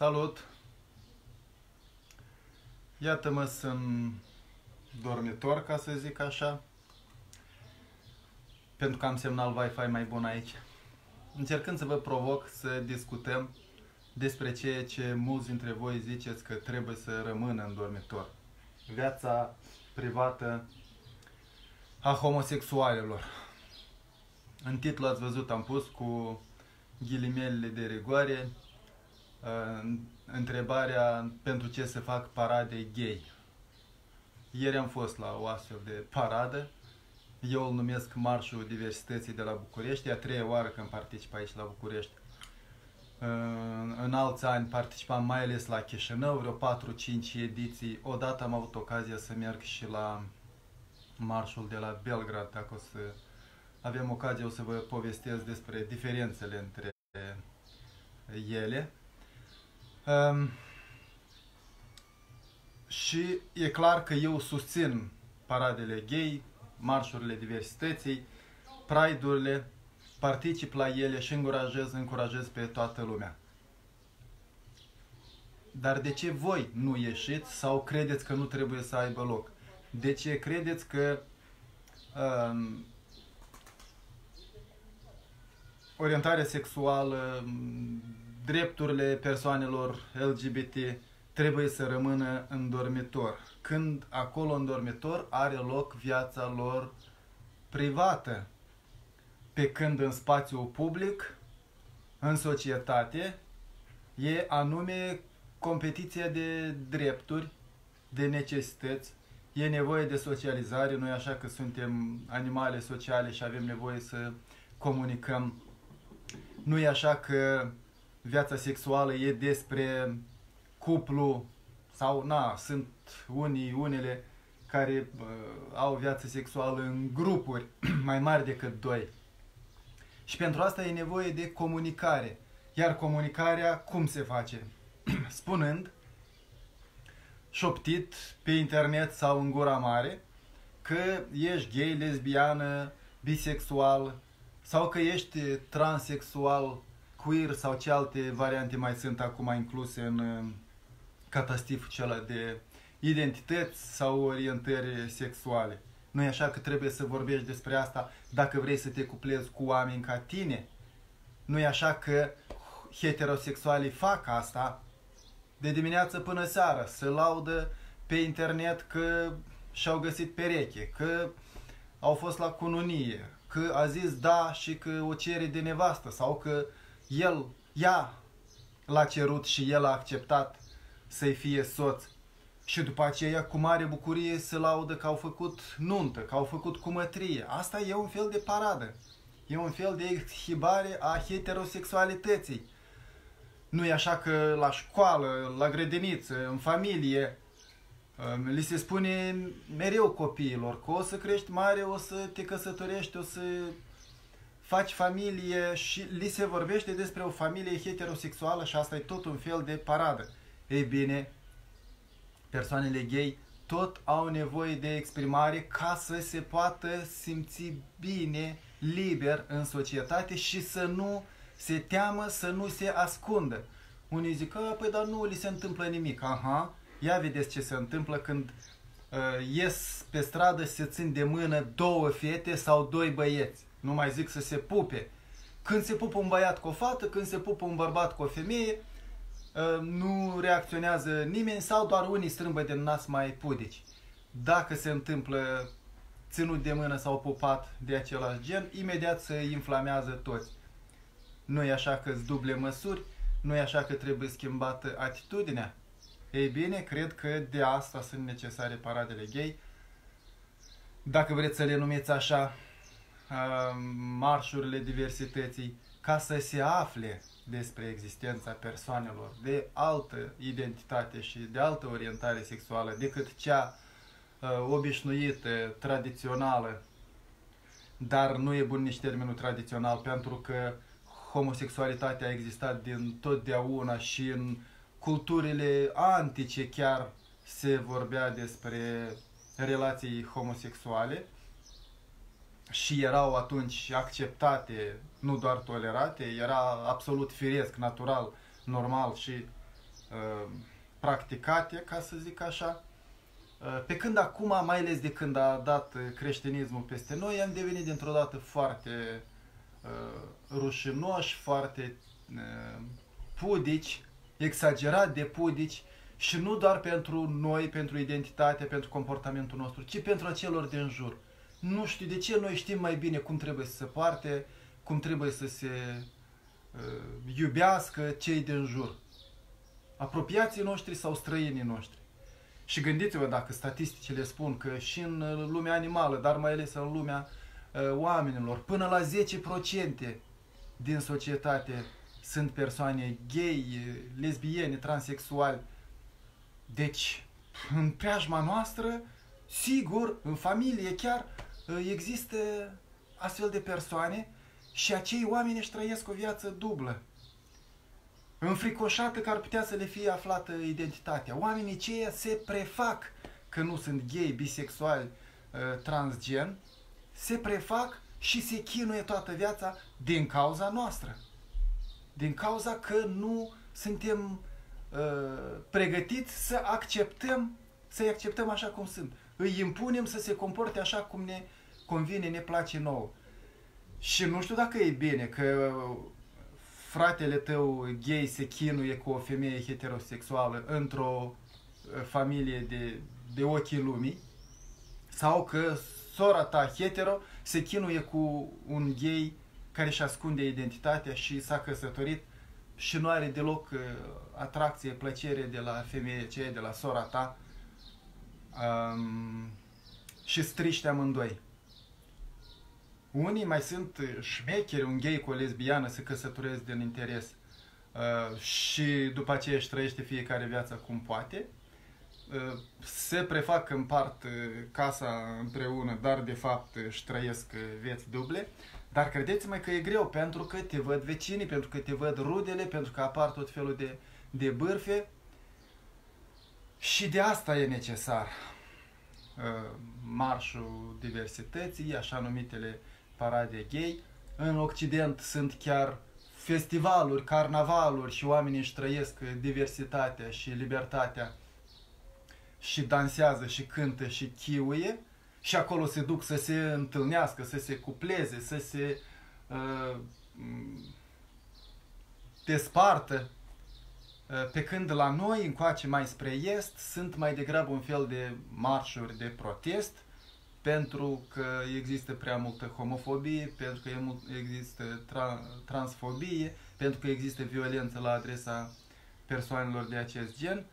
Salut! Iată-mă sunt dormitor, ca să zic așa, pentru că am semnal Wi-Fi mai bun aici. Încercând să vă provoc să discutăm despre ceea ce mulți dintre voi ziceți că trebuie să rămână în dormitor. Viața privată a homosexualilor. În titlu ați văzut, am pus cu ghilimelele de rigoare uh, întrebarea pentru ce se fac parade gay. Ieri am fost la o astfel de paradă. Eu îl numesc Marșul Diversității de la București. E a treia oară când particip aici la București. Uh, în alți ani participam mai ales la Chișinău, vreo 4-5 ediții. Odată am avut ocazia să merg și la marșul de la Belgrad, dacă o să avem ocazia, o să vă povestesc despre diferențele între ele. Um, și e clar că eu susțin paradele gay, marșurile diversității, pride-urile, particip la ele și încurajez, încurajez pe toată lumea. Dar de ce voi nu ieșiți sau credeți că nu trebuie să aibă loc? De ce credeți că um, orientarea sexuală, drepturile persoanelor LGBT trebuie să rămână în dormitor. Când acolo în dormitor are loc viața lor privată. Pe când în spațiul public, în societate, e anume competiția de drepturi, de necesități, e nevoie de socializare, noi așa că suntem animale sociale și avem nevoie să comunicăm. Nu e așa că viața sexuală e despre cuplu sau, na, sunt unii, unele care uh, au viață sexuală în grupuri mai mari decât doi. Și pentru asta e nevoie de comunicare. Iar comunicarea cum se face? Spunând, șoptit pe internet sau în gura mare, că ești gay, lesbiană, bisexual sau că ești transexual queer sau ce alte variante mai sunt acum incluse în uh, catastiful acela de identități sau orientări sexuale. Nu e așa că trebuie să vorbești despre asta dacă vrei să te cuplezi cu oameni ca tine? Nu e așa că heterosexualii fac asta de dimineață până seara, să laudă pe internet că și-au găsit pereche, că au fost la cununie, că a zis da și că o cere de nevastă sau că el, ea l-a cerut și el a acceptat să-i fie soț. Și după aceea, cu mare bucurie, se laudă că au făcut nuntă, că au făcut cumătrie. Asta e un fel de paradă. E un fel de exhibare a heterosexualității. Nu e așa că la școală, la grădiniță, în familie, um, li se spune mereu copiilor că o să crești mare, o să te căsătorești, o să faci familie și li se vorbește despre o familie heterosexuală și asta e tot un fel de paradă. Ei bine, persoanele gay tot au nevoie de exprimare ca să se poată simți bine, liber în societate și să nu se teamă, să nu se ascundă. Unii zic, că, păi dar nu li se întâmplă nimic. Aha, ia vedeți ce se întâmplă când uh, ies pe stradă și se țin de mână două fete sau doi băieți nu mai zic să se pupe. Când se pupă un băiat cu o fată, când se pupă un bărbat cu o femeie, ă, nu reacționează nimeni sau doar unii strâmbă de nas mai pudici. Dacă se întâmplă ținut de mână sau pupat de același gen, imediat se inflamează toți. Nu e așa că duble măsuri, nu e așa că trebuie schimbată atitudinea. Ei bine, cred că de asta sunt necesare paradele gay. Dacă vreți să le numiți așa, marșurile diversității ca să se afle despre existența persoanelor de altă identitate și de altă orientare sexuală decât cea uh, obișnuită, tradițională, dar nu e bun nici termenul tradițional pentru că homosexualitatea a existat din totdeauna și în culturile antice chiar se vorbea despre relații homosexuale și erau atunci acceptate, nu doar tolerate, era absolut firesc, natural, normal și uh, practicate, ca să zic așa. Uh, pe când acum, mai ales de când a dat creștinismul peste noi, am devenit dintr-o dată foarte uh, rușinoși, foarte uh, pudici, exagerat de pudici și nu doar pentru noi, pentru identitate, pentru comportamentul nostru, ci pentru celor din jur. Nu știu de ce noi știm mai bine cum trebuie să se poarte, cum trebuie să se uh, iubească cei din jur. Apropiații noștri sau străinii noștri. Și gândiți-vă dacă statisticile spun că și în lumea animală, dar mai ales în lumea uh, oamenilor, până la 10% din societate sunt persoane gay, lesbiene, transexuali. Deci, în preajma noastră, sigur, în familie chiar, uh, există astfel de persoane și acei oameni își trăiesc o viață dublă. Înfricoșată că ar putea să le fie aflată identitatea. Oamenii ceia se prefac că nu sunt gay, bisexuali, uh, transgen, se prefac și se chinuie toată viața din cauza noastră. Din cauza că nu suntem uh, pregătiți să acceptăm, să-i acceptăm așa cum sunt. Îi impunem să se comporte așa cum ne convine, ne place nouă. Și nu știu dacă e bine că fratele tău gay se chinuie cu o femeie heterosexuală într-o uh, familie de, de ochii lumii sau că sora ta hetero se chinuie cu un gay care își ascunde identitatea și s-a căsătorit și nu are deloc uh, atracție, plăcere de la femeie aceea, de la sora ta um, și striște amândoi. Unii mai sunt șmecheri, un gay cu o lesbiană se căsătoresc din interes uh, și după aceea își trăiește fiecare viața cum poate. Uh, se prefac că împart uh, casa împreună, dar de fapt își trăiesc uh, vieți duble. Dar credeți-mă că e greu pentru că te văd vecinii, pentru că te văd rudele, pentru că apar tot felul de, de bârfe. Și de asta e necesar uh, marșul diversității, așa numitele parade gay. În Occident sunt chiar festivaluri, carnavaluri și oamenii își trăiesc diversitatea și libertatea și dansează și cântă și chiuie și acolo se duc să se întâlnească, să se cupleze, să se uh, despartă. Uh, pe când la noi, încoace mai spre est, sunt mai degrabă un fel de marșuri de protest, pentru că există prea multă homofobie, pentru că există tra- transfobie, pentru că există violență la adresa persoanelor de acest gen.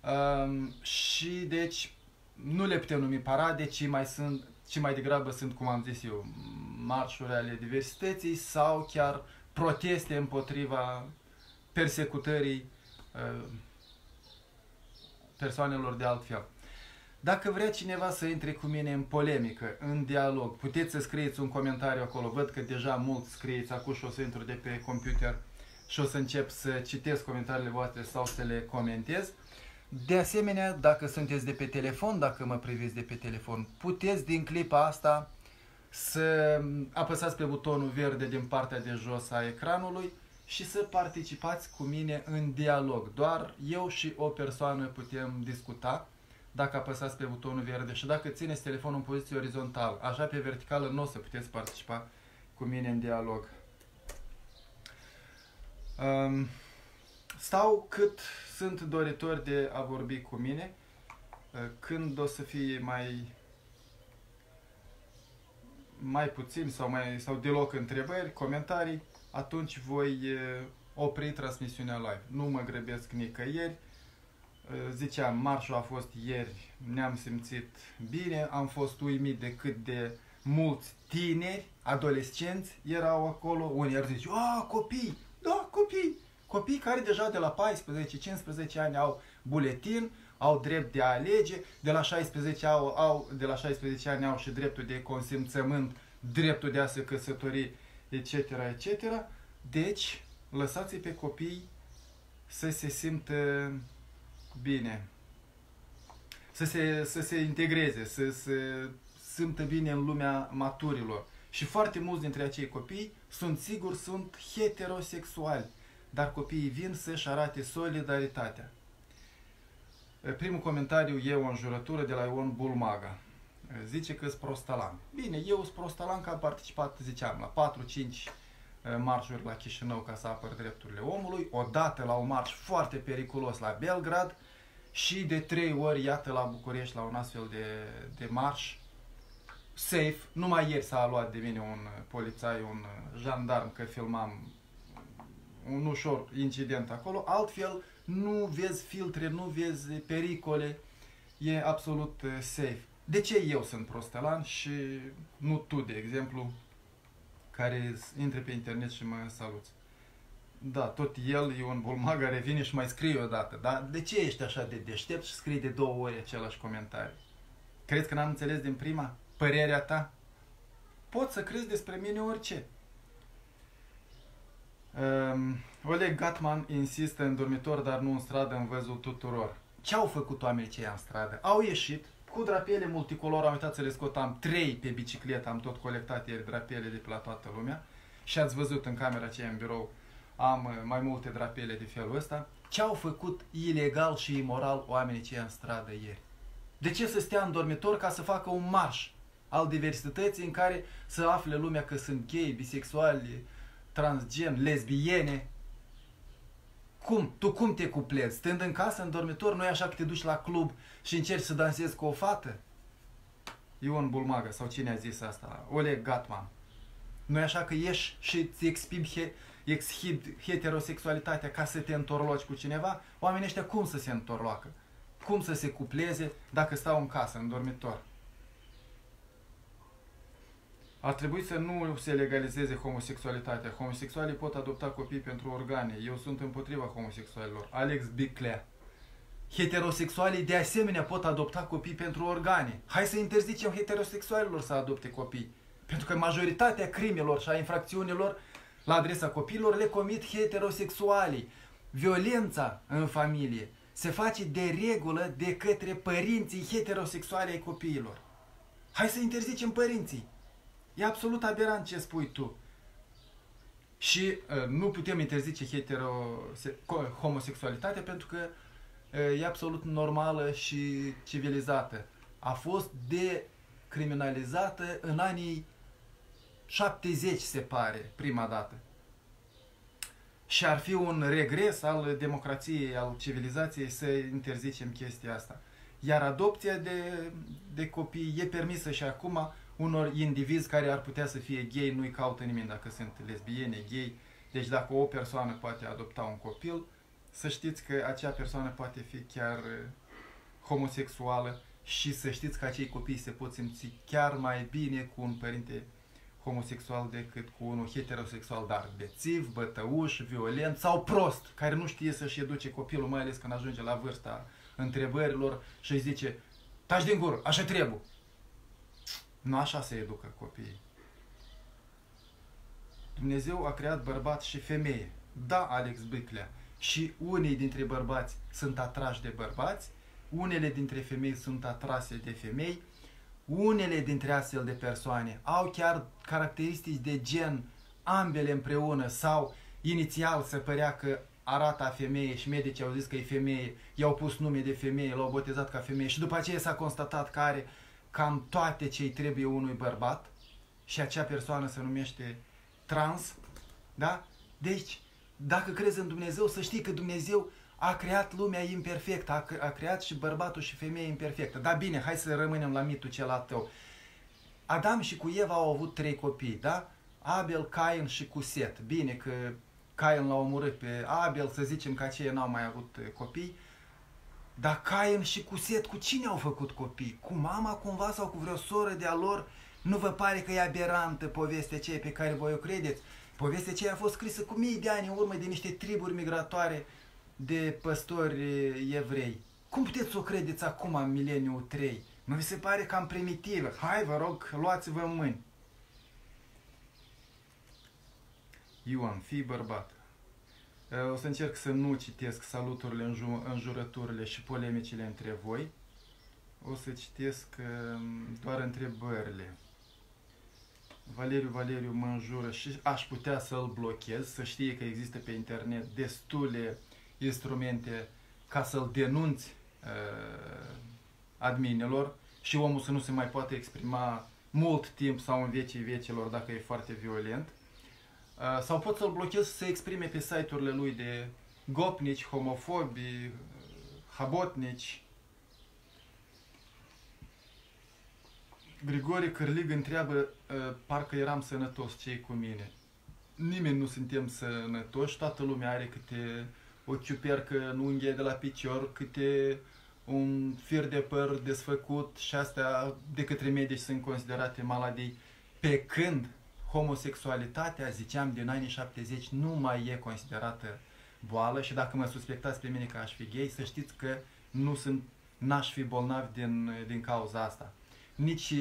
Um, și deci nu le putem numi parade, ci mai sunt ci mai degrabă sunt, cum am zis eu, marșuri ale diversității sau chiar proteste împotriva persecutării uh, persoanelor de altfel. Dacă vrea cineva să intre cu mine în polemică, în dialog, puteți să scrieți un comentariu acolo. Văd că deja mult scrieți acum și o să intru de pe computer și o să încep să citesc comentariile voastre sau să le comentez. De asemenea, dacă sunteți de pe telefon, dacă mă priviți de pe telefon, puteți din clipa asta să apăsați pe butonul verde din partea de jos a ecranului și să participați cu mine în dialog. Doar eu și o persoană putem discuta dacă apăsați pe butonul verde și dacă țineți telefonul în poziție orizontală. Așa pe verticală nu o să puteți participa cu mine în dialog. Um, stau cât sunt doritori de a vorbi cu mine. Uh, când o să fie mai mai puțin sau, mai, sau deloc întrebări, comentarii, atunci voi uh, opri transmisiunea live. Nu mă grăbesc nicăieri. Uh, ziceam, marșul a fost ieri, ne-am simțit bine, am fost uimit de cât de mulți tineri, adolescenți erau acolo. Unii ar zice, a, copii, da, copii, Copii care deja de la 14-15 ani au buletin, au drept de a alege, de la 16, au, au, de la 16 ani au și dreptul de consimțământ, dreptul de a se căsători, etc., etc. Deci, lăsați pe copii să se simtă bine, să se, să se integreze, să se simtă bine în lumea maturilor. Și foarte mulți dintre acei copii sunt sigur sunt heterosexuali dar copiii vin să-și arate solidaritatea. Primul comentariu e o înjurătură de la Ion Bulmaga. Zice că sunt prostalan. Bine, eu sunt prostalan că am participat, ziceam, la 4-5 marșuri la Chișinău ca să apăr drepturile omului, odată la un marș foarte periculos la Belgrad și de trei ori, iată, la București, la un astfel de, de marș safe. Numai ieri s-a luat de mine un polițai, un jandarm, că filmam un ușor incident acolo. Altfel, nu vezi filtre, nu vezi pericole, e absolut safe. De ce eu sunt prostelan și nu tu, de exemplu, care intre pe internet și mă saluți. Da, tot el e un bulmag care vine și mai scrie odată. Dar de ce ești așa de deștept și scrii de două ori același comentariu? Crezi că n-am înțeles din prima părerea ta? Poți să crezi despre mine orice. Um, Oleg Gatman insistă în dormitor, dar nu în stradă, în văzul tuturor. Ce au făcut oamenii cei în stradă? Au ieșit, cu drapele multicolor, am uitat să le scot, am trei pe bicicletă, am tot colectat ieri drapele de pe la toată lumea și ați văzut în camera aceea în birou, am uh, mai multe drapele de felul ăsta. Ce au făcut ilegal și imoral oamenii cei în stradă ieri? De ce să stea în dormitor ca să facă un marș al diversității în care să afle lumea că sunt gay, bisexuali, transgen, lesbiene? Cum? Tu cum te cuplezi? Stând în casă, în dormitor, nu e așa că te duci la club și încerci să dansezi cu o fată? Ion Bulmaga sau cine a zis asta? Oleg Gatman. nu e așa că ieși și îți exhibi, he, exhib heterosexualitatea ca să te întorloci cu cineva? Oamenii ăștia cum să se întorloacă? Cum să se cupleze dacă stau în casă, în dormitor? Ar trebui să nu se legalizeze homosexualitatea. Homosexualii pot adopta copii pentru organe. Eu sunt împotriva homosexualilor. Alex Biclea. Heterosexualii de asemenea pot adopta copii pentru organe. Hai să interzicem heterosexualilor să adopte copii. Pentru că majoritatea crimelor și a infracțiunilor la adresa copiilor le comit heterosexualii. Violența în familie se face de regulă de către părinții heterosexuali ai copiilor. Hai să interzicem părinții. E absolut aberant ce spui tu. Și uh, nu putem interzice hetero, homosexualitatea pentru că uh, e absolut normală și civilizată. A fost decriminalizată în anii 70, se pare, prima dată. Și ar fi un regres al democrației, al civilizației să interzicem chestia asta. Iar adopția de, de copii e permisă și acum unor indivizi care ar putea să fie gay, nu-i caută nimeni dacă sunt lesbiene, gay. Deci dacă o persoană poate adopta un copil, să știți că acea persoană poate fi chiar uh, homosexuală și să știți că acei copii se pot simți chiar mai bine cu un părinte homosexual decât cu unul heterosexual, dar bețiv, bătăuș, violent sau prost, care nu știe să-și educe copilul, mai ales când ajunge la vârsta întrebărilor și îi zice, taci din gură, așa trebuie. Nu așa se educă copiii. Dumnezeu a creat bărbat și femeie. Da, Alex Biclea. Și unii dintre bărbați sunt atrași de bărbați, unele dintre femei sunt atrase de femei, unele dintre astfel de persoane au chiar caracteristici de gen ambele împreună sau inițial se părea că arată a femeie și medicii au zis că e femeie, i-au pus nume de femeie, l-au botezat ca femeie și după aceea s-a constatat că are cam toate ce trebuie unui bărbat și acea persoană se numește trans, da? Deci, dacă crezi în Dumnezeu, să știi că Dumnezeu a creat lumea imperfectă, a, a creat și bărbatul și femeia imperfectă. Da, bine, hai să rămânem la mitul celălalt tău. Adam și cu Eva au avut trei copii, da? Abel, Cain și cu Set. Bine că Cain l-a omorât pe Abel, să zicem că aceia n-au mai avut eh, copii. Dar Cain și cu Set, cu cine au făcut copii? Cu mama cumva sau cu vreo soră de-a lor? Nu vă pare că e aberantă povestea aceea pe care voi o credeți? Povestea aceea a fost scrisă cu mii de ani în urmă de niște triburi migratoare de păstori evrei. Cum puteți să o credeți acum în mileniul 3? Nu vi se pare cam primitivă? Hai, vă rog, luați-vă în mâini. Ioan, fii bărbat. O să încerc să nu citesc saluturile, înjurăturile și polemicile între voi. O să citesc doar întrebările. Valeriu Valeriu mă înjură și aș putea să-l blochez, să știe că există pe internet destule instrumente ca să-l denunți uh, adminilor și omul să nu se mai poate exprima mult timp sau în vecii vecilor dacă e foarte violent. Uh, sau pot să-l blochez să se exprime pe site-urile lui de gopnici, homofobi, uh, habotnici. Grigore Cârlig întreabă, uh, parcă eram sănătos, ce cu mine? Nimeni nu suntem sănătoși, toată lumea are câte o ciupercă în unghie de la picior, câte un fir de păr desfăcut și astea de către medici sunt considerate maladii. Pe când homosexualitatea, ziceam, din anii 70 nu mai e considerată boală și dacă mă suspectați pe mine că aș fi gay, să știți că nu sunt, n-aș fi bolnav din, din cauza asta. Nici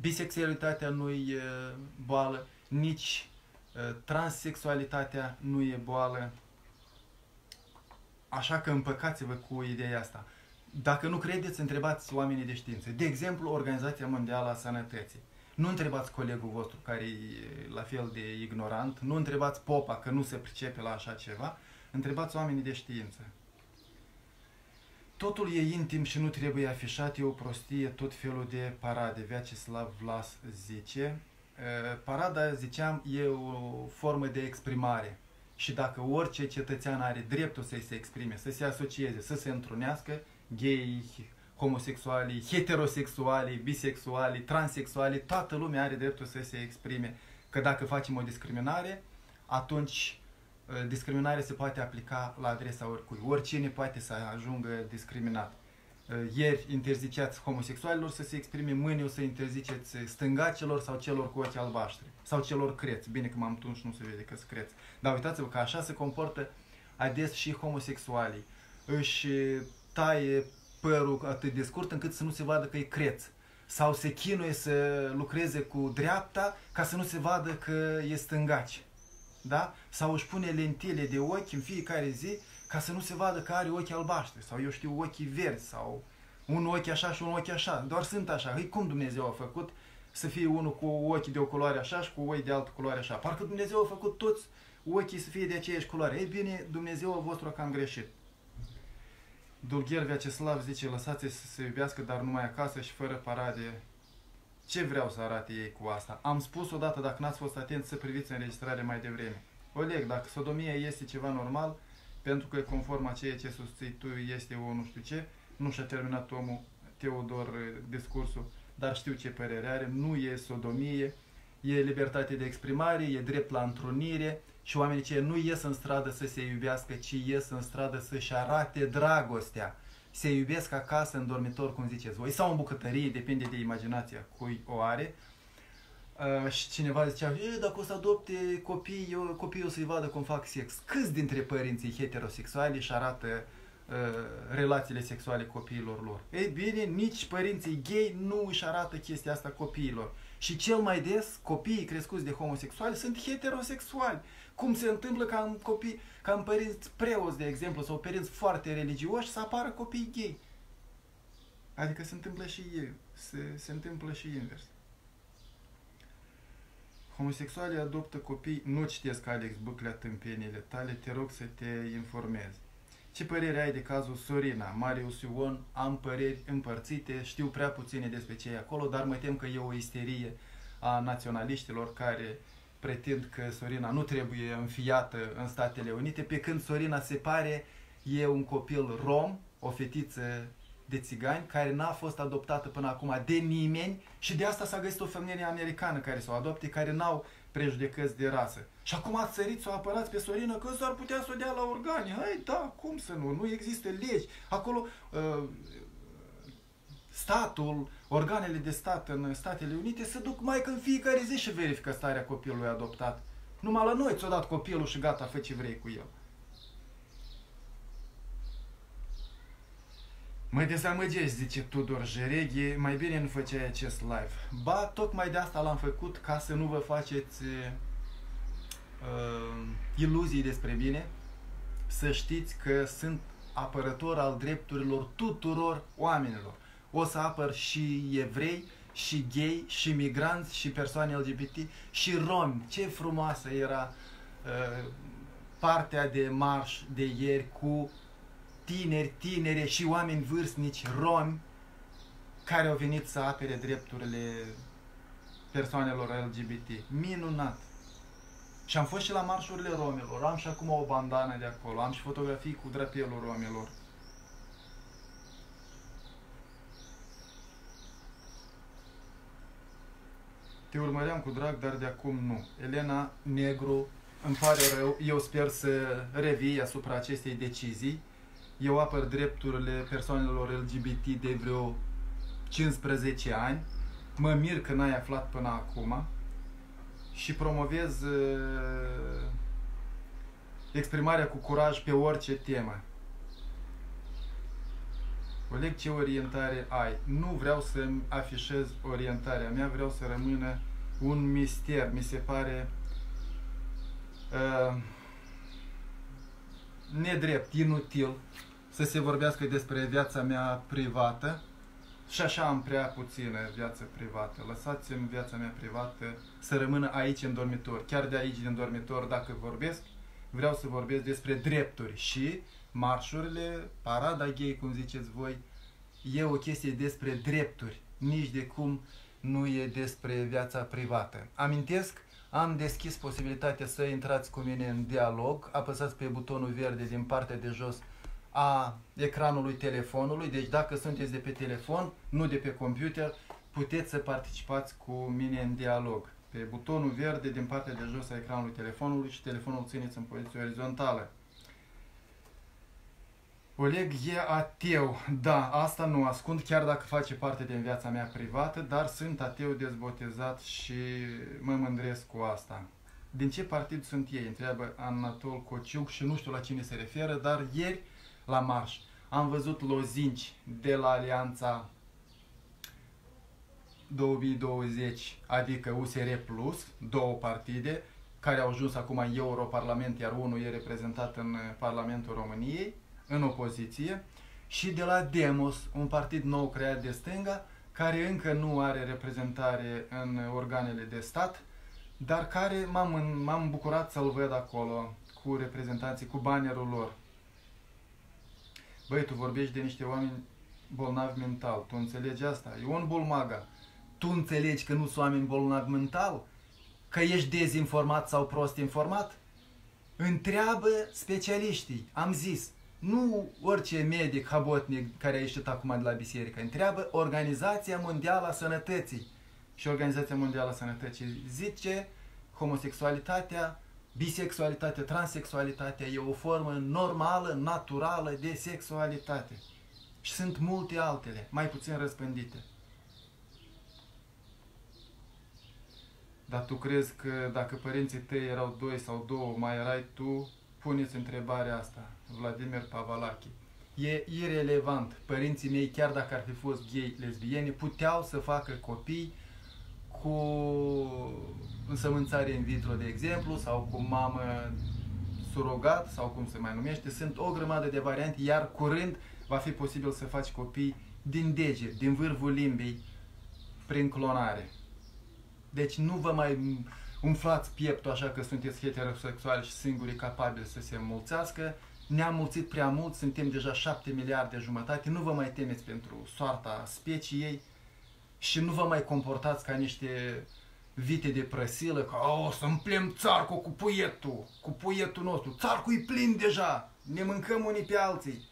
bisexualitatea nu e boală, nici transsexualitatea nu e boală, Așa că împăcați-vă cu ideea asta. Dacă nu credeți, întrebați oamenii de știință. De exemplu, Organizația Mondială a Sănătății. Nu întrebați colegul vostru care e la fel de ignorant, nu întrebați popa că nu se pricepe la așa ceva, întrebați oamenii de știință. Totul e intim și nu trebuie afișat, e o prostie, tot felul de parade. Vyacheslav Vlas zice. Parada, ziceam, e o formă de exprimare și dacă orice cetățean are dreptul să se exprime, să se asocieze, să se întrunească, gay, homosexuali, heterosexuali, bisexuali, transexuali, toată lumea are dreptul să se exprime. Că dacă facem o discriminare, atunci ă, discriminarea se poate aplica la adresa oricui. Oricine poate să ajungă discriminat. Uh, ieri interziceați homosexualilor să se exprime, mâine o să interziceți stângacilor sau celor cu ochi albaștri sau celor creți. Bine că m-am tuns, nu se vede că sunt creți. Dar uitați-vă că așa se comportă ades și homosexualii. Își taie părul atât de scurt încât să nu se vadă că e creț. Sau se chinuie să lucreze cu dreapta ca să nu se vadă că e stângaci. Da? Sau își pune lentile de ochi în fiecare zi ca să nu se vadă că are ochi albaștri sau eu știu ochii verzi sau un ochi așa și un ochi așa. Doar sunt așa. Ei, cum Dumnezeu a făcut să fie unul cu ochii de o culoare așa și cu oi de altă culoare așa? Parcă Dumnezeu a făcut toți ochii să fie de aceeași culoare. Ei bine, Dumnezeu a vostru a cam greșit. Dulgher Vyacheslav zice, lăsați să se iubească, dar numai acasă și fără parade. Ce vreau să arate ei cu asta? Am spus odată, dacă n-ați fost atenți, să priviți înregistrare mai devreme. Oleg, dacă sodomia este ceva normal, pentru că conform a ceea ce susții tu este o nu știu ce, nu și-a terminat omul Teodor eh, discursul, dar știu ce părere are, nu e sodomie, e libertate de exprimare, e drept la întrunire și oamenii ce nu ies în stradă să se iubească, ci ies în stradă să-și arate dragostea. Se iubesc acasă, în dormitor, cum ziceți voi, sau în bucătărie, depinde de imaginația cui o are, Uh, și cineva zicea, e, dacă o să adopte copii, eu, copiii o să-i vadă cum fac sex. Câți dintre părinții heterosexuali își arată uh, relațiile sexuale copiilor lor? Ei bine, nici părinții gay nu își arată chestia asta copiilor. Și cel mai des, copiii crescuți de homosexuali sunt heterosexuali. Cum se întâmplă ca în, copii, ca în părinți preoți, de exemplu, sau părinți foarte religioși, să apară copii gay. Adică se întâmplă și ei, se, se întâmplă și invers. Homosexualii adoptă copii, nu citesc Alex Băclea tâmpenile tale, te rog să te informezi. Ce părere ai de cazul Sorina, Marius Ion? Am păreri împărțite, știu prea puține despre ce e acolo, dar mă tem că e o isterie a naționaliștilor care pretind că Sorina nu trebuie înfiată în Statele Unite, pe când Sorina se pare e un copil rom, o fetiță de țigani care n-a fost adoptată până acum de nimeni și de asta s-a găsit o femeie americană care să o adopte, care n-au prejudecăți de rasă. Și acum ați sărit să o apărați pe Sorină că s-ar putea să o dea la organe. Hai, da, cum să nu? Nu există legi. Acolo uh, statul, organele de stat în Statele Unite se duc mai în fiecare zi și verifică starea copilului adoptat. Numai la noi ți-o dat copilul și gata, fă ce vrei cu el. Mă dezamăgești, zice Tudor Jereghi, mai bine nu făceai acest live. Ba, tocmai de asta l-am făcut ca să nu vă faceți uh, iluzii despre mine, să știți că sunt apărător al drepturilor tuturor oamenilor. O să apăr și evrei, și gay, și migranți, și persoane LGBT, și romi. Ce frumoasă era uh, partea de marș de ieri cu tineri, tinere și oameni vârstnici romi care au venit să apere drepturile persoanelor LGBT. Minunat! Și am fost și la marșurile romilor, am și acum o bandană de acolo, am și fotografii cu drapelul romilor. Te urmăream cu drag, dar de acum nu. Elena Negru, îmi pare rău, eu sper să revii asupra acestei decizii. Eu apăr drepturile persoanelor LGBT de vreo 15 ani. Mă mir că n-ai aflat până acum și promovez uh, exprimarea cu curaj pe orice temă. Oleg, ce orientare ai? Nu vreau să afișez orientarea mea, vreau să rămână un mister. Mi se pare uh, nedrept, inutil să se vorbească despre viața mea privată și așa am prea puțină viață privată. Lăsați-mi viața mea privată să rămână aici în dormitor. Chiar de aici din dormitor, dacă vorbesc, vreau să vorbesc despre drepturi și marșurile, parada gay, cum ziceți voi, e o chestie despre drepturi, nici de cum nu e despre viața privată. Amintesc, am deschis posibilitatea să intrați cu mine în dialog, apăsați pe butonul verde din partea de jos a ecranului telefonului, deci dacă sunteți de pe telefon, nu de pe computer, puteți să participați cu mine în dialog. Pe butonul verde din partea de jos a ecranului telefonului și telefonul țineți în poziție orizontală. Oleg e ateu. Da, asta nu ascund, chiar dacă face parte din viața mea privată, dar sunt ateu dezbotezat și mă mândresc cu asta. Din ce partid sunt ei? Întreabă Anatol Cociuc și nu știu la cine se referă, dar ieri la marș. Am văzut lozinci de la Alianța 2020, adică USR Plus, două partide, care au ajuns acum în Europarlament, iar unul e reprezentat în Parlamentul României, în opoziție, și de la Demos, un partid nou creat de stânga, care încă nu are reprezentare în organele de stat, dar care m-am, m-am bucurat să-l văd acolo cu reprezentanții, cu bannerul lor. Băi, tu vorbești de niște oameni bolnavi mental, tu înțelegi asta? E un bulmaga. Tu înțelegi că nu sunt oameni bolnavi mental? Că ești dezinformat sau prost informat? Întreabă specialiștii. Am zis, nu orice medic habotnic care a ieșit acum de la biserică, întreabă Organizația Mondială a Sănătății. Și Organizația Mondială a Sănătății zice homosexualitatea Bisexualitatea, transexualitatea e o formă normală, naturală de sexualitate. Și sunt multe altele, mai puțin răspândite. Dar tu crezi că dacă părinții tăi erau doi sau două, mai erai tu, puneți întrebarea asta. Vladimir Pavalachi. E irelevant. Părinții mei, chiar dacă ar fi fost gay, lesbiene, puteau să facă copii cu însămânțare in vitro, de exemplu, sau cu mamă surogat, sau cum se mai numește. Sunt o grămadă de variante, iar curând va fi posibil să faci copii din deget, din vârful limbii, prin clonare. Deci nu vă mai umflați pieptul așa că sunteți heterosexuali și singuri capabili să se mulțească. Ne-am mulțit prea mult, suntem deja 7 miliarde jumătate, nu vă mai temeți pentru soarta speciei și nu vă mai comportați ca niște vite de prăsilă, că o să împlem țarcul cu puietul, cu puietul nostru. Țarcul e plin deja, ne mâncăm unii pe alții.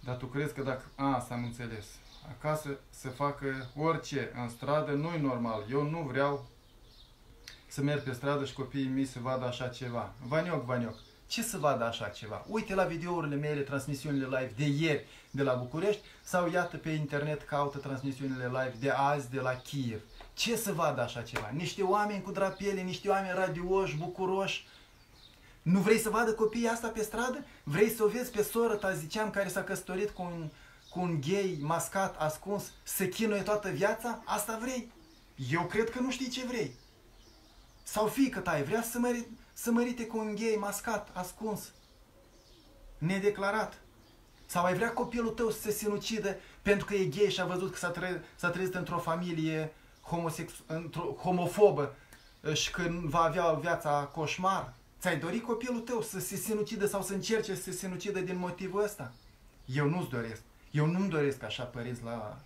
Dar tu crezi că dacă... A, s-am înțeles. Acasă se facă orice în stradă, nu-i normal. Eu nu vreau să merg pe stradă și copiii mei să vadă așa ceva. Vanioc, vanioc ce să vadă așa ceva? Uite la videourile mele, transmisiunile live de ieri de la București sau iată pe internet caută transmisiunile live de azi de la Kiev. Ce să vadă așa ceva? Niște oameni cu drapele, niște oameni radioși, bucuroși. Nu vrei să vadă copiii asta pe stradă? Vrei să o vezi pe soră ta, ziceam, care s-a căsătorit cu un, cu un gay mascat, ascuns, să chinuie toată viața? Asta vrei? Eu cred că nu știi ce vrei. Sau fiică ta, vrea să mări, să mărite cu un gay mascat, ascuns, nedeclarat. Sau ai vrea copilul tău să se sinucidă pentru că e gay și a văzut că s-a, tre- s-a trezit într-o familie homosex- într-o homofobă și că va avea viața coșmar? Ți-ai dori copilul tău să se sinucidă sau să încerce să se sinucidă din motivul ăsta? Eu nu-ți doresc. Eu nu-mi doresc așa părinți la,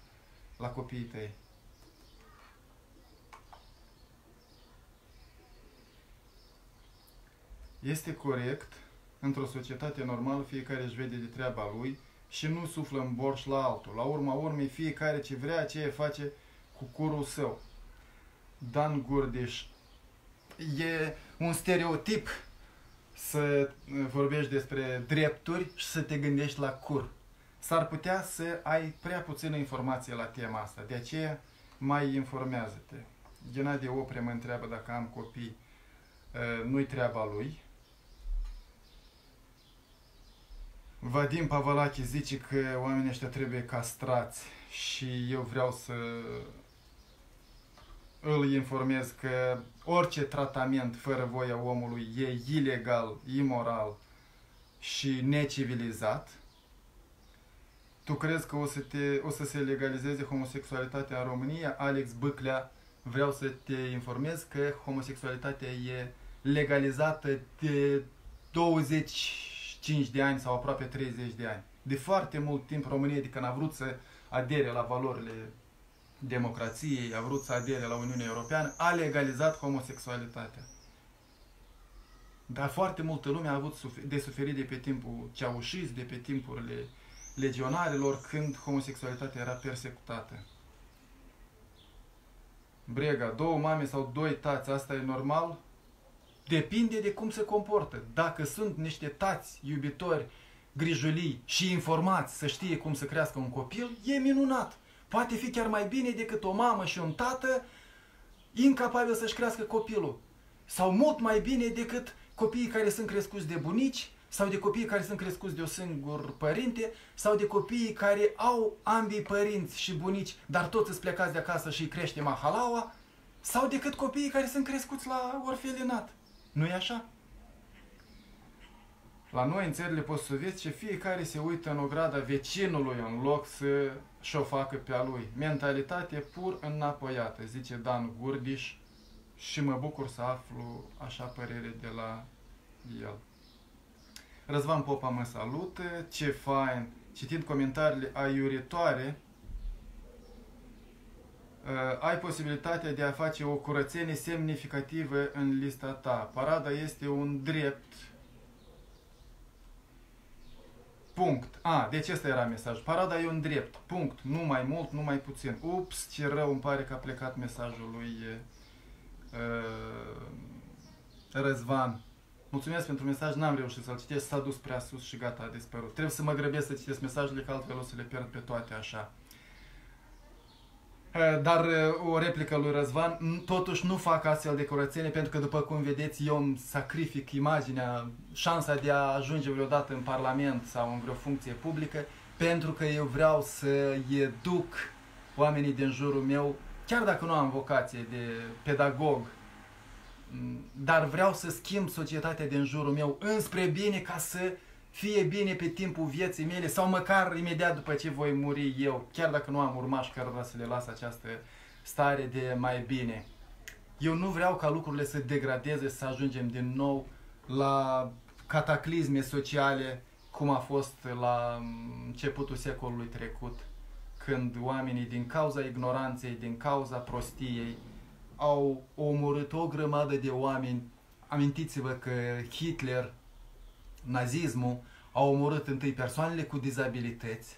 la copiii tăi. Este corect, într-o societate normală, fiecare își vede de treaba lui și nu suflă în borș la altul. La urma urmei, fiecare ce vrea, aceea face cu curul său. Dan Gurdiș. E un stereotip să vorbești despre drepturi și să te gândești la cur. S-ar putea să ai prea puțină informație la tema asta, de aceea mai informează-te. Ghenadie Opre mă întreabă dacă am copii, nu-i treaba lui. Vadim Pavalache zice că oamenii ăștia trebuie castrați și eu vreau să îl informez că orice tratament fără voia omului e ilegal, imoral și necivilizat. Tu crezi că o să, te, o să se legalizeze homosexualitatea în România? Alex Bâclea, vreau să te informez că homosexualitatea e legalizată de 25 de ani sau aproape 30 de ani. De foarte mult timp România, de când a vrut să adere la valorile democrației, a vrut să adere la Uniunea Europeană, a legalizat homosexualitatea. Dar foarte multă lume a avut de suferit de pe timpul ceaușist, de pe timpurile legionarilor, când homosexualitatea era persecutată. Brega, două mame sau doi tați, asta e normal? Depinde de cum se comportă. Dacă sunt niște tați iubitori, grijulii și informați să știe cum să crească un copil, e minunat. Poate fi chiar mai bine decât o mamă și un tată incapabil să-și crească copilul. Sau mult mai bine decât copiii care sunt crescuți de bunici, sau de copiii care sunt crescuți de un singur părinte, sau de copiii care au ambii părinți și bunici, dar toți îți plecați de acasă și îi crește mahalaua, sau decât copiii care sunt crescuți la orfelinat. Nu e așa? La noi, în țările post-sovietice, fiecare se uită în ograda vecinului în loc să și-o facă pe a lui. Mentalitate pur înapoiată, zice Dan Gurdiș și mă bucur să aflu așa părere de la el. Răzvan Popa mă salută, ce fain, citind comentariile aiuritoare, uh, ai posibilitatea de a face o curățenie semnificativă în lista ta. Parada este un drept Punct. A, deci ăsta era mesaj. Parada e un drept. Punct. Nu mai mult, nu mai puțin. Ups, ce rău îmi pare că a plecat mesajul lui uh, Răzvan. Mulțumesc pentru mesaj, n-am reușit să-l citesc, s-a dus prea sus și gata, a dispărut. Trebuie să mă grăbesc să citesc mesajele, că altfel o să le pierd pe toate așa. Eh, dar eh, o replică lui Răzvan, totuși nu fac astfel de curățenie pentru că, după cum vedeți, eu îmi sacrific imaginea, șansa de a ajunge vreodată în Parlament sau în vreo funcție publică, pentru că eu vreau să educ oamenii din jurul meu, chiar dacă nu am vocație de pedagog, dar vreau să schimb societatea din jurul meu înspre bine ca să fie bine pe timpul vieții mele sau măcar imediat după ce voi muri eu, chiar dacă nu am urmași cărora să le las această stare de mai bine. Eu nu vreau ca lucrurile să degradeze, să ajungem din nou la cataclisme sociale, cum a fost la începutul secolului trecut, când oamenii din cauza ignoranței, din cauza prostiei, au omorât o grămadă de oameni. Amintiți-vă că Hitler nazismul a omorât întâi persoanele cu dizabilități,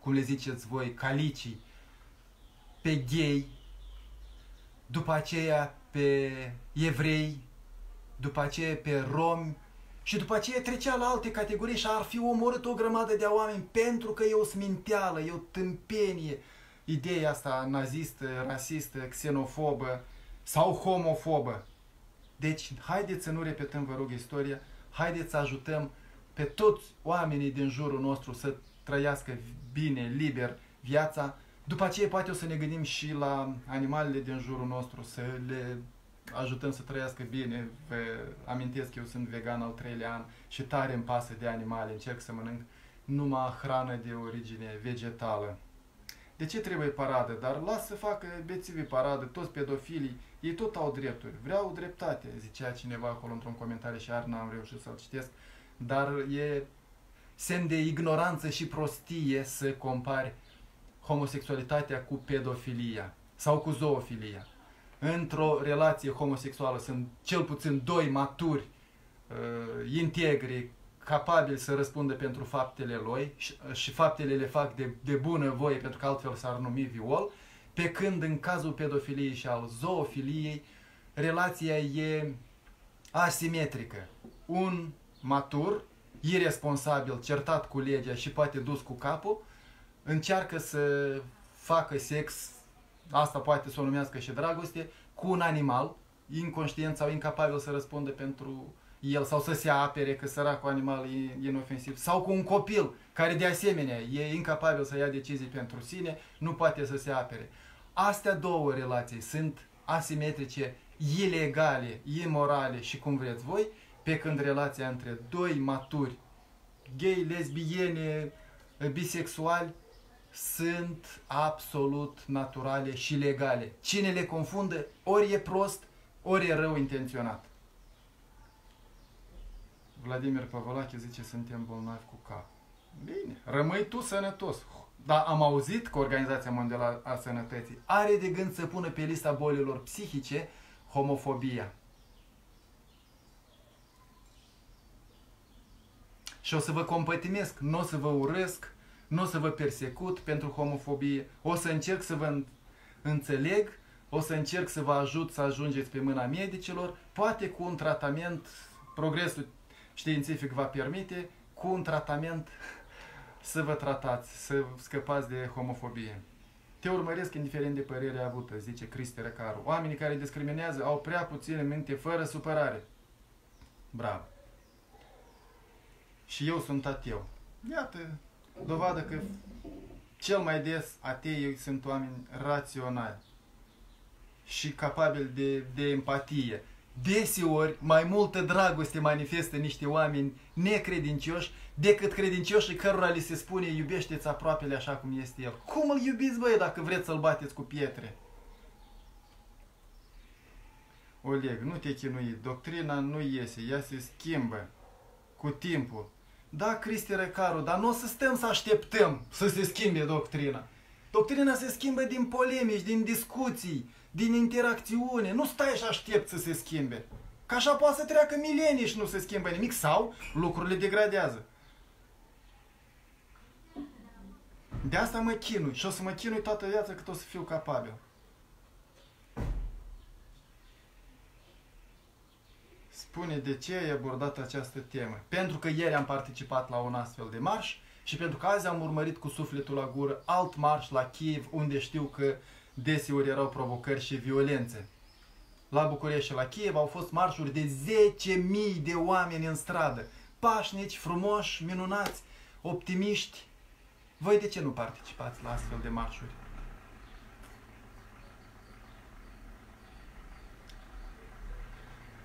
cum le ziceți voi, calicii, pe gay, după aceea pe evrei, după aceea pe romi și după aceea trecea la alte categorii și ar fi omorât o grămadă de oameni pentru că e o sminteală, e o tâmpenie, ideea asta nazistă, rasistă, xenofobă sau homofobă. Deci, haideți să nu repetăm, vă rog, istoria, haideți să ajutăm pe toți oamenii din jurul nostru să trăiască bine, liber viața. După aceea poate o să ne gândim și la animalele din jurul nostru, să le ajutăm să trăiască bine. Vă amintesc că eu sunt vegan al treilea an și tare îmi pasă de animale, încerc să mănânc numai hrană de origine vegetală. De ce trebuie paradă? Dar lasă să facă bețivii paradă, toți pedofilii, ei tot au drepturi. Vreau dreptate, zicea cineva acolo într-un comentariu și iar n-am reușit să-l citesc. Dar e semn de ignoranță și prostie să compari homosexualitatea cu pedofilia sau cu zoofilia. Într-o relație homosexuală sunt cel puțin doi maturi, uh, integri, capabili să răspundă pentru faptele lui și, și faptele le fac de, de bună voie pentru că altfel s-ar numi viol, pe când în cazul pedofiliei și al zoofiliei relația e asimetrică. Un matur, irresponsabil, certat cu legea și poate dus cu capul, încearcă să facă sex, asta poate să o numească și dragoste, cu un animal, inconștient sau incapabil să răspundă pentru el sau să se apere că săracul animal e inofensiv sau cu un copil care de asemenea e incapabil să ia decizii pentru sine, nu poate să se apere. Astea două relații sunt asimetrice, ilegale, imorale și cum vreți voi, pe când relația între doi maturi, gay, lesbiene, bisexuali, sunt absolut naturale și legale. Cine le confundă, ori e prost, ori e rău intenționat. Vladimir Pavolache zice suntem bolnavi cu cap. Bine, rămâi tu sănătos. Dar am auzit că Organizația Mondială a Sănătății are de gând să pună pe lista bolilor psihice homofobia. Și o să vă compătimesc, nu o să vă urăsc, nu o să vă persecut pentru homofobie, o să încerc să vă înțeleg, o să încerc să vă ajut să ajungeți pe mâna medicilor, poate cu un tratament, progresul științific va permite, cu un tratament să vă tratați, să scăpați de homofobie. Te urmăresc indiferent de părerea avută, zice Cristi Răcaru. Oamenii care discriminează au prea puține minte fără supărare. Bravo. Și eu sunt ateu. Iată, dovadă că cel mai des atei sunt oameni raționali și capabili de, de empatie deseori mai multă dragoste manifestă niște oameni necredincioși decât credincioșii cărora li se spune iubește-ți aproapele așa cum este el. Cum îl iubiți voi dacă vreți să-l bateți cu pietre? Oleg, nu te chinui, doctrina nu iese, ea se schimbă cu timpul. Da, Cristi Recaru, dar nu o să stăm să așteptăm să se schimbe doctrina. Doctrina se schimbă din polemici, din discuții, din interacțiune. Nu stai și aștept să se schimbe. Că așa poate să treacă milenii și nu se schimbă nimic sau lucrurile degradează. De asta mă chinui și o să mă chinui toată viața cât o să fiu capabil. Spune de ce ai abordat această temă. Pentru că ieri am participat la un astfel de marș și pentru că azi am urmărit cu sufletul la gură alt marș la Kiev, unde știu că deseori erau provocări și violențe. La București și la Kiev au fost marșuri de 10.000 de oameni în stradă, pașnici, frumoși, minunați, optimiști. Voi de ce nu participați la astfel de marșuri?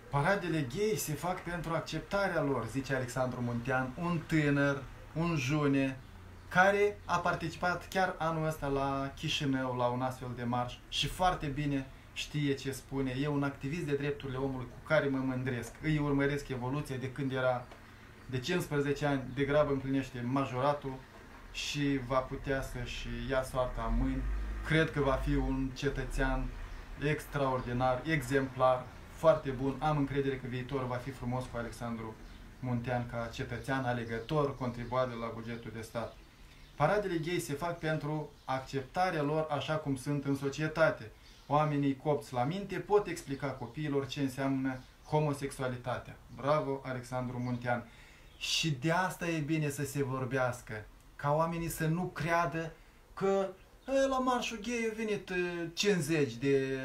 Paradele gay se fac pentru acceptarea lor, zice Alexandru Muntean, un tânăr, un june, care a participat chiar anul ăsta la Chișinău, la un astfel de marș și foarte bine știe ce spune. E un activist de drepturile omului cu care mă mândresc. Îi urmăresc evoluția de când era de 15 ani, de grabă împlinește majoratul și va putea să-și ia soarta în mâini. Cred că va fi un cetățean extraordinar, exemplar, foarte bun. Am încredere că viitorul va fi frumos cu Alexandru Muntean ca cetățean alegător, contribuabil la bugetul de stat. Paradele gay se fac pentru acceptarea lor așa cum sunt în societate. Oamenii copți la minte pot explica copiilor ce înseamnă homosexualitatea. Bravo, Alexandru Muntean! Și de asta e bine să se vorbească, ca oamenii să nu creadă că e, la marșul gay au venit 50 de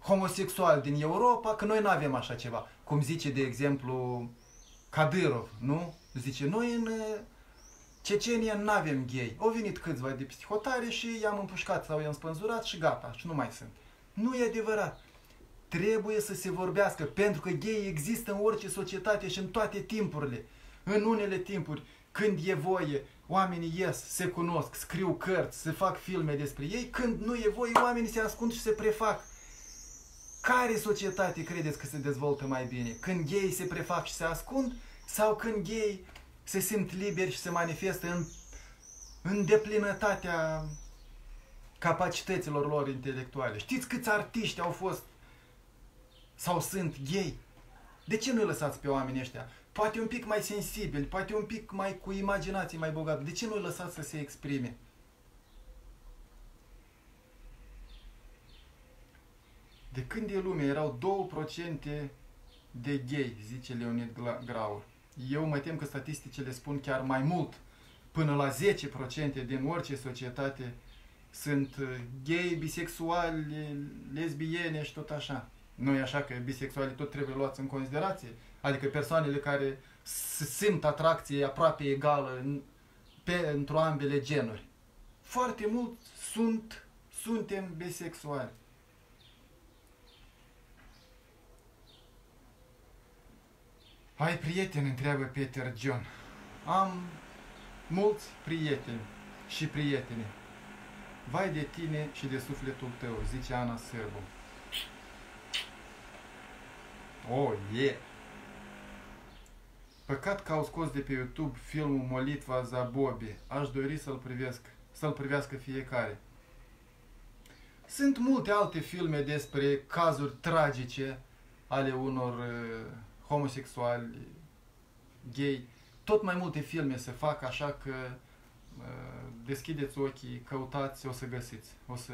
homosexuali din Europa, că noi nu avem așa ceva. Cum zice, de exemplu, Kadyrov, nu? Zice, noi în Cecenia nu avem gay. Au venit câțiva de psihotare și i-am împușcat sau i-am spânzurat și gata, și nu mai sunt. Nu e adevărat. Trebuie să se vorbească, pentru că gay există în orice societate și în toate timpurile. În unele timpuri când e voie, oamenii ies, se cunosc, scriu cărți, se fac filme despre ei, când nu e voie, oamenii se ascund și se prefac. Care societate credeți că se dezvoltă mai bine? Când gay se prefac și se ascund sau când gay se simt liberi și se manifestă în, în deplinătatea capacităților lor intelectuale? Știți câți artiști au fost sau sunt gay? De ce nu lăsați pe oamenii ăștia? Poate un pic mai sensibili, poate un pic mai cu imaginație mai bogată. De ce nu lăsați să se exprime? De când e lume erau 2% de gay, zice Leonid Graur. Eu mă tem că statisticile spun chiar mai mult. Până la 10% din orice societate sunt uh, gay, bisexuali, lesbiene și tot așa. Nu e așa că bisexualii tot trebuie luați în considerație. Adică persoanele care simt atracție aproape egală în, pe, într-o ambele genuri. Foarte mult sunt, suntem bisexuali. Ai prieteni, întreabă Peter John. Am mulți prieteni și prietene. Vai de tine și de sufletul tău, zice Ana Sârbu. Oh, yeah! Păcat că au scos de pe YouTube filmul Molitva za Bobby. Aș dori să-l privesc, să-l privească fiecare. Sunt multe alte filme despre cazuri tragice ale unor uh, homosexuali, gay. Tot mai multe filme se fac, așa că uh, deschideți ochii, căutați, o să găsiți, o să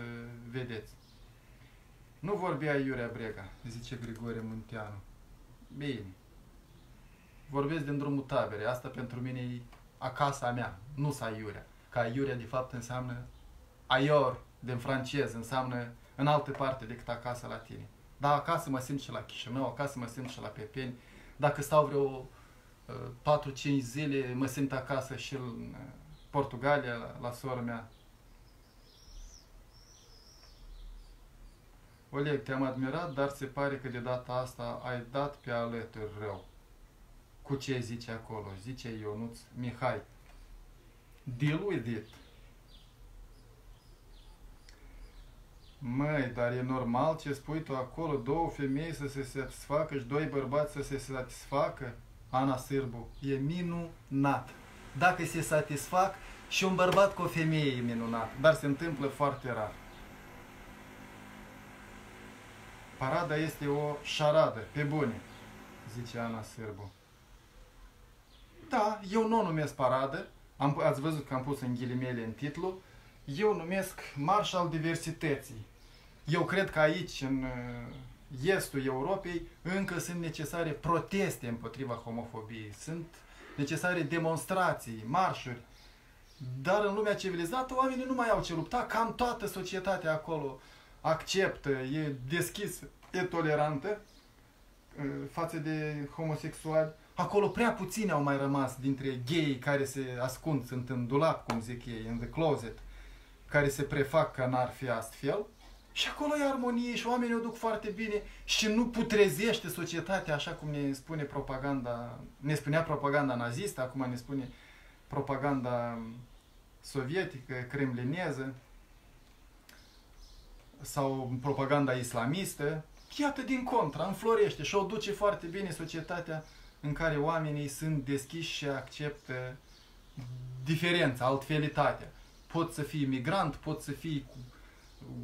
vedeți. Nu vorbea Iurea Brega, zice Grigore Munteanu. Bine. Vorbesc din drumul tabere. Asta pentru mine e acasă a mea, nu sa Iurea. Ca Iurea de fapt înseamnă aior din francez, înseamnă în altă parte decât acasă la tine. Dar acasă mă simt și la Chișinău, acasă mă simt și la Pepeni. Dacă stau vreo uh, 4-5 zile, mă simt acasă și în uh, Portugalia, la, la sora mea. Oleg, te-am admirat, dar se pare că de data asta ai dat pe alături rău. Cu ce zice acolo? Zice Ionuț Mihai. Deal with it. Măi, dar e normal ce spui tu acolo, două femei să se satisfacă și doi bărbați să se satisfacă? Ana Sârbu, e minunat. Dacă se satisfac și un bărbat cu o femeie e minunat, dar se întâmplă foarte rar. Parada este o șaradă, pe bune, zice Ana Sârbu. Da, eu nu o numesc paradă, am, ați văzut că am pus în ghilimele în titlu, eu numesc Marș al Diversității. Eu cred că aici, în uh, estul Europei, încă sunt necesare proteste împotriva homofobiei, sunt necesare demonstrații, marșuri, dar în lumea civilizată oamenii nu mai au ce lupta, cam toată societatea acolo acceptă, e deschisă, e tolerantă uh, față de homosexuali. Acolo prea puțini au mai rămas dintre gay care se ascund, sunt în dulap, cum zic ei, în the closet, care se prefac că n-ar fi astfel. Și acolo e armonie și oamenii o duc foarte bine și nu putrezește societatea așa cum ne spune propaganda, ne spunea propaganda nazistă, acum ne spune propaganda sovietică, kremlineză sau propaganda islamistă. Iată din contra, înflorește și o duce foarte bine societatea în care oamenii sunt deschiși și acceptă diferența, altfelitatea. Pot să fii migrant, pot să fii cu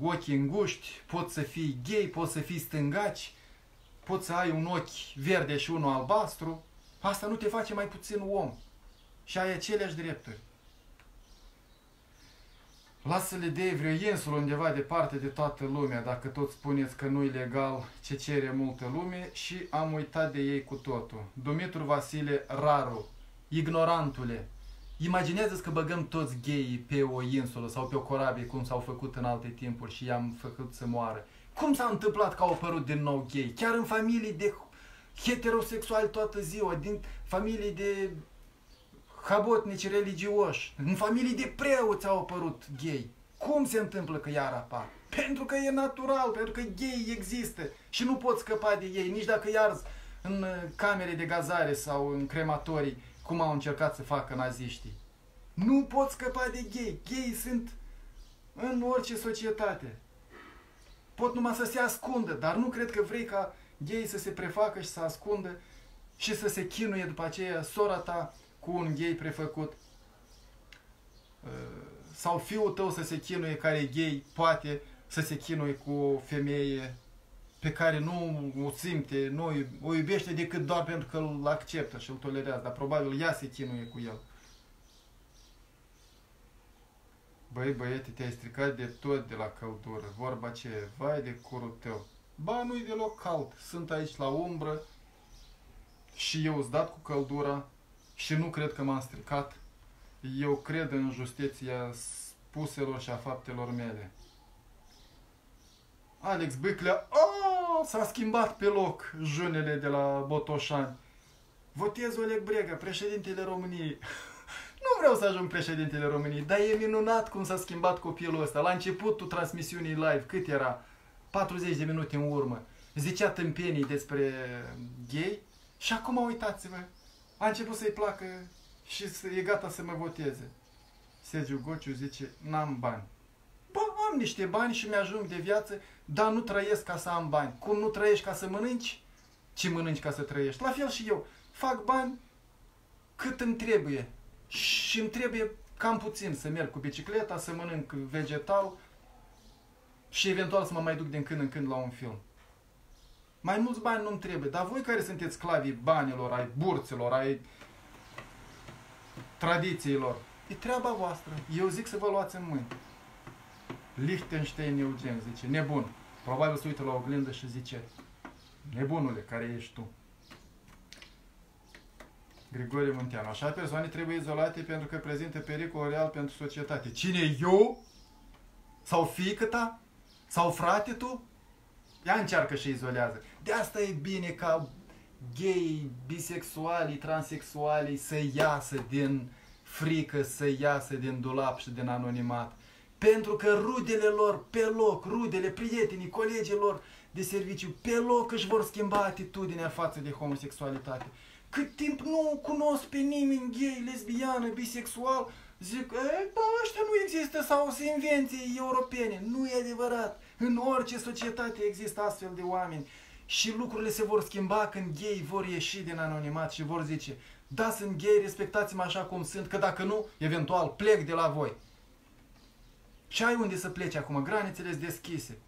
ochii înguști, pot să fii gay, pot să fii stângaci, pot să ai un ochi verde și unul albastru. Asta nu te face mai puțin om. Și ai aceleași drepturi. Lasă-le de vreo insulă undeva departe de toată lumea, dacă tot spuneți că nu-i legal ce cere multă lume și am uitat de ei cu totul. Dumitru Vasile Raru, ignorantule, imaginează-ți că băgăm toți gay pe o insulă sau pe o corabie cum s-au făcut în alte timpuri și i-am făcut să moară. Cum s-a întâmplat că au apărut din nou gay? Chiar în familii de heterosexuali toată ziua, din familii de habotnici religioși, în familii de preoți au apărut gay. Cum se întâmplă că iar apar? Pentru că e natural, pentru că gay există și nu poți scăpa de ei, nici dacă i în uh, camere de gazare sau în crematorii cum au încercat să facă naziștii. Nu pot scăpa de gay. Gay sunt în orice societate. Pot numai să se ascundă, dar nu cred că vrei ca gay să se prefacă și să ascundă și să se chinuie după aceea sora ta cu un gay prefăcut. Uh, sau fiul tău să se chinuie care e gay, poate să se chinuie cu o femeie pe care nu o simte, nu o iubește decât doar pentru că îl acceptă și îl tolerează, dar probabil ea se chinuie cu el. Băi, băiete, te-ai stricat de tot de la căldură. Vorba ce vai de curul tău. Ba, nu-i deloc cald. Sunt aici la umbră și eu îți dat cu căldura și nu cred că m-am stricat. Eu cred în justiția spuselor și a faptelor mele. Alex Bâclea, oh, s-a schimbat pe loc junele de la Botoșani. Votez Oleg Brega, președintele României. nu vreau să ajung președintele României, dar e minunat cum s-a schimbat copilul ăsta. La începutul transmisiunii live, cât era? 40 de minute în urmă. Zicea tâmpenii despre gay și acum uitați-vă. A început să-i placă și e gata să mă voteze. Sergiu Gociu zice, n-am bani. Bă, am niște bani și mi-ajung de viață, dar nu trăiesc ca să am bani. Cum nu trăiești ca să mănânci? Ce mănânci ca să trăiești? La fel și eu. Fac bani cât îmi trebuie. Și îmi trebuie cam puțin să merg cu bicicleta, să mănânc vegetal și eventual să mă mai duc din când în când la un film. Mai mulți bani nu-mi trebuie, dar voi care sunteți sclavii banilor, ai burților, ai tradițiilor, e treaba voastră. Eu zic să vă luați în mâini. Liechtenstein Eugen zice, nebun. Probabil se uită la oglindă și zice, nebunule, care ești tu? Grigore Munteanu. Așa persoane trebuie izolate pentru că prezintă pericol real pentru societate. Cine eu? Sau fiică ta? Sau frate tu? Ea încearcă și izolează. De asta e bine ca gay, bisexuali, transexuali să iasă din frică, să iasă din dulap și din anonimat. Pentru că rudele lor pe loc, rudele, prietenii, colegii lor de serviciu, pe loc își vor schimba atitudinea față de homosexualitate. Cât timp nu cunosc pe nimeni gay, lesbiană, bisexual, zic, e, da, ăștia nu există sau sunt invenții europene. Nu e adevărat. În orice societate există astfel de oameni. Și lucrurile se vor schimba când gay vor ieși din anonimat și vor zice, da, sunt gay, respectați-mă așa cum sunt, că dacă nu, eventual plec de la voi. Și ai unde să pleci acum, granițele sunt deschise.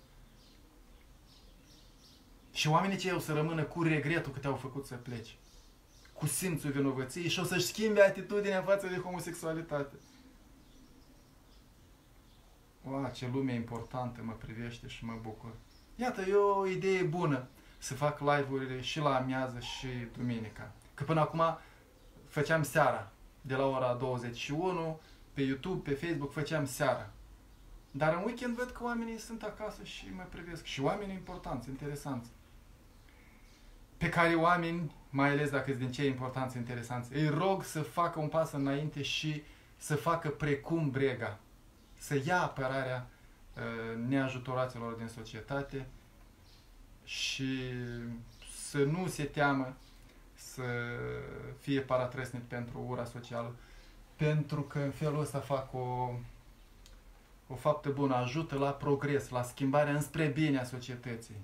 Și oamenii cei o să rămână cu regretul că te-au făcut să pleci cu simțul vinovăției și o să-și schimbe atitudinea față de homosexualitate. Ua, ce lume importantă mă privește și mă bucur. Iată, e o idee bună să fac live-urile și la amiază și duminica. Că până acum făceam seara, de la ora 21, pe YouTube, pe Facebook făceam seara. Dar în weekend văd că oamenii sunt acasă și mă privesc. Și oameni importanți, interesanți. Pe care oameni mai ales dacă sunt din cei importanți, interesanți. Îi rog să facă un pas înainte și să facă precum Brega, să ia apărarea uh, neajutoraților din societate și să nu se teamă să fie paratresnic pentru ura socială, pentru că în felul ăsta fac o, o faptă bună, ajută la progres, la schimbarea înspre bine a societății.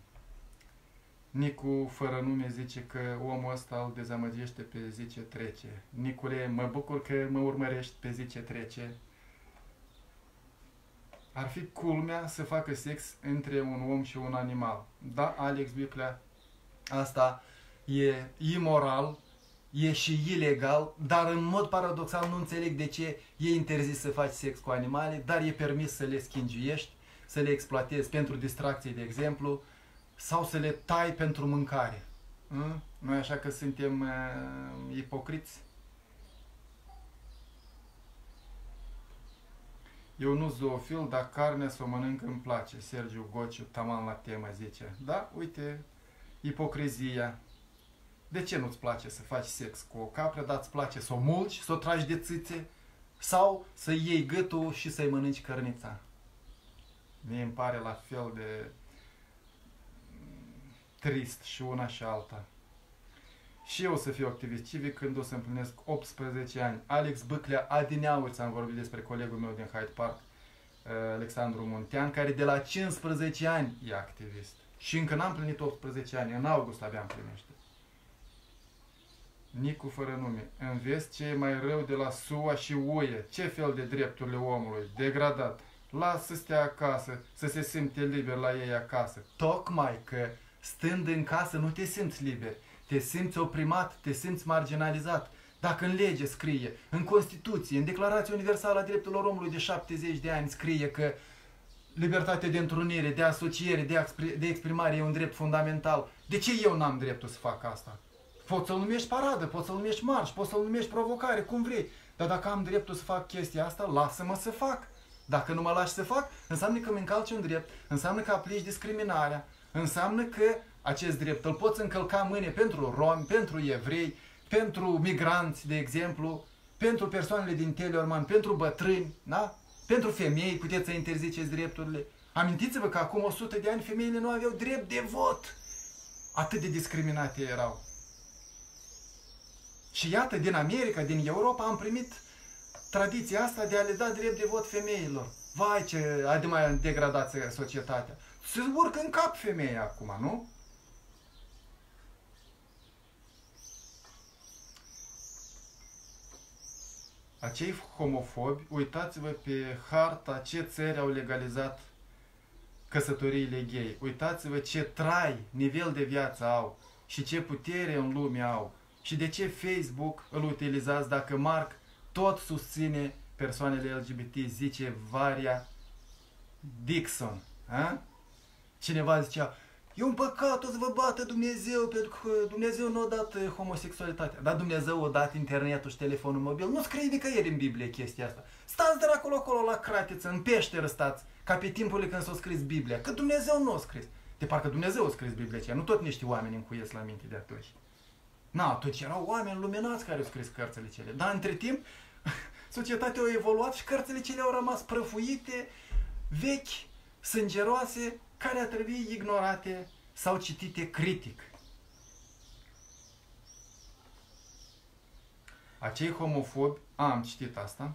Nicu, fără nume, zice că omul ăsta îl dezamăgește pe zi ce trece. Nicule, mă bucur că mă urmărești pe zi ce trece. Ar fi culmea să facă sex între un om și un animal. Da, Alex Biclea, asta e imoral, e și ilegal, dar în mod paradoxal nu înțeleg de ce e interzis să faci sex cu animale, dar e permis să le schingiuiești, să le exploatezi pentru distracție, de exemplu, sau să le tai pentru mâncare. Nu? Noi așa că suntem uh, ipocriți? Eu nu zoofil, dar carnea să o mănânc îmi place. Sergiu Gociu, taman la temă, zice. Da, uite, ipocrizia. De ce nu-ți place să faci sex cu o capră, dar îți place să o mulci, să o tragi de țâțe? Sau să iei gâtul și să-i mănânci cărnița? Mie îmi pare la fel de trist și una și alta. și eu să fiu activist civic când o să împlinesc 18 ani. Alex Băclea, adineauri ți-am vorbit despre colegul meu din Hyde Park, uh, Alexandru Muntean, care de la 15 ani e activist. Și încă n-am plinit 18 ani, în august abia împlinește. Nicu fără nume. În vest ce e mai rău de la SUA și UE? Ce fel de drepturile omului? Degradat. Lasă să stea acasă, să se simte liber la ei acasă. Tocmai că stând în casă nu te simți liber. Te simți oprimat, te simți marginalizat. Dacă în lege scrie, în Constituție, în Declarația Universală a Drepturilor Omului de 70 de ani scrie că libertatea de întrunire, de asociere, de, de exprimare e un drept fundamental. De ce eu n-am dreptul să fac asta? Poți să-l numești paradă, poți să-l numești marș, poți să-l numești provocare, cum vrei. Dar dacă am dreptul să fac chestia asta, lasă-mă să fac. Dacă nu mă lași să fac, înseamnă că îmi încalci un drept, înseamnă că aplici discriminarea, înseamnă că acest drept îl poți încălca mâine pentru romi, pentru evrei, pentru migranți, de exemplu, pentru persoanele din Teleorman, pentru bătrâni, da? pentru femei, puteți să interziceți drepturile. Amintiți-vă că acum 100 de ani femeile nu aveau drept de vot. Atât de discriminate erau. Și iată, din America, din Europa, am primit tradiția asta de a le da drept de vot femeilor. Vai, ce a de mai degradat societatea. Se urcă în cap femeia acum, nu? Acei homofobi, uitați-vă pe harta ce țări au legalizat căsătoriile gay. Uitați-vă ce trai, nivel de viață au și ce putere în lume au. Și de ce Facebook îl utilizați dacă Mark tot susține persoanele LGBT, zice Varia Dixon. A? Cineva zicea, e un păcat, o să vă bată Dumnezeu, pentru că Dumnezeu nu a dat uh, homosexualitatea. Dar Dumnezeu a dat internetul și telefonul mobil. Nu scrie nicăieri în Biblie chestia asta. Stați de acolo, acolo, la cratiță, în peșteră stați, ca pe timpul când s-a scris Biblia. Că Dumnezeu nu a scris. De parcă Dumnezeu a scris Biblia aceea, nu tot niște oameni încuiesc la minte de atunci. Na, atunci erau oameni luminați care au scris cărțile cele. Dar între timp, societatea a evoluat și cărțile cele au rămas prăfuite, vechi, sângeroase, care ar trebui ignorate sau citite critic. Acei homofobi, am citit asta,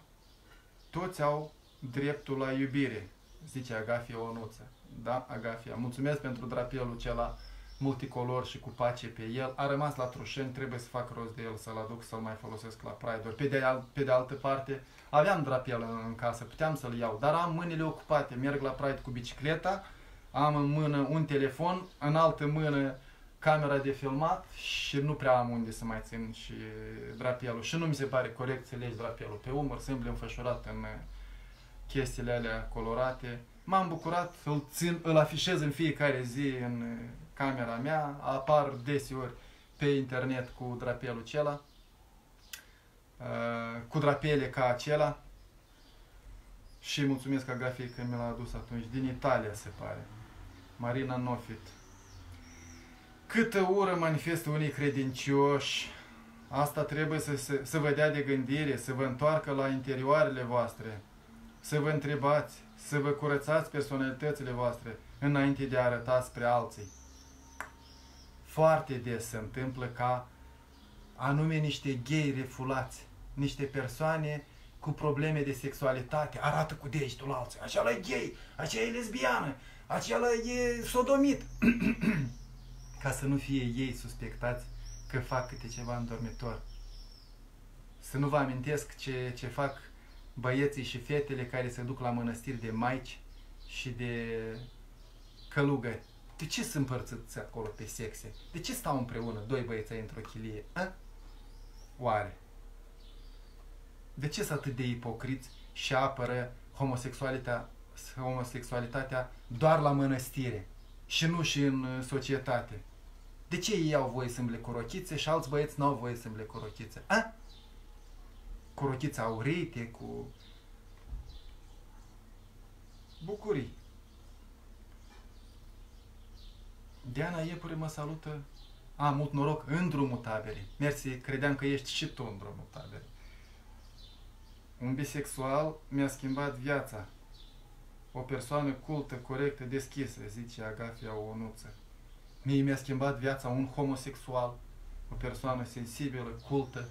toți au dreptul la iubire, zice Agafia Onuță. Da, Agafia, mulțumesc pentru drapelul cela multicolor și cu pace pe el, a rămas la Trușeni, trebuie să fac rost de el, să-l aduc, să-l mai folosesc la Pride-uri. Pe de, al, pe de altă parte, aveam drapel în, în casă, puteam să-l iau, dar am mâinile ocupate, merg la Pride cu bicicleta, am în mână un telefon, în altă mână camera de filmat și nu prea am unde să mai țin și drapelul. Și nu mi se pare corect să legi drapelul pe umăr, simplu înfășurat în chestiile alea colorate. M-am bucurat, îl, țin, îl afișez în fiecare zi în camera mea, apar deseori pe internet cu drapelul acela, uh, cu drapele ca acela. Și mulțumesc ca grafic că mi l-a adus atunci, din Italia se pare, Marina Nofit. Câtă ură manifestă unii credincioși, asta trebuie să, să, să vă dea de gândire, să vă întoarcă la interioarele voastre, să vă întrebați, să vă curățați personalitățile voastre înainte de a arăta spre alții foarte des se întâmplă ca anume niște gay refulați, niște persoane cu probleme de sexualitate, arată cu degetul la alții, acela e gay, acela e lesbiană, acela e sodomit. ca să nu fie ei suspectați că fac câte ceva în dormitor. Să nu vă amintesc ce, ce fac băieții și fetele care se duc la mănăstiri de maici și de călugări. De ce sunt împărțiți acolo pe sexe? De ce stau împreună doi băieți într-o chilie? A? Oare? De ce sunt atât de ipocriți și apără homosexualitatea, homosexualitatea doar la mănăstire și nu și în uh, societate? De ce ei au voie să îmble cu rochițe și alți băieți nu au voie să îmble cu rochițe? A? Cu rochițe aurite, cu bucurii. Diana Iepure mă salută. A, mult noroc în drumul taberei. Mersi, credeam că ești și tu în drumul taberei. Un bisexual mi-a schimbat viața. O persoană cultă, corectă, deschisă, zice Agafia Onuță. Mie mi-a schimbat viața un homosexual. o persoană sensibilă, cultă.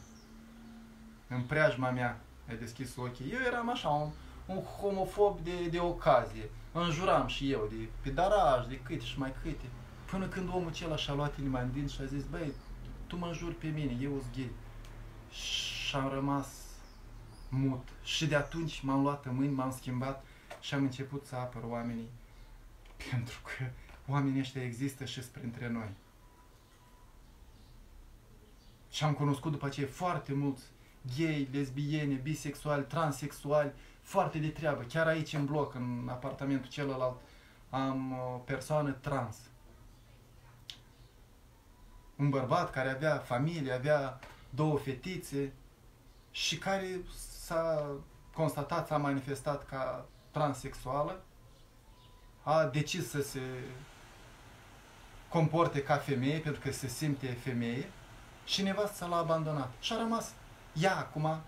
În preajma mea ai deschis ochii. Eu eram așa, un, un homofob de, de ocazie. Înjuram și eu de pidaraj, de câte și mai câte. Până când omul acela și-a luat inima în din și a zis, băi, tu mă înjuri pe mine, eu sunt gay. Și am rămas mut. Și de atunci m-am luat în mâini, m-am schimbat și am început să apăr oamenii. Pentru că oamenii ăștia există și spre între noi. Și am cunoscut după aceea foarte mulți gay, lesbiene, bisexuali, transexuali, foarte de treabă. Chiar aici în bloc, în apartamentul celălalt, am o persoană trans. Un bărbat care avea familie, avea două fetițe și care s-a constatat, s-a manifestat ca transexuală, a decis să se comporte ca femeie pentru că se simte femeie și nevastă l-a abandonat. Și a rămas ea acum,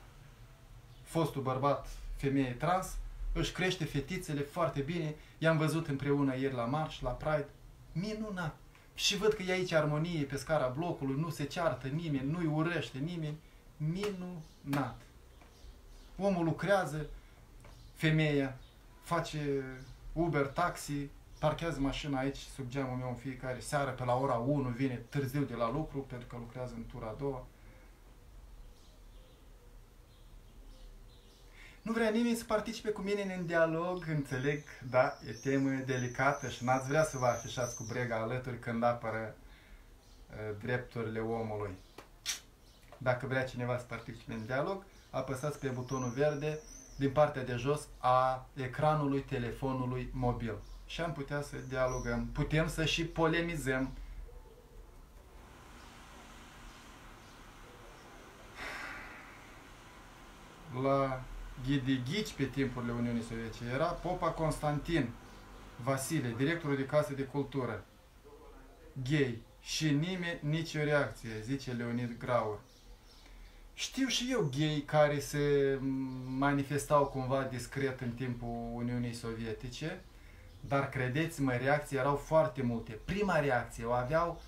fostul bărbat, femeie trans, își crește fetițele foarte bine. I-am văzut împreună ieri la marș, la Pride. Minunat! Și văd că e aici armonie pe scara blocului, nu se ceartă nimeni, nu-i urăște nimeni. Minunat! Omul lucrează, femeia face Uber, taxi, parchează mașina aici sub geamul meu în fiecare seară, pe la ora 1 vine târziu de la lucru pentru că lucrează în tura a doua. Nu vrea nimeni să participe cu mine în dialog, înțeleg, da, e temă delicată și n-ați vrea să vă afișați cu brega alături când apără uh, drepturile omului. Dacă vrea cineva să participe în dialog, apăsați pe butonul verde din partea de jos a ecranului telefonului mobil. Și am putea să dialogăm. Putem să și polemizăm. La Ghidighici pe timpurile Uniunii Sovietice era Popa Constantin Vasile, directorul de casă de cultură. Gay. Și nimeni nicio reacție, zice Leonid Graur. Știu și eu gay care se manifestau cumva discret în timpul Uniunii Sovietice, dar credeți-mă, reacții erau foarte multe. Prima reacție o aveau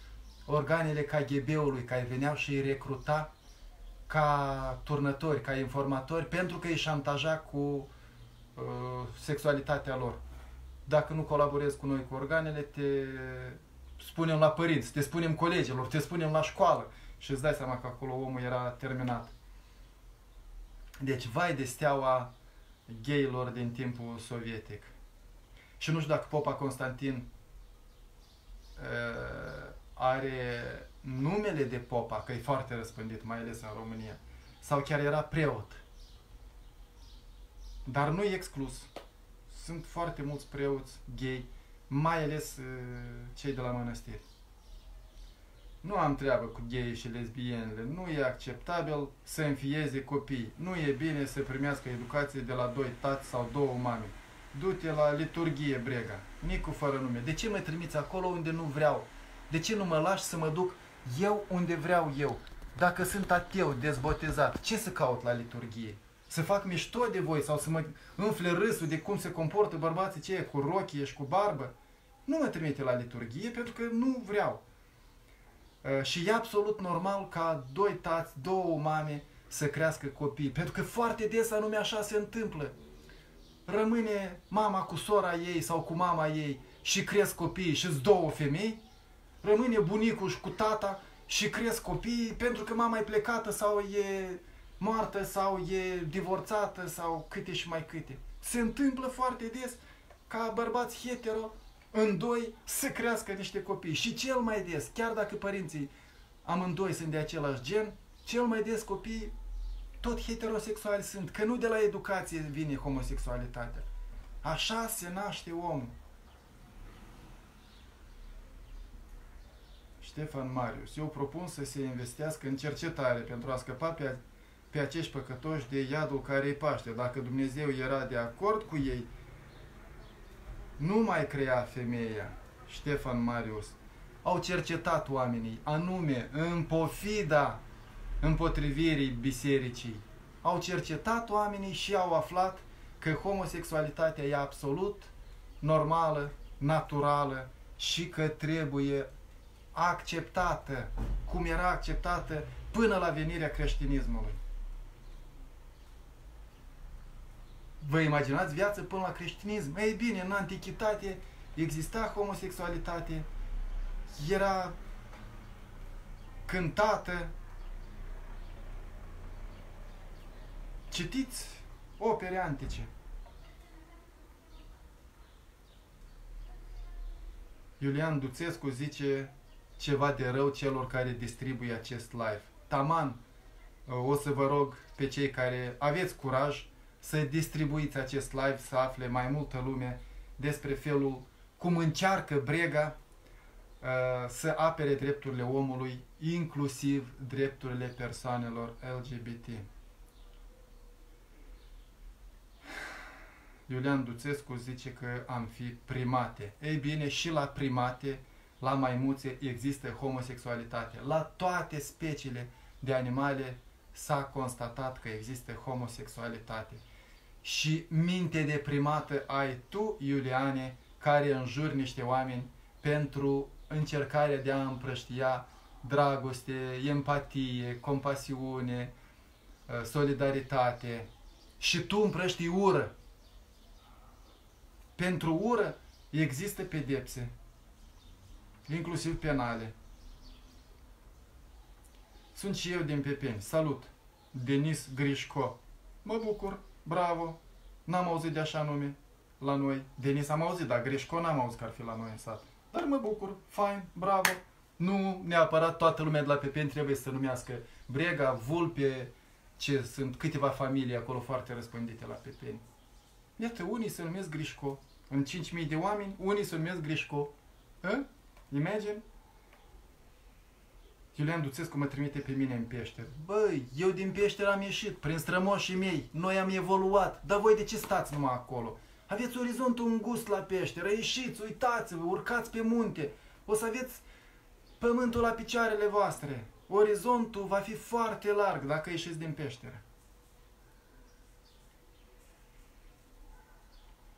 organele KGB-ului care veneau și îi recruta ca turnători, ca informatori, pentru că îi șantaja cu uh, sexualitatea lor. Dacă nu colaborezi cu noi cu organele, te spunem la părinți, te spunem colegilor, te spunem la școală și îți dai seama că acolo omul era terminat. Deci, vai de steaua gayilor din timpul sovietic. Și nu știu dacă Popa Constantin uh, are numele de Popa, că e foarte răspândit, mai ales în România, sau chiar era preot. Dar nu e exclus. Sunt foarte mulți preoți gay, mai ales uh, cei de la mănăstiri. Nu am treabă cu gay și lesbienele. Nu e acceptabil să înfieze copii. Nu e bine să primească educație de la doi tați sau două mame. Du-te la liturghie, brega. Nicu fără nume. De ce mă trimiți acolo unde nu vreau? De ce nu mă lași să mă duc eu unde vreau eu? Dacă sunt ateu, dezbotezat, ce să caut la liturghie? Să fac mișto de voi sau să mă înfle râsul de cum se comportă bărbații ceia cu rochie și cu barbă? Nu mă trimite la liturghie pentru că nu vreau. Uh, și e absolut normal ca doi tați, două mame să crească copii. Pentru că foarte des anume așa se întâmplă. Rămâne mama cu sora ei sau cu mama ei și cresc copiii și două femei. Rămâne bunicul și cu tata și cresc copiii pentru că mama e plecată sau e moartă sau e divorțată sau câte și mai câte. Se întâmplă foarte des ca bărbați hetero în doi să crească niște copii. Și cel mai des, chiar dacă părinții amândoi sunt de același gen, cel mai des copiii tot heterosexuali sunt, că nu de la educație vine homosexualitatea. Așa se naște omul. Ștefan Marius, eu propun să se investească în cercetare pentru a scăpa pe, pe acești păcătoși de iadul care îi paște. Dacă Dumnezeu era de acord cu ei, nu mai crea femeia, Ștefan Marius, au cercetat oamenii, anume în pofida împotrivirii bisericii. Au cercetat oamenii și au aflat că homosexualitatea e absolut normală, naturală și că trebuie acceptată, cum era acceptată până la venirea creștinismului. Vă imaginați viața până la creștinism? Ei bine, în antichitate exista homosexualitate, era cântată. Citiți opere antice. Iulian Duțescu zice ceva de rău celor care distribuie acest live. Taman, o să vă rog pe cei care aveți curaj să distribuiți acest live, să afle mai multă lume despre felul cum încearcă Brega uh, să apere drepturile omului, inclusiv drepturile persoanelor LGBT. Iulian Duțescu zice că am fi primate. Ei bine, și la primate, la maimuțe, există homosexualitate. La toate speciile de animale s-a constatat că există homosexualitate. Și minte de primată ai tu, Iuliane, care înjuri niște oameni pentru încercarea de a împrăștia dragoste, empatie, compasiune, uh, solidaritate. Și tu împrăști ură. Pentru ură există pedepse, inclusiv penale. Sunt și eu din Pepeni. Salut! Denis Grișco. Mă bucur, bravo! N-am auzit de așa nume la noi. Denis am auzit, dar Grișco n-am auzit că ar fi la noi în sat. Dar mă bucur, fain, bravo! Nu neapărat toată lumea de la Pepeni trebuie să numească Brega, Vulpe, ce sunt câteva familii acolo foarte răspândite la Pepeni. Iată, unii se numesc Grișco. În 5.000 de oameni, unii se numesc Grișco. Hă? Imagine? Iulian Duțescu mă trimite pe mine în peșteră. Băi, eu din peșteră am ieșit, prin strămoșii mei, noi am evoluat, dar voi de ce stați numai acolo? Aveți orizontul îngust la peșteră, ieșiți, uitați-vă, urcați pe munte, o să aveți pământul la picioarele voastre. Orizontul va fi foarte larg dacă ieșiți din peșteră.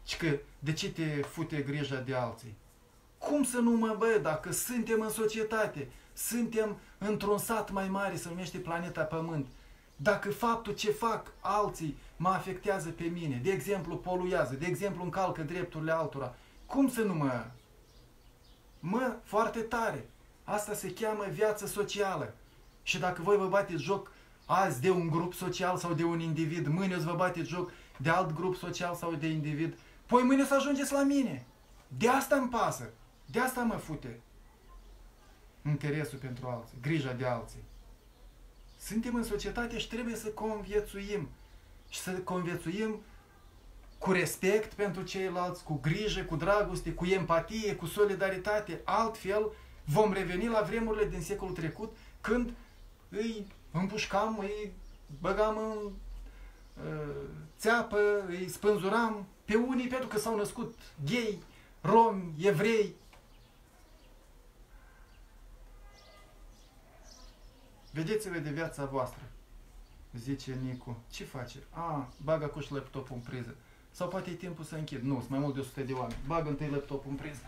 Și că de ce te fute grija de alții? Cum să nu mă bă, dacă suntem în societate, suntem într-un sat mai mare, se numește planeta Pământ, dacă faptul ce fac alții mă afectează pe mine, de exemplu poluează, de exemplu încalcă drepturile altora, cum să nu mă... Mă, foarte tare. Asta se cheamă viață socială. Și dacă voi vă bateți joc azi de un grup social sau de un individ, mâine o să vă bateți joc de alt grup social sau de individ, Păi mâine să ajungeți la mine. De asta îmi pasă. De asta mă fute. Interesul pentru alții, grija de alții. Suntem în societate și trebuie să conviețuim. Și să conviețuim cu respect pentru ceilalți, cu grijă, cu dragoste, cu empatie, cu solidaritate. Altfel vom reveni la vremurile din secolul trecut când îi împușcam, îi băgam în uh, țeapă, îi spânzuram, pe unii pentru că s-au născut gay, romi, evrei. Vedeți-vă de viața voastră, zice Nicu. Ce face? A, bagă cu și laptopul în priză. Sau poate e timpul să închid. Nu, sunt mai mult de 100 de oameni. Bagă întâi laptopul în priză.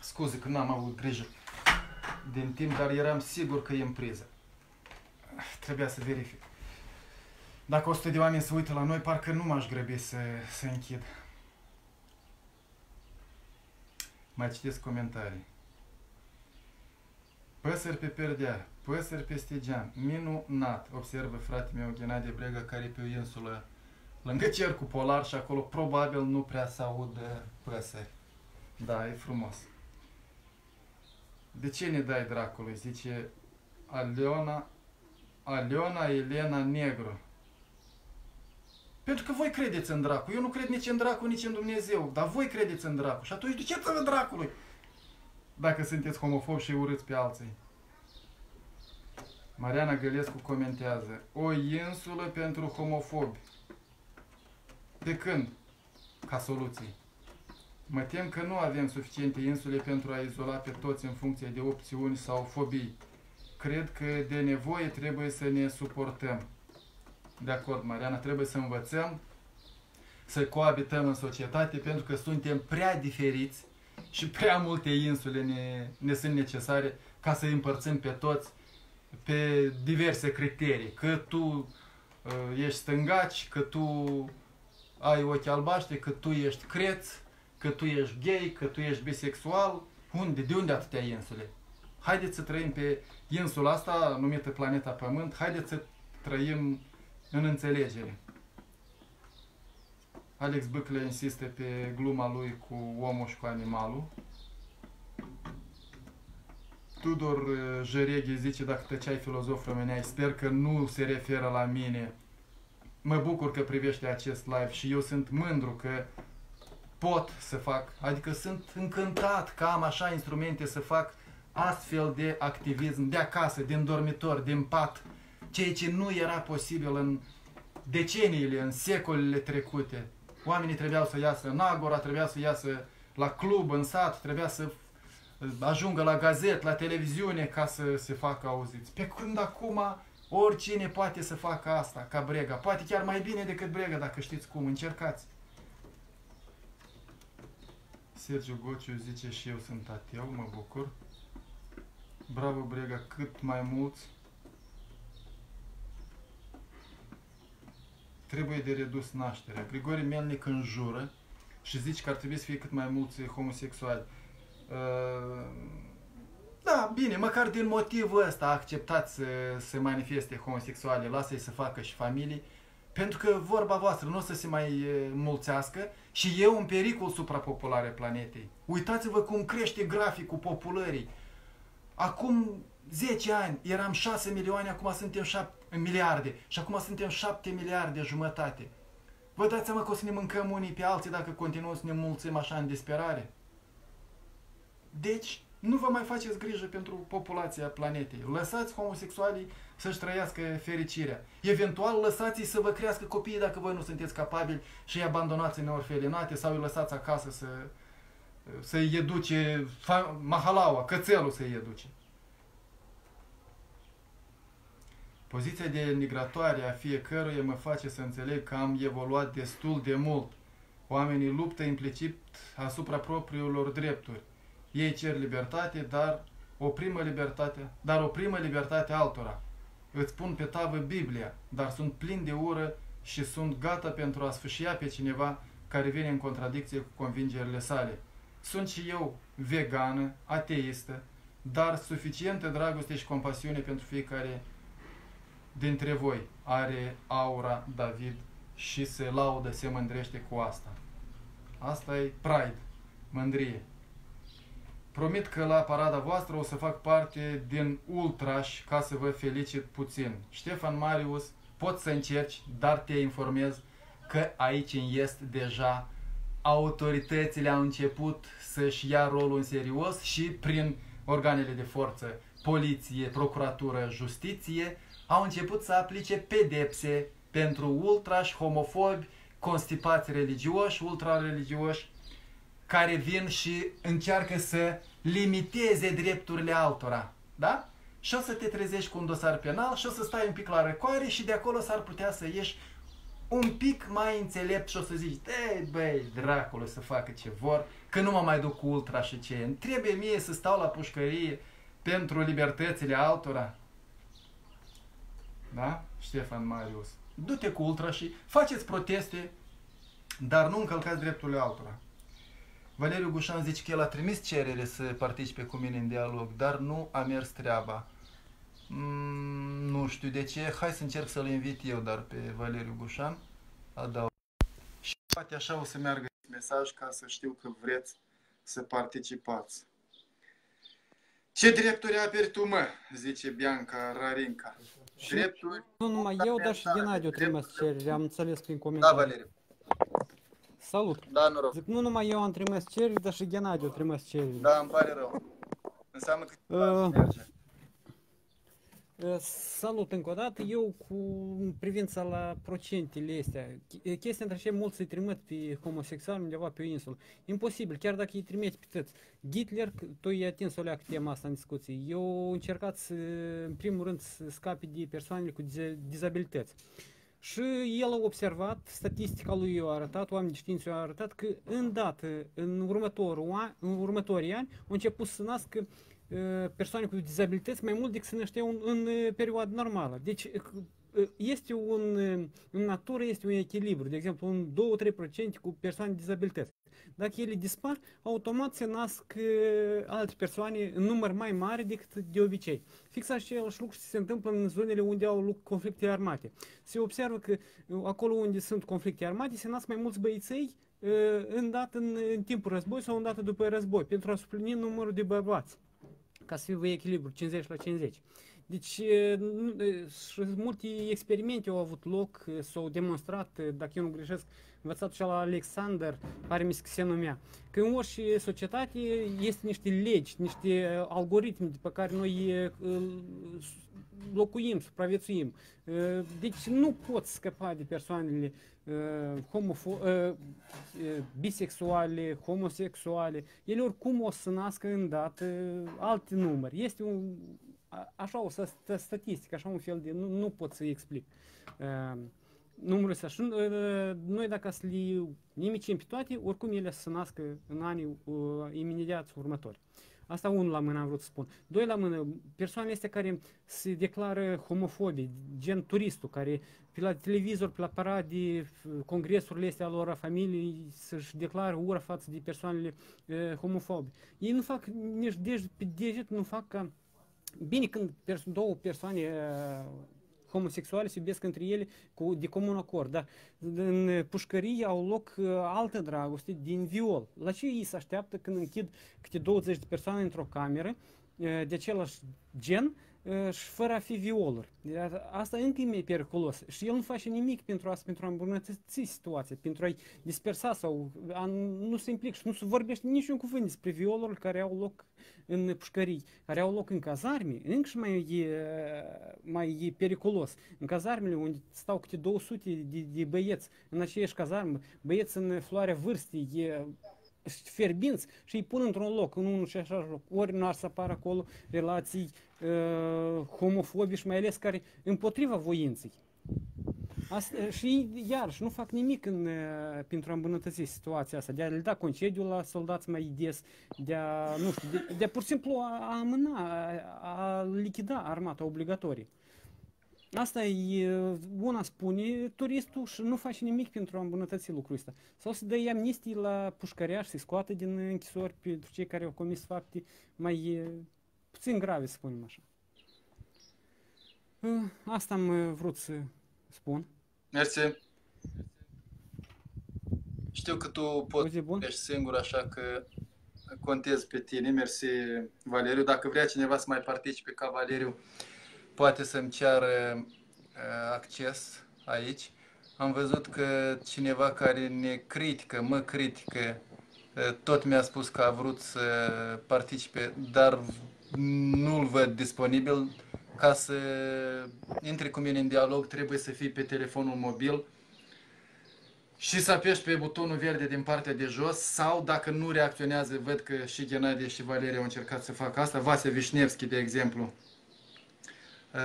Scuze că n-am avut grijă din timp, dar eram sigur că e în priză. Trebuia să verific. Dacă 100 de oameni se uită la noi, parcă nu m-aș grăbi să, să închid. Mai citesc comentarii. Păsări pe perdea, păsări peste geam, minunat, observă frate meu Ghenadie Brega, care e pe o insulă lângă cercul polar și acolo probabil nu prea se audă păsări. Da, e frumos. De ce ne dai dracului? Zice Aleona, Aleona Elena Negru. Pentru că voi credeți în dracu. Eu nu cred nici în dracu, nici în Dumnezeu. Dar voi credeți în dracu. Și atunci duceți-vă dracului. Dacă sunteți homofobi și urâți pe alții. Mariana Gălescu comentează. O insulă pentru homofobi. De când? Ca soluții. Mă tem că nu avem suficiente insule pentru a izola pe toți în funcție de opțiuni sau fobii. Cred că de nevoie trebuie să ne suportăm. De acord, Mariana, trebuie să învățăm să coabităm în societate pentru că suntem prea diferiți și prea multe insule ne, ne sunt necesare ca să îi împărțim pe toți pe diverse criterii. Că tu uh, ești stângaci, că tu ai ochi albaștri, că tu ești creț, că tu ești gay, că tu ești bisexual. Unde? De unde atâtea insule? Haideți să trăim pe insula asta numită planeta Pământ, haideți să trăim în înțelegere. Alex Băcle insiste pe gluma lui cu omul și cu animalul. Tudor uh, Jăreghe zice, dacă tăceai filozof rămâneai, sper că nu se referă la mine. Mă bucur că privește acest live și eu sunt mândru că pot să fac, adică sunt încântat că am așa instrumente să fac astfel de activism de acasă, din dormitor, din pat, ceea ce nu era posibil în deceniile, în secolele trecute. Oamenii trebuiau să iasă în agora, trebuia să iasă la club, în sat, trebuia să ajungă la gazet, la televiziune ca să se facă auziți. Pe când acum oricine poate să facă asta ca Brega. Poate chiar mai bine decât Brega, dacă știți cum. Încercați. Sergiu Gociu zice și eu sunt ateu, mă bucur. Bravo Brega, cât mai mulți trebuie de redus nașterea. Grigore Melnic înjură și zice că ar trebui să fie cât mai mulți homosexuali. Uh, da, bine, măcar din motivul ăsta a acceptat să se manifeste homosexuale, lasă-i să facă și familii, pentru că vorba voastră nu o să se mai mulțească și e un pericol suprapopulare planetei. Uitați-vă cum crește graficul populării. Acum 10 ani eram 6 milioane, acum suntem 7 miliarde și acum suntem 7 miliarde jumătate. Vă dați seama că o să ne mâncăm unii pe alții dacă continuăm să ne mulțim așa în disperare? Deci, nu vă mai faceți grijă pentru populația planetei. Lăsați homosexualii să-și trăiască fericirea. Eventual, lăsați-i să vă crească copiii dacă voi nu sunteți capabili și îi abandonați în orfelinate sau îi lăsați acasă să, să-i educe mahalaua, cățelul să-i educe. Poziția de migratoare a fiecăruia mă face să înțeleg că am evoluat destul de mult. Oamenii luptă implicit asupra propriilor drepturi. Ei cer libertate, dar o primă libertate, dar o primă libertate altora. Îți pun pe tavă Biblia, dar sunt plin de ură și sunt gata pentru a sfâșia pe cineva care vine în contradicție cu convingerile sale. Sunt și eu vegană, ateistă, dar suficientă dragoste și compasiune pentru fiecare dintre voi are aura David și se laudă, se mândrește cu asta. Asta e pride, mândrie. Promit că la parada voastră o să fac parte din ultraș ca să vă felicit puțin. Ștefan Marius, poți să încerci, dar te informez că aici în Est deja autoritățile au început să-și ia rolul în serios și prin organele de forță, poliție, procuratură, justiție, au început să aplice pedepse pentru ultrași, homofobi, constipați religioși, ultra-religioși, care vin și încearcă să limiteze drepturile altora. Da? Și o să te trezești cu un dosar penal și o să stai un pic la răcoare și de acolo s-ar putea să ieși un pic mai înțelept și o să zici, ei, băi, dracului să facă ce vor, că nu mă mai duc cu ultra și ce. Trebuie mie să stau la pușcărie pentru libertățile altora. Da? Ștefan Marius. Du-te cu ultra și faceți proteste, dar nu încălcați drepturile altora. Valeriu Gușan zice că el a trimis cerere să participe cu mine în dialog, dar nu a mers treaba. Mm, nu știu de ce. Hai să încerc să-l invit eu, dar pe Valeriu Gușan. Adaug. Și poate așa o să meargă mesaj ca să știu că vreți să participați. Ce drepturi aperi tu, mă? Zice Bianca Rarinca. Drepturi... Nu numai eu, dar și Ghenadiu trimis cereri. Am înțeles prin comentarii. Da, Valeriu. Salut! Da, noroc. Zic, nu numai eu am trimis cereri, dar și Ghenadiu trimis cereri. Da, îmi pare rău. Înseamnă că Uh, merge. Uh, salut încă o dată. Eu cu privința la procentele astea, chestia între ce mulți îi trimit pe homosexuali undeva pe o insulă. Imposibil, chiar dacă îi trimit pe toți. Hitler, tu i-ai atins o leacă tema asta în discuție. Eu încercat să, în primul rând, să scape de persoanele cu dizabilități. Și el a observat, statistica lui i-a arătat, oamenii de știință i-au arătat că îndată, în, următorul, în următorii ani, au început să nască persoane cu dizabilități mai mult decât se nășteau în, în perioada normală. Deci este un, în natură este un echilibru, de exemplu un 2-3% cu persoane cu dizabilități. Dacă ele dispar, automat se nasc alte persoane în număr mai mare decât de obicei. Fix același lucru se întâmplă în zonele unde au loc conflicte armate. Se observă că acolo unde sunt conflicte armate se nasc mai mulți băieței îndată în, în timpul război sau îndată după război, pentru a suplini numărul de bărbați ca să fie echilibru 50 la 50. Deci, multe experimente au avut loc, s-au demonstrat, dacă eu nu greșesc, învățatul și la Alexander, pare mi se numea, că în orice societate este niște legi, niște algoritmi pe care noi locuim, supraviețuim. Deci nu pot scăpa de persoanele homofo- bisexuale, homosexuale. Ele oricum o să nască îndată alte numări. Este un, așa o statistică, așa un fel de, nu, nu pot să explic. Numărul ăsta. Și noi dacă să le nimicim pe toate, oricum ele să nască în anii imediat următori. Asta unul la mână am vrut să spun. Doi la mână, persoanele astea care se declară homofobii, gen turistul, care pe la televizor, pe la parade, congresurile astea lor a familiei să-și declară ură față de persoanele uh, homofobe. Ei nu fac nici de pe deget, nu fac ca... Bine când pers- două persoane uh, homosexuale se iubesc între ele cu, de comun acord, dar în pușcărie au loc uh, altă dragoste din viol. La ce ei se așteaptă când închid câte 20 de persoane într-o cameră uh, de același gen și fără a fi violuri. Asta încă e mai periculos. Și el nu face nimic pentru asta, pentru a îmbunătăți situația, pentru a-i dispersa sau a nu se implică și nu se vorbește niciun cuvânt despre violuri care au loc în pușcării, care au loc în cazarme, încă și mai e, mai e periculos. În cazarmele unde stau câte 200 de, de băieți în aceeași cazarmă, băieți în floarea vârstei, e fierbinți și îi pun într-un loc, în unul și așa loc. Ori nu ar să apară acolo relații uh, homofobici, mai ales care împotriva voinței. Asta, și iarăși nu fac nimic în, pentru a îmbunătăți situația asta, de a le da concediu la soldați mai des, de a, nu știu, de, de a pur și simplu a, a amâna, a, a lichida armata obligatorie. Asta e, una spune turistul și nu face nimic pentru a îmbunătăți lucrul ăsta. Sau să dă amnistii la pușcăriaș, să-i scoată din închisori pentru cei care au comis fapte mai puțin grave, să spunem așa. Asta am vrut să spun. Mersi. Știu că tu poți ești singur, așa că contez pe tine. Mersi, Valeriu. Dacă vrea cineva să mai participe ca Valeriu, poate să-mi ceară uh, acces aici. Am văzut că cineva care ne critică, mă critică, uh, tot mi-a spus că a vrut să participe, dar nu-l văd disponibil. Ca să intre cu mine în dialog, trebuie să fii pe telefonul mobil și să apeși pe butonul verde din partea de jos sau dacă nu reacționează, văd că și Ghenadie și Valeria au încercat să facă asta, Vase Vișnevski, de exemplu, uh,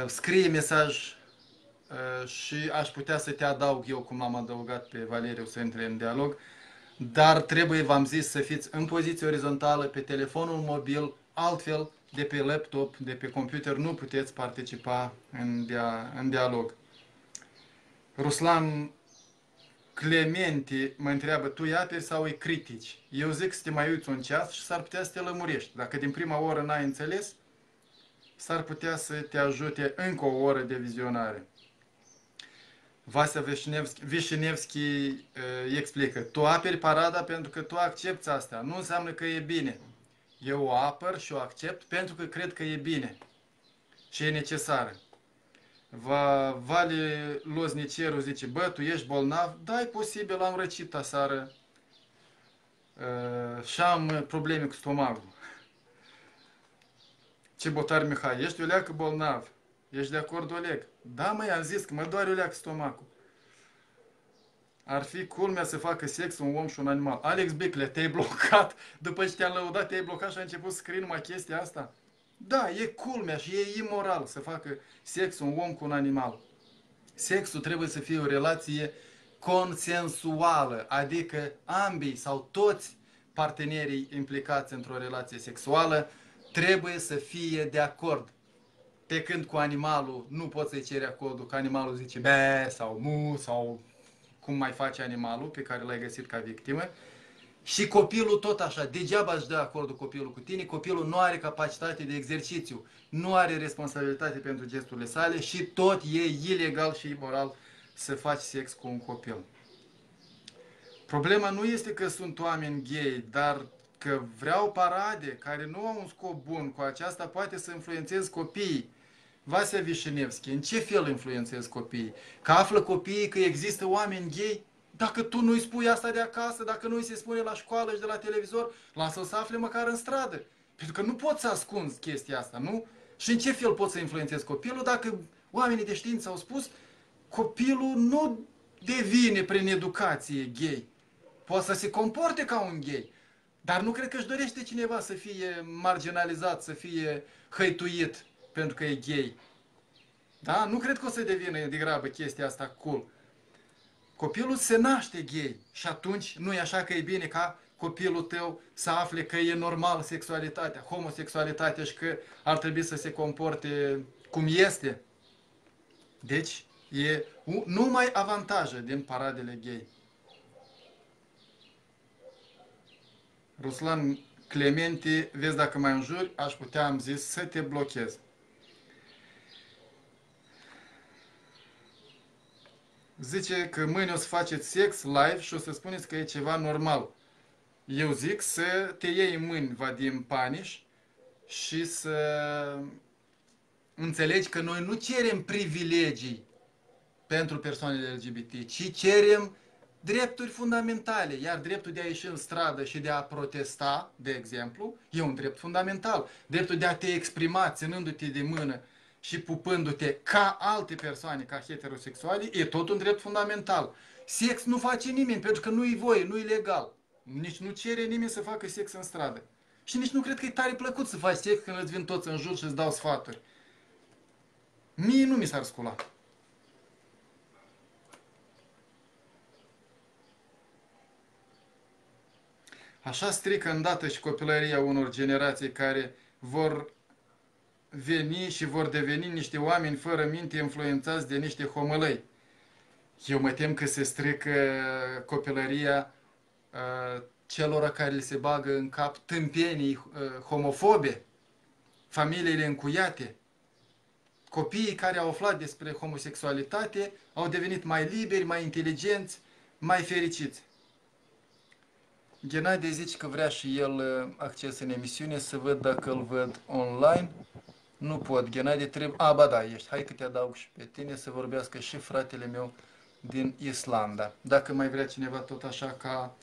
scrie mesaj uh, și aș putea să te adaug eu cum am adăugat pe Valeriu să intre în dialog, dar trebuie, v-am zis, să fiți în poziție orizontală pe telefonul mobil, altfel de pe laptop, de pe computer, nu puteți participa în, dia în dialog. Ruslan Clemente mă întreabă, tu îi aperi sau îi critici? Eu zic să te mai uiți un ceas și s-ar putea să te lămurești. Dacă din prima oră n-ai înțeles, s-ar putea să te ajute încă o oră de vizionare. Vasia Vișinevski, Vișinevski uh, explică, tu aperi parada pentru că tu accepti asta, nu înseamnă că e bine. Eu o apăr și o accept pentru că cred că e bine și e necesară. Va, Vale Lozniceru zice, bă, tu ești bolnav? Da, e posibil, am răcit aseară uh, și am probleme cu stomacul. Ce botar Mihai, ești o leacă bolnav. Ești de acord, Oleg? Da, măi, am zis că mă doare Oleg stomacul. Ar fi culmea să facă sex un om și un animal. Alex Bicle, te-ai blocat. După ce te-am lăudat, te-ai blocat și a început să scrii numai chestia asta. Da, e culmea și e imoral să facă sex un om cu un animal. Sexul trebuie să fie o relație consensuală, adică ambii sau toți partenerii implicați într-o relație sexuală trebuie să fie de acord. Pe când cu animalul nu poți să-i ceri acordul, că animalul zice be sau mu sau cum mai face animalul pe care l-ai găsit ca victimă. Și copilul tot așa, degeaba își dă acordul copilul cu tine, copilul nu are capacitate de exercițiu, nu are responsabilitate pentru gesturile sale și tot e ilegal și imoral să faci sex cu un copil. Problema nu este că sunt oameni gay, dar că vreau parade care nu au un scop bun, cu aceasta poate să influențez copiii. Vasia Vișinevski, în ce fel influențezi copiii? Că află copiii că există oameni gay? Dacă tu nu-i spui asta de acasă, dacă nu-i se spune la școală și de la televizor, lasă-l să afle măcar în stradă. Pentru că nu poți să ascunzi chestia asta, nu? Și în ce fel poți să influențezi copilul dacă oamenii de știință au spus copilul nu devine prin educație gay. Poate să se comporte ca un gay. Dar nu cred că își dorește cineva să fie marginalizat, să fie hăituit pentru că e gay. Da? Nu cred că o să devină degrabă chestia asta cool. Copilul se naște gay și atunci nu e așa că e bine ca copilul tău să afle că e normal sexualitatea, homosexualitatea și că ar trebui să se comporte cum este. Deci, e numai avantaje din paradele gay. Ruslan Clemente, vezi dacă mai înjuri, aș putea, am zis, să te blochez. Zice că mâine o să faceți sex live și o să spuneți că e ceva normal. Eu zic să te iei în mâini, Vadim Paniș, și să înțelegi că noi nu cerem privilegii pentru persoanele LGBT, ci cerem drepturi fundamentale, iar dreptul de a ieși în stradă și de a protesta, de exemplu, e un drept fundamental. Dreptul de a te exprima ținându-te de mână și pupându-te ca alte persoane, ca heterosexuale, e tot un drept fundamental. Sex nu face nimeni, pentru că nu-i voie, nu-i legal. Nici nu cere nimeni să facă sex în stradă. Și nici nu cred că e tare plăcut să faci sex când îți vin toți în jur și îți dau sfaturi. Mie nu mi s-ar scula. Așa strică îndată și copilăria unor generații care vor veni și vor deveni niște oameni fără minte influențați de niște homălăi. Eu mă tem că se strică copilăria uh, celor care le se bagă în cap tâmpenii uh, homofobe, familiile încuiate. Copiii care au aflat despre homosexualitate au devenit mai liberi, mai inteligenți, mai fericiți. Ghenadie zice că vrea și el uh, acces în emisiune, să văd dacă îl văd online. Nu pot, Ghenadie trebuie... A, ba da, ești. Hai că te adaug și pe tine să vorbească și fratele meu din Islanda. Dacă mai vrea cineva tot așa ca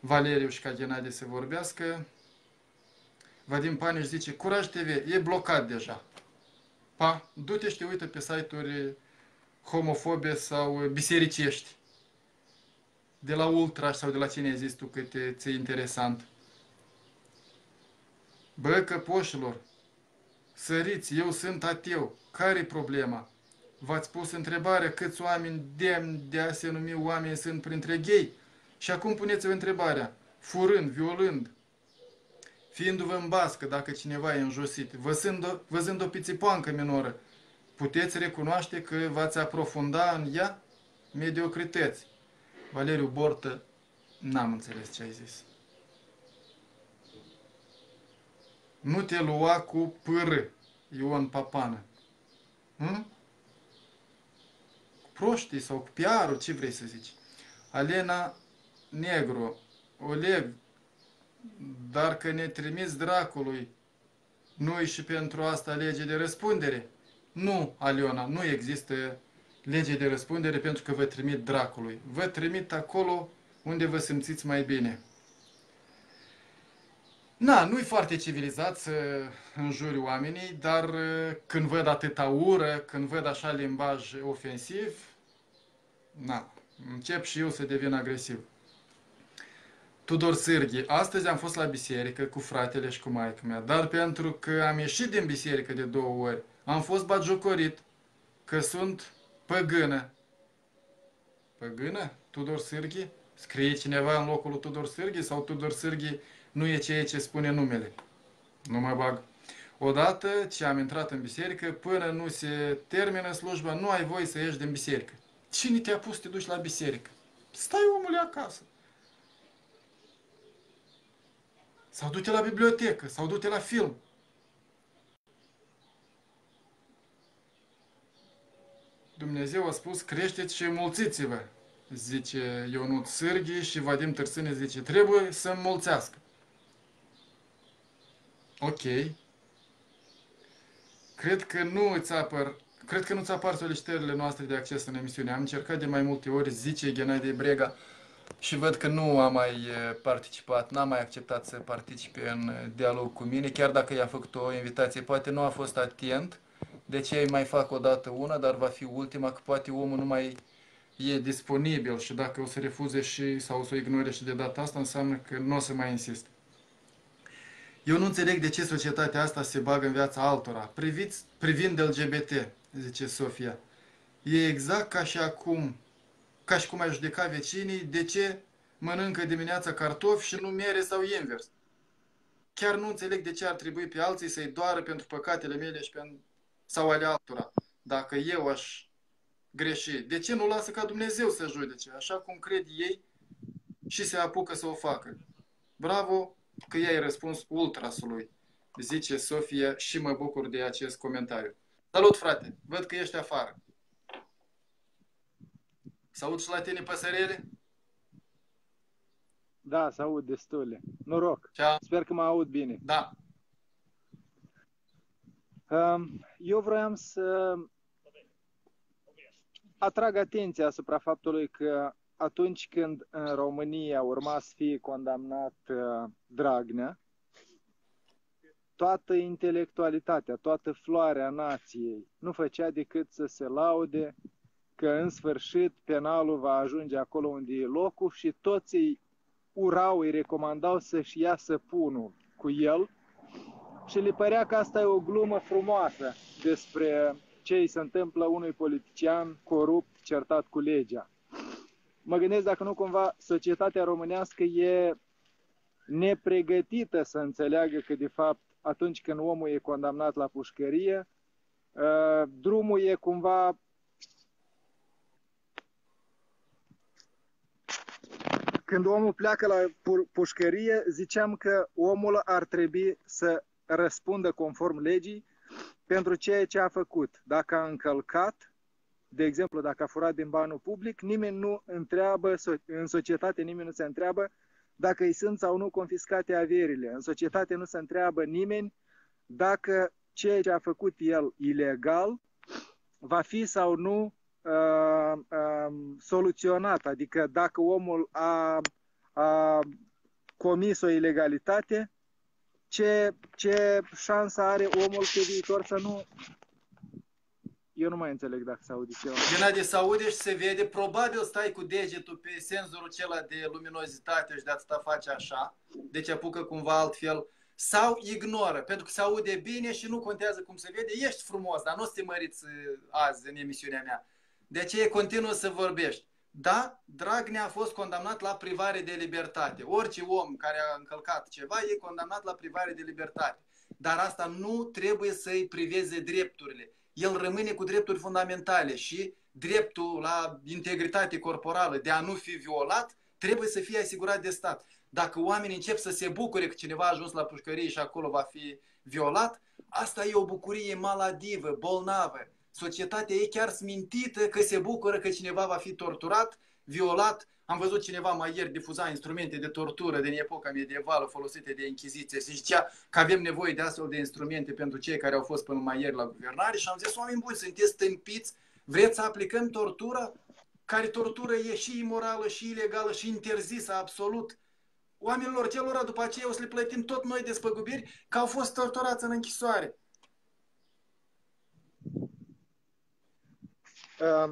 Valeriu și ca Ghenadie să vorbească, Vadim Paniș zice, Curaj TV, e blocat deja. Pa, du-te și te uită pe site-uri homofobe sau bisericești de la Ultra sau de la cine ai zis tu că te, ți interesant. Bă, căpoșilor, săriți, eu sunt ateu. Care-i problema? V-ați pus întrebarea câți oameni demni de a se numi oameni sunt printre gay? Și acum puneți-vă întrebarea, furând, violând, fiindu-vă în bască dacă cineva e înjosit, văzând o, văzând o pițipoancă minoră, puteți recunoaște că v-ați aprofunda în ea mediocrități. Valeriu Bortă, n-am înțeles ce ai zis. Nu te lua cu pârâ, Ion Papană. Hm? Cu proștii sau cu piarul, ce vrei să zici? Alena Negru, Oleg, dar că ne trimis dracului, nu și pentru asta lege de răspundere? Nu, Aliona, nu există lege de răspundere pentru că vă trimit dracului. Vă trimit acolo unde vă simțiți mai bine. Na, nu-i foarte civilizat să înjuri oamenii, dar uh, când văd atâta ură, când văd așa limbaj ofensiv, na, încep și eu să devin agresiv. Tudor Sârghi, astăzi am fost la biserică cu fratele și cu maica mea, dar pentru că am ieșit din biserică de două ori, am fost bagiocorit că sunt păgână. Păgână? Tudor Sârghi? Scrie cineva în locul lui Tudor Sârghi sau Tudor Sârghi nu e ceea ce spune numele? Nu mă bag. Odată ce am intrat în biserică, până nu se termină slujba, nu ai voie să ieși din biserică. Cine te-a pus să te duci la biserică? Stai omule acasă. Sau du-te la bibliotecă, sau du-te la film. Dumnezeu a spus, creșteți și mulțiți-vă, zice Ionut Sârghi și Vadim Târsâne zice, trebuie să înmulțească. Ok. Cred că nu îți apăr, cred că nu ți apar solicitările noastre de acces în emisiune. Am încercat de mai multe ori, zice Ghenadie Brega, și văd că nu a mai participat, n-a mai acceptat să participe în dialog cu mine, chiar dacă i-a făcut o invitație, poate nu a fost atent, de ce îi mai fac o dată una, dar va fi ultima, că poate omul nu mai e disponibil și dacă o să refuze și sau o să o ignore și de data asta, înseamnă că nu o să mai insist. Eu nu înțeleg de ce societatea asta se bagă în viața altora. Priviți, privind LGBT, zice Sofia. E exact ca și acum ca și cum ai judeca vecinii, de ce mănâncă dimineața cartofi și nu mere sau invers. Chiar nu înțeleg de ce ar trebui pe alții să-i doară pentru păcatele mele și pentru, sau ale altora. Dacă eu aș greși, de ce nu lasă ca Dumnezeu să judece, așa cum cred ei și se apucă să o facă? Bravo că i-ai răspuns ultrasului, zice Sofia și mă bucur de acest comentariu. Salut, frate! Văd că ești afară. Să aud și la tine păsărele? Da, să aud destule. Noroc. Ceau. Sper că mă aud bine. Da. Um, eu vroiam să atrag atenția asupra faptului că atunci când în România urma să fie condamnat uh, Dragnea, toată intelectualitatea, toată floarea nației nu făcea decât să se laude că în sfârșit penalul va ajunge acolo unde e locul și toți îi urau, îi recomandau să-și ia săpunul cu el și le părea că asta e o glumă frumoasă despre ce îi se întâmplă unui politician corupt, certat cu legea. Mă gândesc dacă nu cumva societatea românească e nepregătită să înțeleagă că de fapt atunci când omul e condamnat la pușcărie, ă, drumul e cumva când omul pleacă la pușcărie, ziceam că omul ar trebui să răspundă conform legii pentru ceea ce a făcut. Dacă a încălcat, de exemplu, dacă a furat din banul public, nimeni nu întreabă, în societate nimeni nu se întreabă dacă îi sunt sau nu confiscate averile. În societate nu se întreabă nimeni dacă ceea ce a făcut el ilegal va fi sau nu uh, uh, soluționat. Adică dacă omul a, a comis o ilegalitate, ce, ce șansă are omul pe viitor să nu... Eu nu mai înțeleg dacă se aude ceva. Gennady, se aude și se vede. Probabil stai cu degetul pe senzorul acela de luminozitate și de asta face așa. Deci apucă cumva altfel. Sau ignoră, pentru că se aude bine și nu contează cum se vede. Ești frumos, dar nu o să te măriți uh, azi în emisiunea mea. De aceea continuă să vorbești. Da, Dragnea a fost condamnat la privare de libertate. Orice om care a încălcat ceva e condamnat la privare de libertate. Dar asta nu trebuie să-i priveze drepturile. El rămâne cu drepturi fundamentale și dreptul la integritate corporală de a nu fi violat trebuie să fie asigurat de stat. Dacă oamenii încep să se bucure că cineva a ajuns la pușcărie și acolo va fi violat, asta e o bucurie maladivă, bolnavă societatea e chiar smintită că se bucură că cineva va fi torturat, violat. Am văzut cineva mai ieri difuza instrumente de tortură din epoca medievală folosite de Inchiziție. Se zicea că avem nevoie de astfel de instrumente pentru cei care au fost până mai ieri la guvernare și am zis, oameni buni, sunteți stâmpiți? Vreți să aplicăm tortura? Care tortură e și imorală, și ilegală, și interzisă absolut. oamenilor celor după aceea o să le plătim tot noi despăgubiri că au fost torturați în închisoare.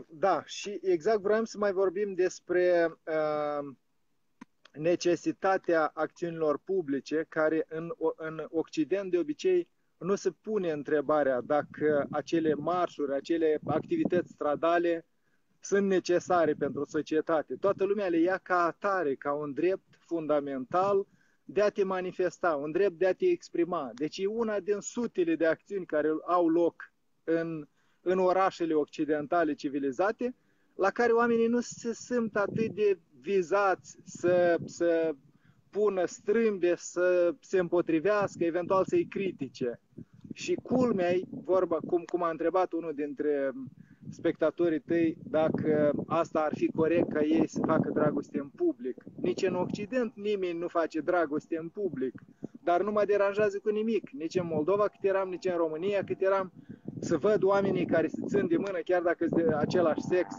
Da, și exact vreau să mai vorbim despre uh, necesitatea acțiunilor publice, care în, în Occident de obicei nu se pune întrebarea dacă acele marșuri, acele activități stradale sunt necesare pentru societate. Toată lumea le ia ca atare, ca un drept fundamental de a te manifesta, un drept de a te exprima. Deci e una din sutele de acțiuni care au loc în, în orașele occidentale civilizate, la care oamenii nu se simt atât de vizați să, să pună strâmbe, să se împotrivească, eventual să-i critique. Și culmea vorba, cum, cum a întrebat unul dintre spectatorii tăi dacă asta ar fi corect ca ei să facă dragoste în public. Nici în Occident nimeni nu face dragoste în public, dar nu mă deranjează cu nimic. Nici în Moldova cât eram, nici în România cât eram, să văd oamenii care se țin de mână, chiar dacă sunt de același sex,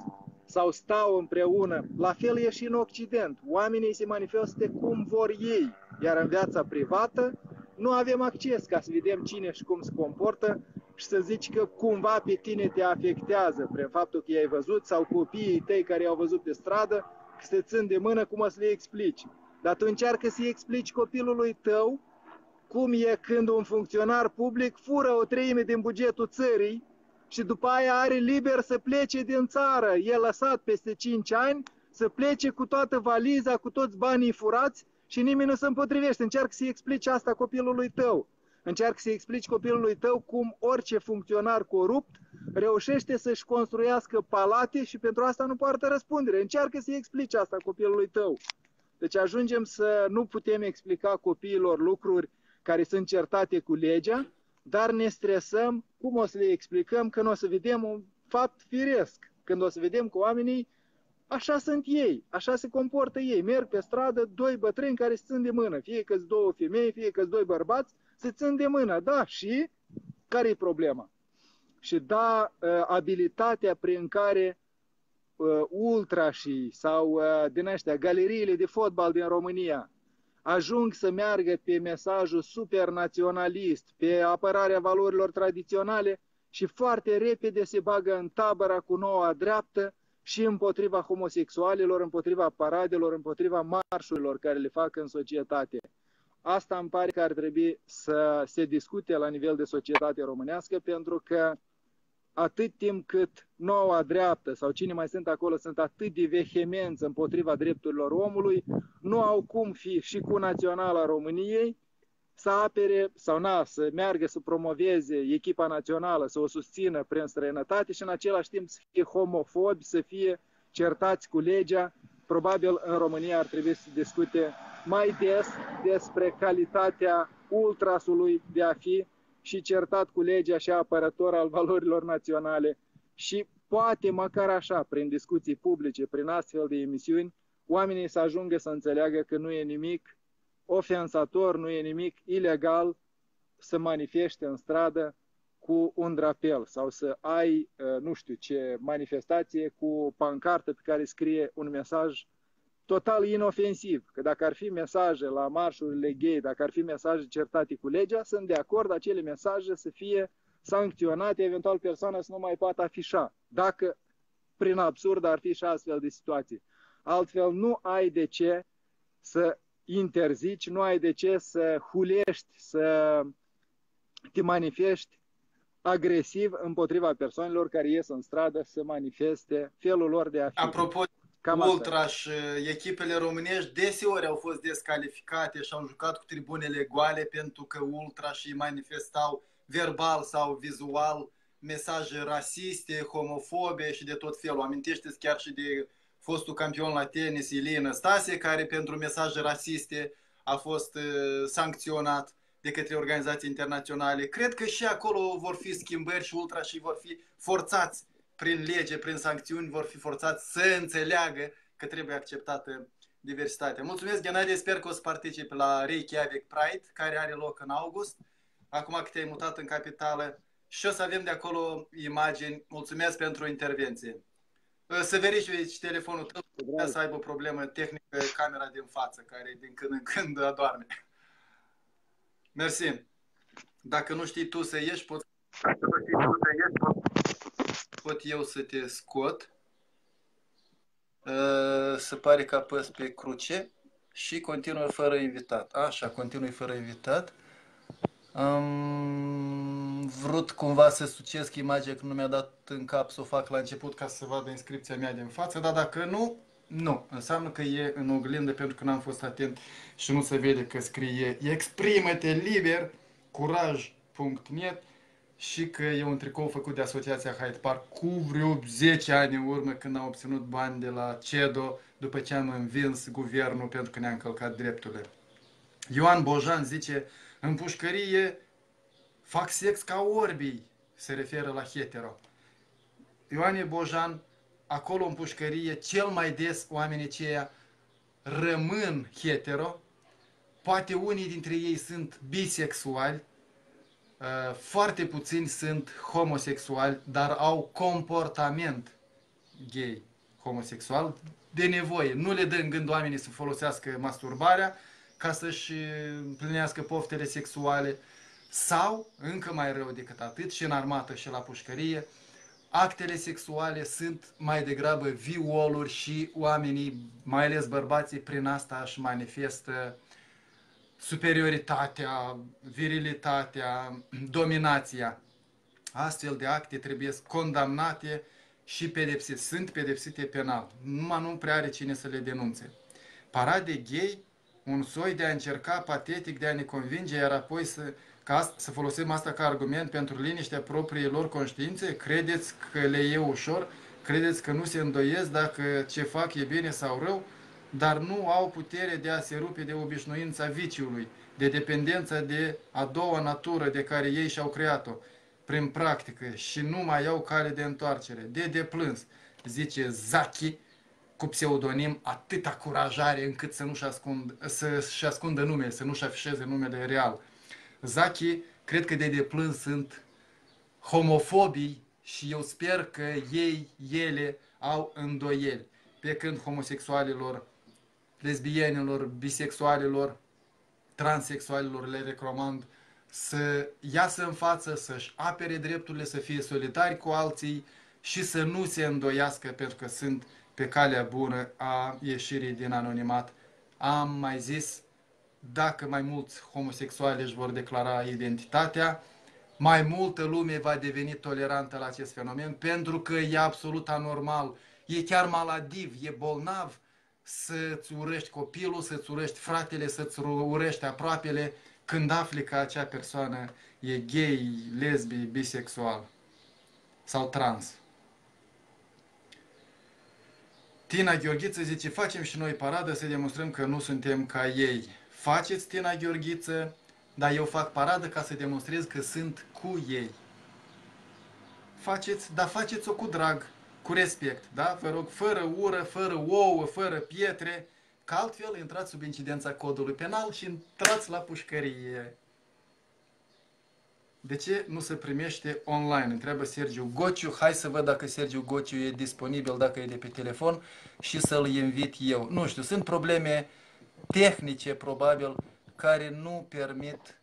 sau stau împreună. La fel e și în Occident. Oamenii se manifestă cum vor ei, iar în viața privată nu avem acces ca să vedem cine și cum se comportă și să zici că cumva pe tine te afectează prin faptul că i-ai văzut sau copiii tăi care i-au văzut pe stradă, că se țin de mână, cum o să le explici. Dar tu încearcă să-i explici copilului tău cum e când un funcționar public fură o treime din bugetul țării și după aia are liber să plece din țară. E lăsat peste 5 ani să plece cu toată valiza, cu toți banii furați și nimeni nu se împotrivește. Încearcă să-i explici asta copilului tău. Încearcă să-i explici copilului tău cum orice funcționar corupt reușește să-și construiască palate și pentru asta nu poartă răspundere. Încearcă să-i explici asta copilului tău. Deci ajungem să nu putem explica copiilor lucruri care sunt certate cu legea, dar ne stresăm cum o să le explicăm când o să vedem un fapt firesc, când o să vedem că oamenii așa sunt ei, așa se comportă ei. Merg pe stradă doi bătrâni care se țin de mână, fie că două femei, fie că doi bărbați, se țin de mână, da, și care e problema? Și da, ă, abilitatea prin care ă, ultrașii sau ă, din ăștia, galeriile de fotbal din România ajung să meargă pe mesajul supernaționalist, pe apărarea valorilor tradiționale și foarte repede se bagă în tabăra cu noua dreaptă și împotriva homosexualilor, împotriva paradelor, împotriva marșurilor care le fac în societate. Asta îmi pare că ar trebui să se discute la nivel de societate românească, pentru că atât timp cât noua dreaptă sau cine mai sunt acolo sunt atât de vehemenți împotriva drepturilor omului, nu au cum fi și cu Naționala României să apere sau na, să meargă să promoveze echipa națională, să o susțină prin străinătate și în același timp să fie homofobi, să fie certați cu legea. Probabil în România ar trebui să discute mai des despre calitatea ultrasului de a fi și certat cu legea și apărător al valorilor naționale și poate măcar așa, prin discuții publice, prin astfel de emisiuni, oamenii să ajungă să înțeleagă că nu e nimic ofensator, nu e nimic ilegal să manifeste în stradă cu un drapel sau să ai, uh, nu știu ce, manifestație cu o pancartă pe care scrie un mesaj total inofensiv. Că dacă ar fi mesaje la marșurile gay, dacă ar fi mesaje certate cu legea, sunt de acord acele mesaje să fie sancționate, eventual persoana să nu mai poată afișa. Dacă prin absurd ar fi și astfel de situații. Altfel nu ai de ce să interzici, nu ai de ce să hulești, să te manifesti agresiv împotriva persoanelor care ies în stradă să manifeste felul lor de a fi. Apropo Cam Ultraș și echipele românești deseori au fost descalificate și au jucat cu tribunele goale pentru că Ultra și manifestau verbal sau vizual mesaje rasiste, homofobe și de tot felul. Amintește-ți chiar și de fostul campion la tenis Ilina Stase, care pentru mesaje rasiste a fost uh, sancționat de către organizații internaționale. Cred că și acolo vor fi schimbări și ultra și vor fi forțați prin lege, prin sancțiuni, vor fi forțați să înțeleagă că trebuie acceptată diversitatea. Mulțumesc, Ghenadie, sper că o să participi la Reykjavik Pride, care are loc în august. Acum că te-ai mutat în capitală și o să avem de acolo imagini. Mulțumesc pentru intervenție. Să verifici telefonul tău, putea să aibă o problemă tehnică camera din față, care din când în când adorme. Mersi. Dacă nu știi tu să ieși, pot, Dacă nu știi tu să ieși, pot, pot eu să te scot. Uh, se pare că apăs pe cruce și continuă fără invitat. Așa, continui fără invitat. Am vrut cumva să sucesc imaginea că nu mi-a dat în cap să o fac la început ca să vadă inscripția mea din față, dar dacă nu, nu. Înseamnă că e în oglindă pentru că n-am fost atent și nu se vede că scrie Exprimă-te liber, curaj.net și că e un tricou făcut de Asociația Hyde Park cu vreo 10 ani în urmă când am obținut bani de la CEDO după ce am învins guvernul pentru că ne-a încălcat drepturile. Ioan Bojan zice, în pușcărie fac sex ca orbii, se referă la hetero. Ioane Bojan, acolo în pușcărie, cel mai des oamenii aceia rămân hetero, poate unii dintre ei sunt bisexuali, uh, foarte puțini sunt homosexuali, dar au comportament gay, homosexual, de nevoie. Nu le dă în gând oamenii să folosească masturbarea ca să-și împlinească poftele sexuale sau, încă mai rău decât atât, și în armată și la pușcărie, actele sexuale sunt mai degrabă violuri și oamenii, mai ales bărbații, prin asta își manifestă superioritatea, virilitatea, dominația. Astfel de acte trebuie condamnate și pedepsite. Sunt pedepsite penal. Numai nu prea are cine să le denunțe. Parade gay, un soi de a încerca patetic de a ne convinge, iar apoi să ca să folosim asta ca argument pentru liniștea propriilor conștiințe? Credeți că le e ușor? Credeți că nu se îndoiesc dacă ce fac e bine sau rău? Dar nu au putere de a se rupe de obișnuința viciului, de dependența de a doua natură de care ei și-au creat-o prin practică și nu mai au cale de întoarcere, de deplâns, zice Zaki, cu pseudonim atâta curajare încât să nu-și ascund, să ascundă numele, să nu-și afișeze numele real. Zaki, cred că de deplâns sunt homofobii și eu sper că ei, ele, au îndoieli. Pe când homosexualilor, lesbienilor, bisexualilor, transexualilor le recomand să iasă în față, să-și apere drepturile, să fie solidari cu alții și să nu se îndoiască pentru că sunt pe calea bună a ieșirii din anonimat. Am mai zis, dacă mai mulți homosexuali își vor declara identitatea, mai multă lume va deveni tolerantă la acest fenomen, pentru că e absolut anormal, e chiar maladiv, e bolnav să-ți urăști copilul, să-ți urăști fratele, să-ți urăști aproapele, când afli că acea persoană e gay, lesbi, bisexual sau trans. Tina Gheorghiță zice, facem și noi paradă să demonstrăm că nu suntem ca ei faceți Tina Gheorghiță, dar eu fac paradă ca să demonstrez că sunt cu ei. Faceți, dar faceți-o cu drag, cu respect, da? Vă rog, fără ură, fără ouă, fără pietre, că altfel intrați sub incidența codului penal și intrați la pușcărie. De ce nu se primește online? Întreabă Sergiu Gociu. Hai să văd dacă Sergiu Gociu e disponibil, dacă e de pe telefon și să-l invit eu. Nu știu, sunt probleme tehnice, probabil, care nu permit uh,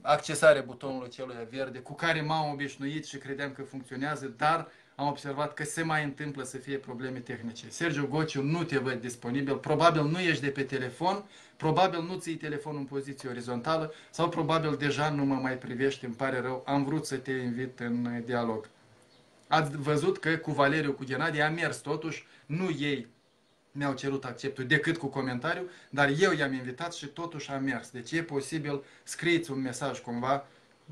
accesarea butonului celui verde, cu care m-am obișnuit și credeam că funcționează, dar am observat că se mai întâmplă să fie probleme tehnice. Sergiu Gociu, nu te văd disponibil, probabil nu ești de pe telefon, probabil nu ții telefonul în poziție orizontală sau probabil deja nu mă mai privești, îmi pare rău, am vrut să te invit în dialog. Ați văzut că cu Valeriu, cu Ghenadie a mers totuși, nu ei mi-au cerut acceptul decât cu comentariu, dar eu i-am invitat și totuși am mers. Deci e posibil, scrieți un mesaj cumva,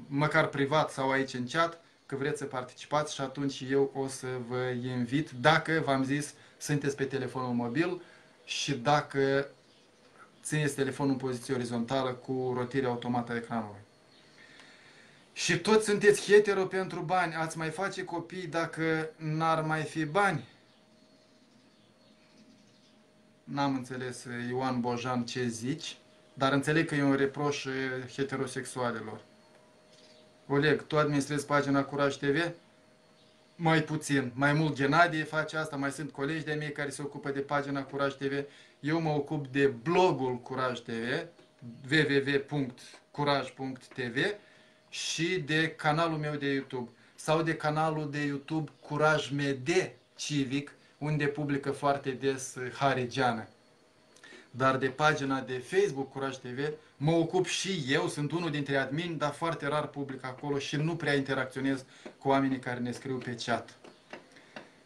măcar privat sau aici în chat, că vreți să participați și atunci eu o să vă invit, dacă v-am zis, sunteți pe telefonul mobil și dacă țineți telefonul în poziție orizontală cu rotire automată a ecranului. Și toți sunteți hetero pentru bani, ați mai face copii dacă n-ar mai fi bani? N-am înțeles, Ioan Bojan, ce zici, dar înțeleg că e un reproș heterosexualilor. Oleg, tu administrezi pagina Curaj TV? mai puțin. Mai mult Genadie face asta, mai sunt colegi de mei care se ocupă de pagina Curaj TV. Eu mă ocup de blogul Curaj TV, www.curaj.tv și de canalul meu de YouTube sau de canalul de YouTube Curaj MD Civic, unde publică foarte des Harigeană. Dar de pagina de Facebook Curaj TV mă ocup și eu, sunt unul dintre admin, dar foarte rar public acolo și nu prea interacționez cu oamenii care ne scriu pe chat.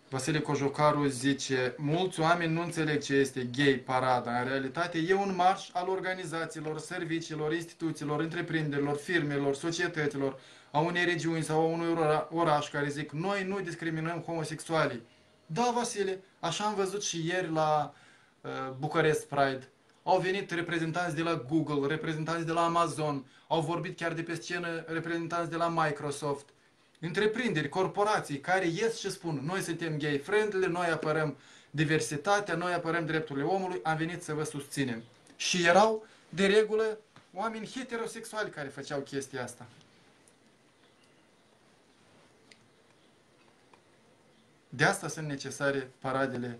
Vasile Cojocaru zice, mulți oameni nu înțeleg ce este gay parada. În realitate e un marș al organizațiilor, serviciilor, instituțiilor, întreprinderilor, firmelor, societăților, a unei regiuni sau a unui oraș care zic, noi nu discriminăm homosexualii. Da, Vasile, așa am văzut și ieri la uh, Bucharest Pride. Au venit reprezentanți de la Google, reprezentanți de la Amazon, au vorbit chiar de pe scenă reprezentanți de la Microsoft întreprinderi, corporații care ies și spun noi suntem gay friendly, noi apărăm diversitatea, noi apărăm drepturile omului, am venit să vă susținem. Și erau, de regulă, oameni heterosexuali care făceau chestia asta. De asta sunt necesare paradele,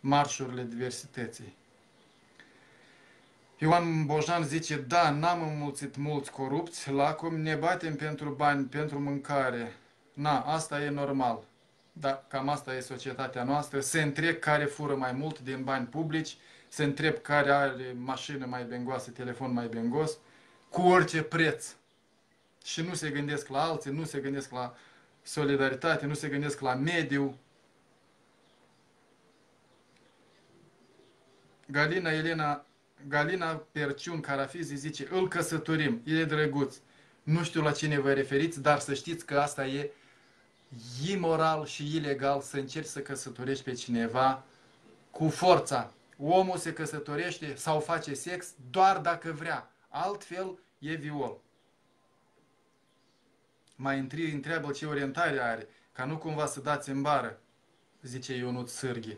marșurile diversității. Ioan Bojan zice, da, n-am înmulțit mulți corupți, lacom, ne batem pentru bani, pentru mâncare. Na, asta e normal. Da, cam asta e societatea noastră. Se întreb care fură mai mult din bani publici, se întreb care are mașină mai bengoasă, telefon mai bengos, cu orice preț. Și nu se gândesc la alții, nu se gândesc la solidaritate, nu se gândesc la mediu. Galina Elena Galina Perciun Carafizi zice, îl căsătorim, e drăguț. Nu știu la cine vă referiți, dar să știți că asta e imoral și ilegal să încerci să căsătorești pe cineva cu forța. Omul se căsătorește sau face sex doar dacă vrea. Altfel e viol. Mai întâi întreabă ce orientare are, ca nu cumva să dați în bară, zice Ionut Sârghi.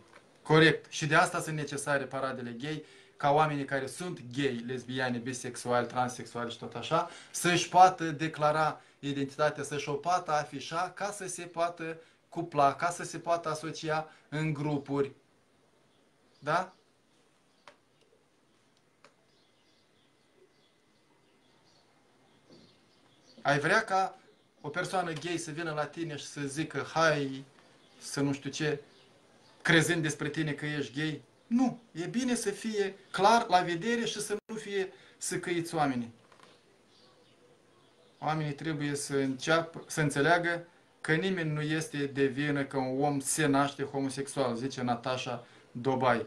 Corect. Și de asta sunt necesare paradele gay, ca oamenii care sunt gay, lesbiane, bisexuali, transexuali și tot așa, să-și poată declara identitatea, să-și o poată afișa ca să se poată cupla, ca să se poată asocia în grupuri. Da? Ai vrea ca o persoană gay să vină la tine și să zică hai să nu știu ce, crezând despre tine că ești gay? Nu. E bine să fie clar la vedere și să nu fie să căiți oamenii. Oamenii trebuie să înceapă, să înțeleagă că nimeni nu este de vină că un om se naște homosexual, zice Natasha Dobai.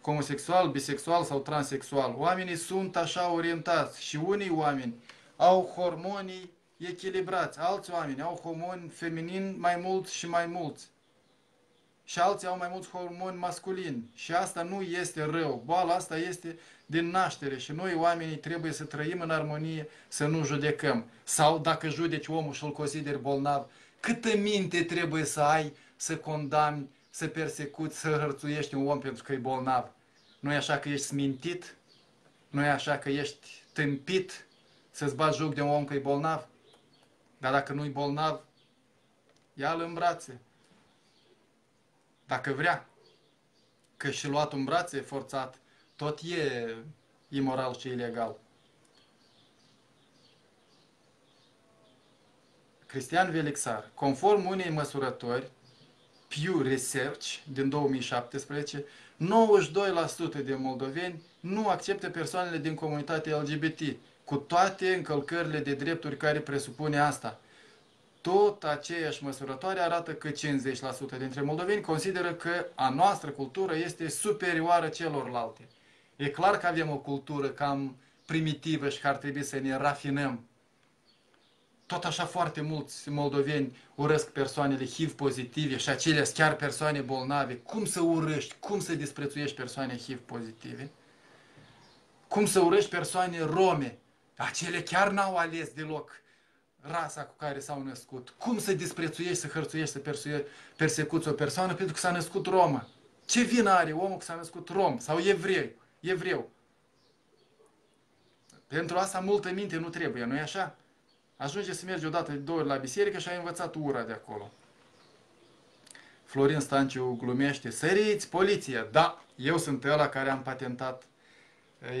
Homosexual, bisexual sau transexual. Oamenii sunt așa orientați și unii oameni au hormonii echilibrați, alți oameni au hormoni feminin mai mulți și mai mulți și alții au mai mulți hormoni masculini. Și asta nu este rău. Boala asta este din naștere și noi oamenii trebuie să trăim în armonie, să nu judecăm. Sau dacă judeci omul și îl consideri bolnav, câtă minte trebuie să ai să condamni, să persecuți, să hărțuiești un om pentru că e bolnav? Nu e așa că ești smintit? Nu e așa că ești tâmpit să-ți bați joc de un om că e bolnav? Dar dacă nu e bolnav, ia-l în brațe dacă vrea. Că și luat în brațe forțat, tot e imoral și ilegal. Cristian Velixar, conform unei măsurători, Pew Research din 2017, 92% de moldoveni nu acceptă persoanele din comunitatea LGBT, cu toate încălcările de drepturi care presupune asta tot aceeași măsurătoare arată că 50% dintre moldoveni consideră că a noastră cultură este superioară celorlalte. E clar că avem o cultură cam primitivă și că ar trebui să ne rafinăm. Tot așa foarte mulți moldoveni urăsc persoanele HIV pozitive și acelea chiar persoane bolnave. Cum să urăști, cum să disprețuiești persoane HIV pozitive? Cum să urăști persoane rome? Acele chiar n-au ales deloc rasa cu care s-au născut. Cum să disprețuiești, să hărțuiești, să persecuți o persoană pentru că s-a născut romă? Ce vină are omul că s-a născut rom sau evreu? evreu? Pentru asta multă minte nu trebuie, nu-i așa? Ajunge să mergi odată, două ori la biserică și ai învățat ura de acolo. Florin Stanciu glumește, săriți, poliție! Da, eu sunt ăla care am patentat uh,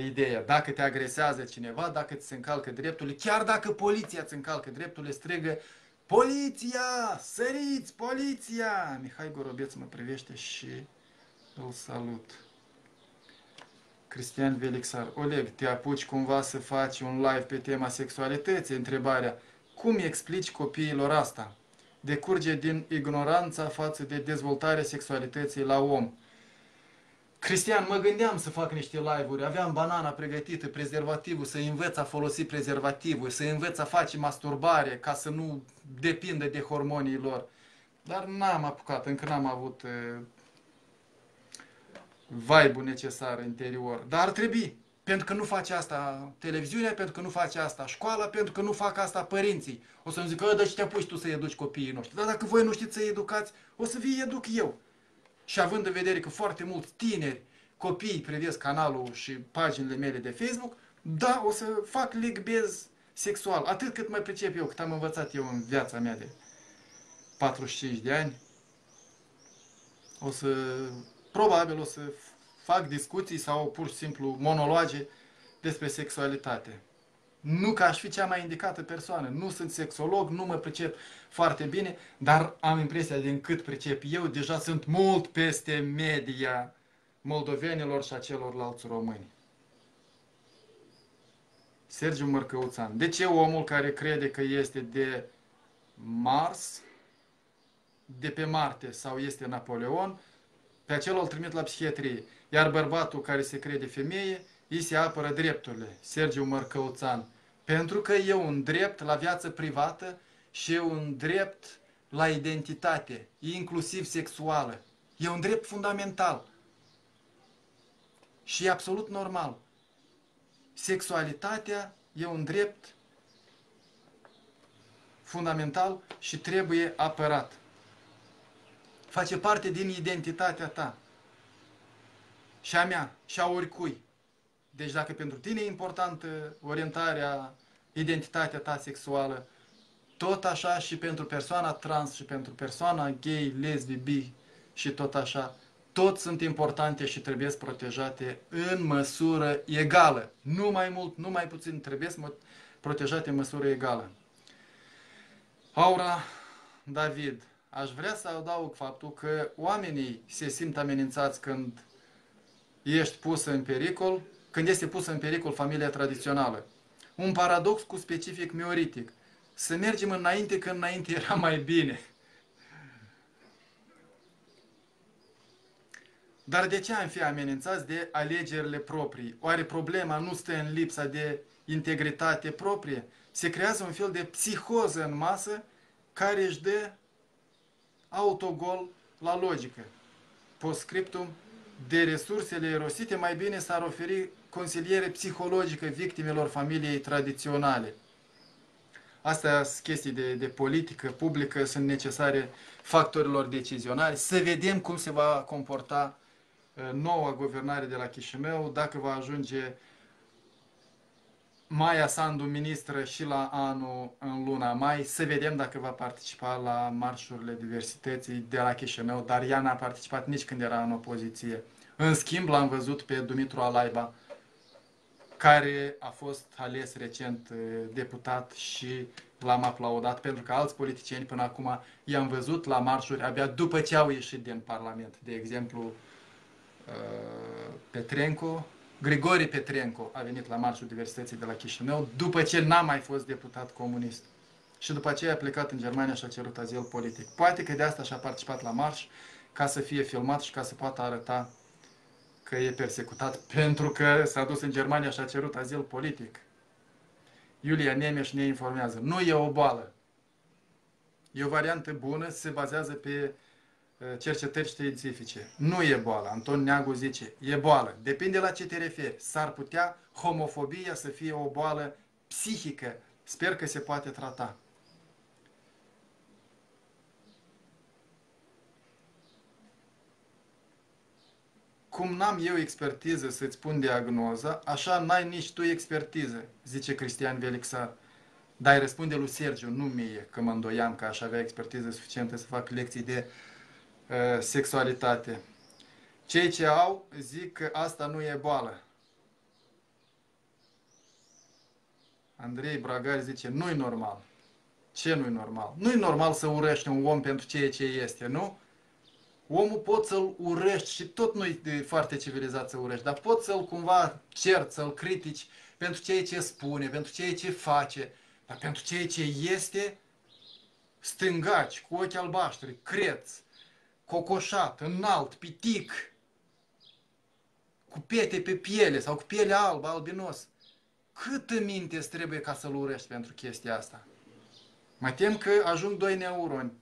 ideea. Dacă te agresează cineva, dacă ți se încalcă drepturile, chiar dacă poliția ți încalcă drepturile, strigă Poliția! Săriți! Poliția! Mihai Gorobeț mă privește și îl salut. Cristian Velixar. Oleg, te apuci cumva să faci un live pe tema sexualității? Întrebarea. Cum explici copiilor asta? Decurge din ignoranța față de dezvoltarea sexualității la om. Cristian, mă gândeam să fac niște live-uri, aveam banana pregătită, prezervativul, să învăț a folosi prezervativul, să învăț a face masturbare ca să nu depindă de hormonii lor. Dar n-am apucat, încă n-am avut uh, vibe-ul necesar interior. Dar ar trebui, pentru că nu face asta televiziunea, pentru că nu face asta școala, pentru că nu fac asta părinții. O să-mi zică, dar și te apuci tu să educi copiii noștri. Dar dacă voi nu știți să educați, o să vi educ eu. Și având în vedere că foarte mulți tineri, copii privesc canalul și paginile mele de Facebook, da, o să fac ligbez sexual, atât cât mai pricep eu, cât am învățat eu în viața mea de 45 de ani. O să, probabil o să fac discuții sau pur și simplu monologe despre sexualitate. Nu că aș fi cea mai indicată persoană, nu sunt sexolog, nu mă pricep foarte bine, dar am impresia din cât pricep eu, deja sunt mult peste media moldovenilor și a celorlalți români. Sergiu Mărcăuțan. De ce omul care crede că este de Mars, de pe Marte sau este Napoleon, pe acela îl trimit la psihiatrie, iar bărbatul care se crede femeie, îi se apără drepturile, Sergiu Mărcăuțan, pentru că e un drept la viață privată și e un drept la identitate, inclusiv sexuală. E un drept fundamental. Și e absolut normal. Sexualitatea e un drept fundamental și trebuie apărat. Face parte din identitatea ta. Și a mea, și a oricui. Deci dacă pentru tine e importantă orientarea, identitatea ta sexuală, tot așa și pentru persoana trans și pentru persoana gay, lesbi, bi și tot așa, toți sunt importante și trebuie protejate în măsură egală. Nu mai mult, nu mai puțin, trebuie protejate în măsură egală. Aura David, aș vrea să adaug faptul că oamenii se simt amenințați când ești pus în pericol, când este pusă în pericol familia tradițională. Un paradox cu specific mioritic. Să mergem înainte când înainte era mai bine. Dar de ce am fi amenințați de alegerile proprii? Oare problema nu stă în lipsa de integritate proprie? Se creează un fel de psihoză în masă care își dă autogol la logică. Postscriptum, de resursele erosite, mai bine s-ar oferi consiliere psihologică victimelor familiei tradiționale. Astea sunt chestii de, de politică publică, sunt necesare factorilor decizionali. Să vedem cum se va comporta uh, noua guvernare de la Chișinău, dacă va ajunge Maia Sandu ministră și la anul în luna mai, să vedem dacă va participa la marșurile diversității de la Chișinău, dar ea n-a participat nici când era în opoziție. În schimb, l-am văzut pe Dumitru Alaiba, care a fost ales recent uh, deputat și l-am aplaudat pentru că alți politicieni până acum i-am văzut la marșuri abia după ce au ieșit din Parlament. De exemplu, uh, Petrenco, Grigori Petrenco a venit la marșul diversității de la Chișinău după ce n-a mai fost deputat comunist. Și după aceea a plecat în Germania și a cerut azil politic. Poate că de asta și-a participat la marș ca să fie filmat și ca să poată arăta că e persecutat pentru că s-a dus în Germania și a cerut azil politic. Iulia Nemeș ne informează. Nu e o boală. E o variantă bună, se bazează pe uh, cercetări științifice. Nu e boală. Anton Neagu zice, e boală. Depinde la ce te referi. S-ar putea homofobia să fie o boală psihică. Sper că se poate trata. Cum n-am eu expertiză să-ți spun diagnoza, așa n-ai nici tu expertiză, zice Cristian Velixar. Dar răspunde lui Sergiu, nu mie, că mă îndoiam că aș avea expertiză suficientă să fac lecții de uh, sexualitate. Cei ce au zic că asta nu e boală. Andrei Bragari zice, nu-i normal. Ce nu-i normal? Nu-i normal să urăști un om pentru ceea ce este, nu? Omul pot să-l urăști și tot nu-i foarte civilizat să urăști, dar pot să-l cumva cert, să-l critici pentru ceea ce spune, pentru ceea ce face, dar pentru ceea ce este, stângaci, cu ochi albaștri, creț, cocoșat, înalt, pitic, cu pete pe piele sau cu piele albă, albinos. Câtă minte îți trebuie ca să-l urăști pentru chestia asta? Mă tem că ajung doi neuroni.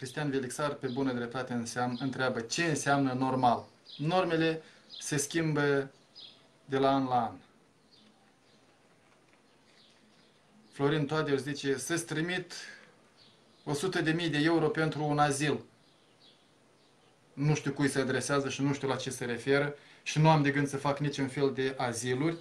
Cristian Velixar, pe bună dreptate, înseamnă, întreabă ce înseamnă normal. Normele se schimbă de la an la an. Florin Toader zice să-ți trimit 100.000 de euro pentru un azil. Nu știu cui se adresează și nu știu la ce se referă și nu am de gând să fac niciun fel de aziluri.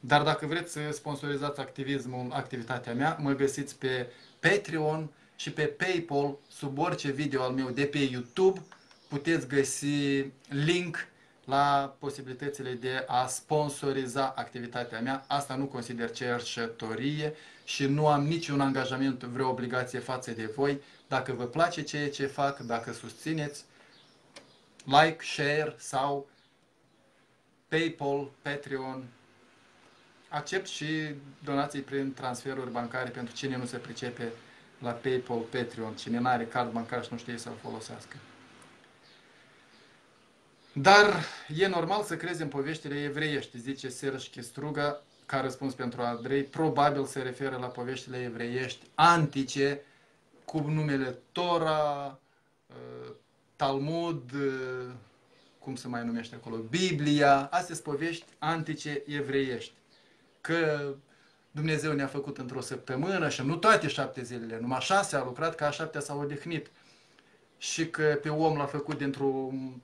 Dar dacă vreți să sponsorizați activismul, activitatea mea, mă găsiți pe Patreon și pe PayPal, sub orice video al meu de pe YouTube, puteți găsi link la posibilitățile de a sponsoriza activitatea mea. Asta nu consider cerșătorie și nu am niciun angajament, vreo obligație față de voi. Dacă vă place ceea ce fac, dacă susțineți, like, share sau PayPal, Patreon, accept și donații prin transferuri bancare pentru cine nu se pricepe la PayPal, Patreon, cine nu are card bancar și nu știe să-l folosească. Dar e normal să crezi în poveștile evreiești, zice Serge Chistruga, ca răspuns pentru Andrei. Probabil se referă la poveștile evreiești antice, cu numele Tora, uh, Talmud, uh, cum se mai numește acolo, Biblia. Astea sunt povești antice evreiești. Că Dumnezeu ne-a făcut într-o săptămână și nu toate șapte zilele, numai șase a lucrat, ca a șaptea s-a odihnit. Și că pe om l-a făcut dintr-un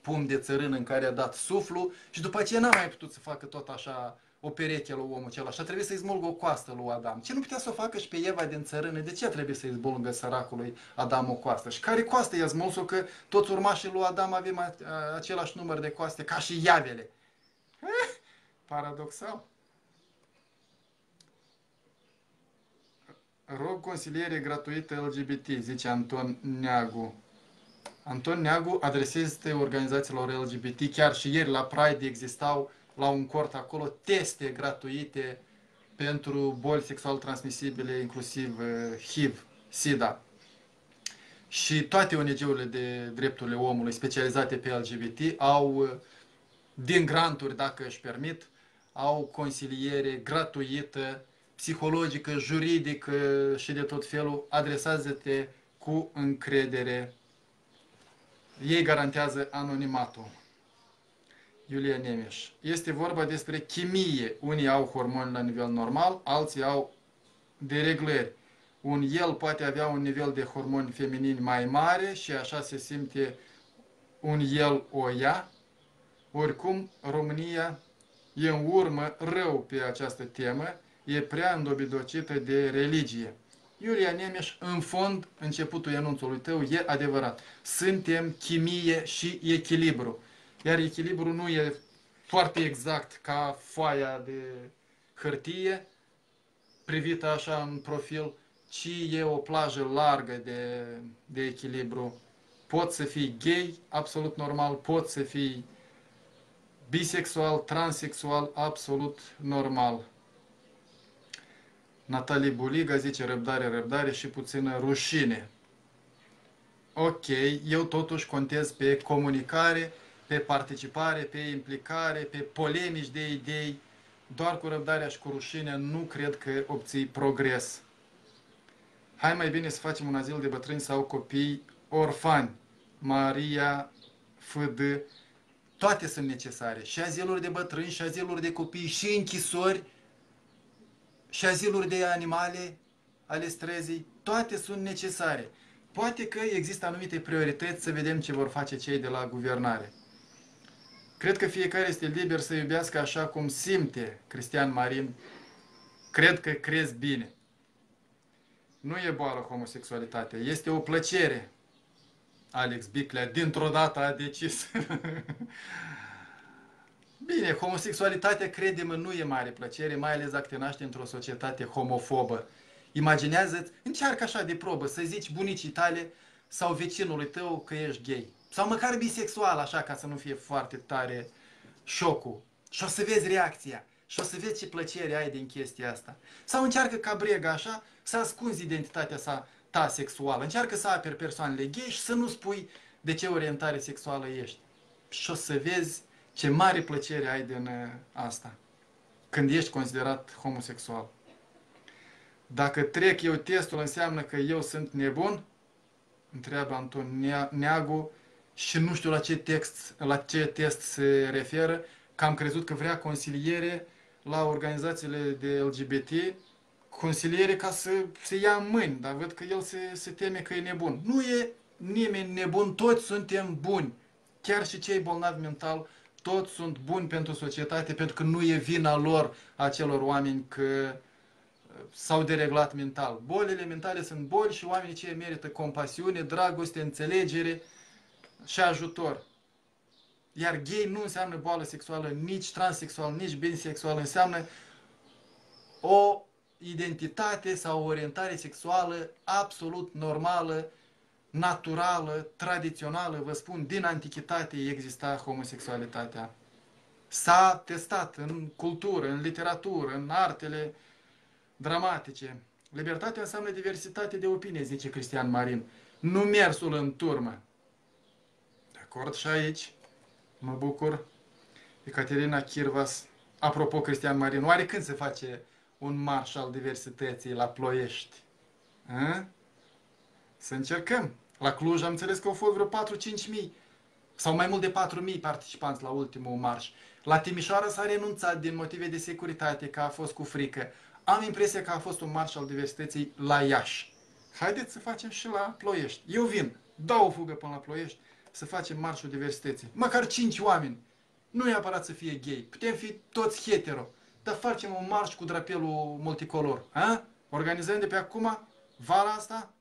pum de țărână în care a dat suflu și după aceea n-a mai putut să facă tot așa o pereche lui omul acela și a trebuit să-i smulgă o coastă lui Adam. Ce nu putea să o facă și pe Eva din țărână? De ce a trebuit să-i zbulgă săracului Adam o coastă? Și care coastă i-a smuls-o că toți urmașii lui Adam avem același număr de coaste ca și iavele? Eh, paradoxal. Rog consiliere gratuită LGBT, zice Anton Neagu. Anton Neagu adresează organizațiilor LGBT. Chiar și ieri la Pride existau la un cort acolo teste gratuite pentru boli sexual transmisibile, inclusiv uh, HIV, SIDA. Și toate ONG-urile de drepturile omului specializate pe LGBT au, uh, din granturi, dacă își permit, au consiliere gratuită, psihologică, juridică și de tot felul. Adresează-te cu încredere ei garantează anonimatul. Iulia Nemeș. Este vorba despre chimie. Unii au hormoni la nivel normal, alții au dereglări. Un el poate avea un nivel de hormoni feminini mai mare și așa se simte un el o ea. Oricum, România e în urmă rău pe această temă, e prea îndobidocită de religie. Iulia Nemeș, în fond, începutul enunțului tău e adevărat. Suntem chimie și echilibru. Iar echilibru nu e foarte exact ca foaia de hârtie, privită așa în profil, ci e o plajă largă de, de echilibru. Poți să fii gay, absolut normal, poți să fii bisexual, transexual, absolut normal. Natalie Buliga zice răbdare, răbdare și puțină rușine. Ok, eu totuși contez pe comunicare, pe participare, pe implicare, pe polemici de idei. Doar cu răbdarea și cu rușine nu cred că obții progres. Hai mai bine să facem un azil de bătrâni sau copii orfani. Maria FD. Toate sunt necesare. Și aziluri de bătrâni, și aziluri de copii, și închisori, și aziluri de animale ale străzii, toate sunt necesare. Poate că există anumite priorități să vedem ce vor face cei de la guvernare. Cred că fiecare este liber să iubească așa cum simte Cristian Marin. Cred că crezi bine. Nu e boală homosexualitatea, este o plăcere. Alex Biclea dintr-o dată a decis. Bine, homosexualitatea, crede-mă, nu e mare plăcere, mai ales dacă te naști într-o societate homofobă. Imaginează-ți, încearcă așa de probă, să zici bunicii tale sau vecinului tău că ești gay. Sau măcar bisexual, așa, ca să nu fie foarte tare șocul. Și o să vezi reacția. Și o să vezi ce plăcere ai din chestia asta. Sau încearcă ca brega așa să ascunzi identitatea sa ta sexuală. Încearcă să aperi persoanele gay și să nu spui de ce orientare sexuală ești. Și o să vezi ce mare plăcere ai din uh, asta. Când ești considerat homosexual. Dacă trec eu testul, înseamnă că eu sunt nebun? Întreabă Anton Neagu și nu știu la ce, text, la ce test se referă, că am crezut că vrea consiliere la organizațiile de LGBT, consiliere ca să se ia în mâini, dar văd că el se, se teme că e nebun. Nu e nimeni nebun, toți suntem buni. Chiar și cei bolnavi mental, toți sunt buni pentru societate, pentru că nu e vina lor, acelor oameni că uh, s-au dereglat mental. Bolile mentale sunt boli și oamenii ce merită compasiune, dragoste, înțelegere și ajutor. Iar gay nu înseamnă boală sexuală, nici transexual, nici bisexual, înseamnă o identitate sau o orientare sexuală absolut normală, naturală, tradițională, vă spun, din antichitate exista homosexualitatea. S-a testat în cultură, în literatură, în artele dramatice. Libertatea înseamnă diversitate de opinie, zice Cristian Marin. Nu mersul în turmă. De acord și aici Mă bucur. Ecaterina Chirvas. Apropo, Cristian Marin, oare când se face un marș al diversității la Ploiești? A? Să încercăm. La Cluj am înțeles că au fost vreo 4-5 mii sau mai mult de 4 mii participanți la ultimul marș. La Timișoara s-a renunțat din motive de securitate, că a fost cu frică. Am impresia că a fost un marș al diversității la Iași. Haideți să facem și la Ploiești. Eu vin, dau o fugă până la Ploiești să facem marșul diversității. Măcar cinci oameni. Nu neapărat să fie gay. Putem fi toți hetero. Dar facem un marș cu drapelul multicolor. A? Organizăm de pe acum, vara asta.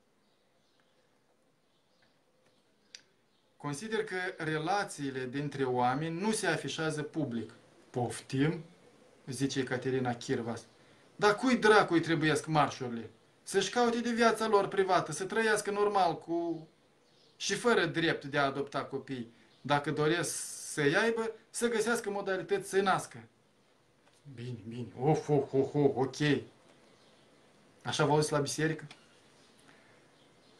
Consider că relațiile dintre oameni nu se afișează public. Poftim, zice Caterina Chirvas. Dar cui dracui trebuiesc marșurile? Să-și caute de viața lor privată, să trăiască normal cu și fără drept de a adopta copii, dacă doresc să-i aibă, să găsească modalități să nască. Bine, bine, of, of, of, of, ok. Așa vă la biserică?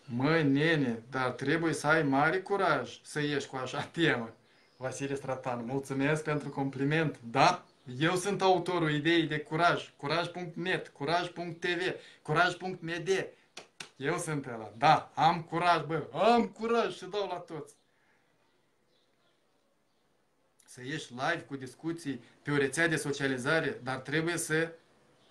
Măi, nene, dar trebuie să ai mare curaj să ieși cu așa temă. Vasile Stratan, mulțumesc pentru compliment. Da, eu sunt autorul ideii de curaj. Curaj.net, curaj.tv, curaj.md. Eu sunt ăla. Da, am curaj, bă, am curaj și dau la toți. Să ieși live cu discuții pe o rețea de socializare, dar trebuie să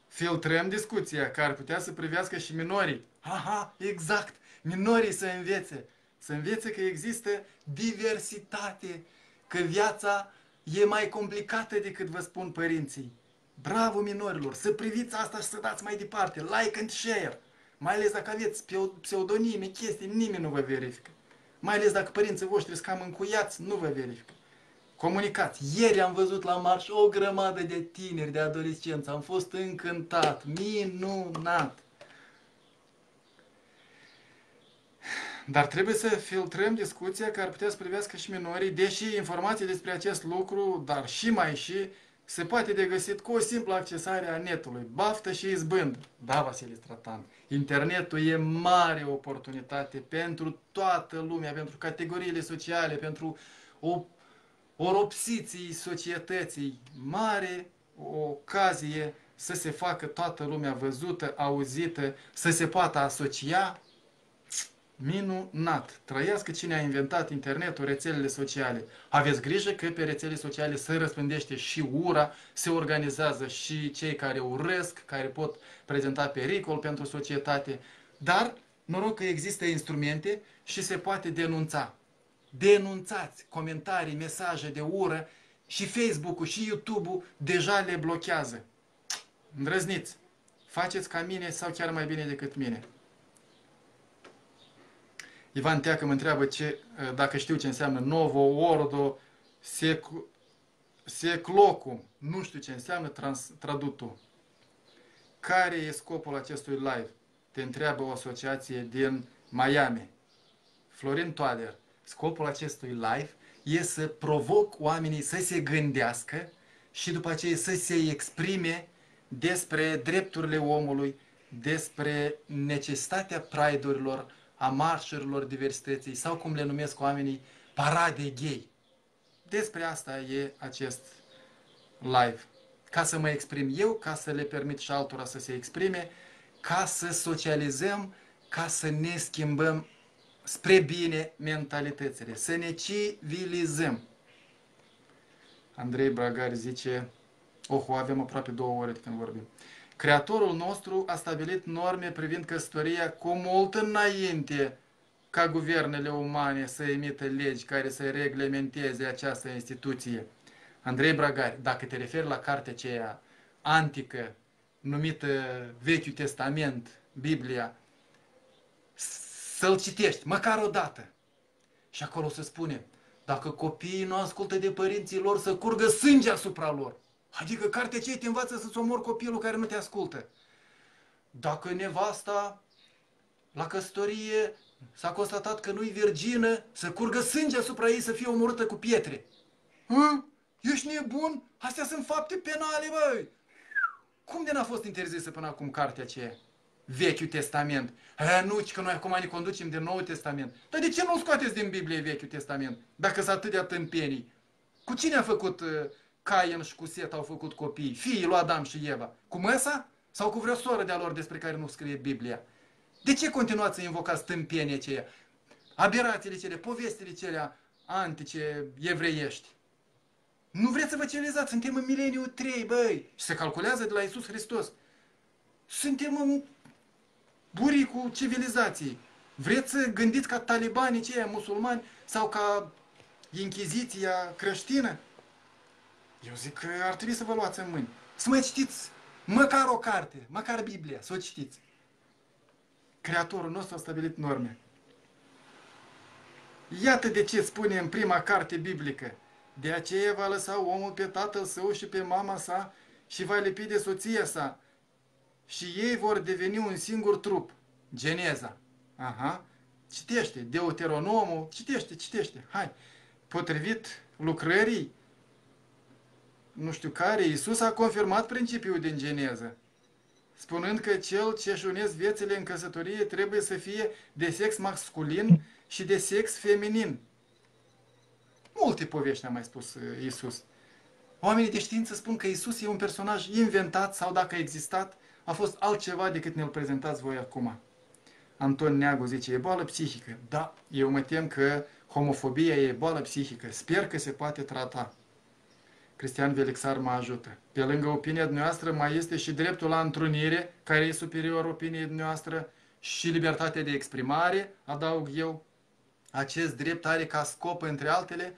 filtrăm discuția, care ar putea să privească și minorii. Aha, exact! Minorii să învețe. Să învețe că există diversitate, că viața e mai complicată decât vă spun părinții. Bravo minorilor! Să priviți asta și să dați mai departe. Like and share! Mai ales dacă aveți pseudonime, chestii, nimeni nu vă verifică. Mai ales dacă părinții voștri sunt cam încuiați, nu vă verifică. Comunicați. Ieri am văzut la marș o grămadă de tineri, de adolescenți. Am fost încântat. Minunat. Dar trebuie să filtrăm discuția care ar putea să privească și minorii, deși informații despre acest lucru, dar și mai și, se poate de găsit cu o simplă accesare a netului. Baftă și izbând. Da, Vasile Stratan. Internetul e mare oportunitate pentru toată lumea, pentru categoriile sociale, pentru o oropsiții societății. Mare ocazie să se facă toată lumea văzută, auzită, să se poată asocia Minunat! Trăiască cine a inventat internetul, rețelele sociale. Aveți grijă că pe rețelele sociale se răspândește și ura, se organizează și cei care urăsc, care pot prezenta pericol pentru societate. Dar noroc că există instrumente și se poate denunța. Denunțați comentarii, mesaje de ură și Facebook-ul și YouTube-ul deja le blochează. Îndrăzniți! Faceți ca mine sau chiar mai bine decât mine. Ivan Teacă mă întreabă ce, dacă știu ce înseamnă Novo, Ordo, sec, Seclocum. Nu știu ce înseamnă trans, tradutul. Care e scopul acestui live? Te întreabă o asociație din Miami. Florin Toader. Scopul acestui live e să provoc oamenii să se gândească și după aceea să se exprime despre drepturile omului, despre necesitatea pride-urilor, a marșurilor diversității sau cum le numesc oamenii, parade gay. Despre asta e acest live. Ca să mă exprim eu, ca să le permit și altora să se exprime, ca să socializăm, ca să ne schimbăm spre bine mentalitățile, să ne civilizăm. Andrei Bragari zice, oh, avem aproape două ore de când vorbim. Creatorul nostru a stabilit norme privind căsătoria cu mult înainte ca guvernele umane să emită legi care să reglementeze această instituție. Andrei Bragari, dacă te referi la cartea aceea antică, numită Vechiul Testament, Biblia, să-l citești, măcar o dată. Și acolo se spune, dacă copiii nu ascultă de părinții lor, să curgă sânge asupra lor. Adică cartea aceea te învață să-ți omori copilul care nu te ascultă. Dacă nevasta la căsătorie s-a constatat că nu-i virgină, să curgă sânge asupra ei să fie omorâtă cu pietre. Hă? Ești nebun? Astea sunt fapte penale, băi! Cum de n-a fost interzisă până acum cartea aceea? Vechiul Testament. A, nu, că noi acum ne conducem de Noul Testament. Dar de ce nu scoateți din Biblie Vechiul Testament? Dacă sunt atât de tâmpenii. Cu cine a făcut uh, Cain și cu Set au făcut copii? Fiii lui Adam și Eva. Cu Măsa? Sau cu vreo soră de-a lor despre care nu scrie Biblia? De ce continuați să invocați tâmpenii aceia? Aberațiile cele, povestile cele antice, evreiești. Nu vreți să vă civilizați, suntem în mileniu 3, băi! Și se calculează de la Isus Hristos. Suntem în buricul civilizației. Vreți să gândiți ca talibanii cei musulmani sau ca Inchiziția creștină? Eu zic că ar trebui să vă luați în mâini. Să mai citiți măcar o carte, măcar Biblia, să o citiți. Creatorul nostru a stabilit norme. Iată de ce spune în prima carte biblică. De aceea va lăsa omul pe tatăl său și pe mama sa și va lipi de soția sa. Și ei vor deveni un singur trup. Geneza. Aha. Citește. Deuteronomul. Citește, citește. Hai. Potrivit lucrării, nu știu care, Iisus a confirmat principiul din Geneză spunând că cel ce își unesc viețile în căsătorie trebuie să fie de sex masculin și de sex feminin. Multe povești a mai spus uh, Isus. Oamenii de știință spun că Isus e un personaj inventat sau dacă a existat, a fost altceva decât ne-l prezentați voi acum. Anton Neagu zice, e boală psihică. Da, eu mă tem că homofobia e boală psihică. Sper că se poate trata. Cristian Velixar mă ajută. Pe lângă opinia dumneavoastră mai este și dreptul la întrunire, care e superior opiniei dumneavoastră, și libertatea de exprimare, adaug eu. Acest drept are ca scop, între altele,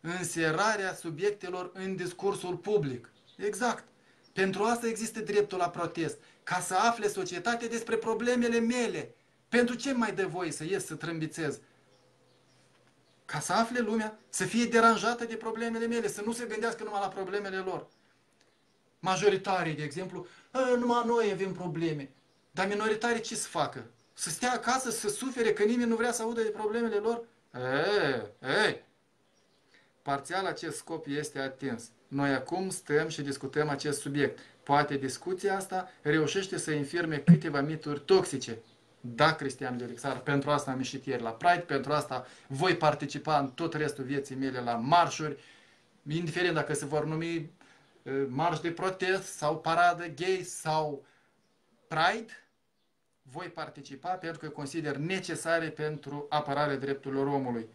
înserarea subiectelor în discursul public. Exact. Pentru asta există dreptul la protest, ca să afle societatea despre problemele mele. Pentru ce mai dă voie să ies să trâmbițez? Ca să afle lumea, să fie deranjată de problemele mele, să nu se gândească numai la problemele lor. Majoritarii, de exemplu, numai noi avem probleme. Dar minoritarii ce să facă? Să stea acasă, să sufere că nimeni nu vrea să audă de problemele lor? Ei, ei! Parțial acest scop este atins. Noi acum stăm și discutăm acest subiect. Poate discuția asta reușește să infirme câteva mituri toxice da, Cristian Lirixar, pentru asta am ieșit ieri la Pride, pentru asta voi participa în tot restul vieții mele la marșuri, indiferent dacă se vor numi uh, marș de protest sau paradă gay sau Pride, voi participa pentru că consider necesare pentru apărarea drepturilor omului.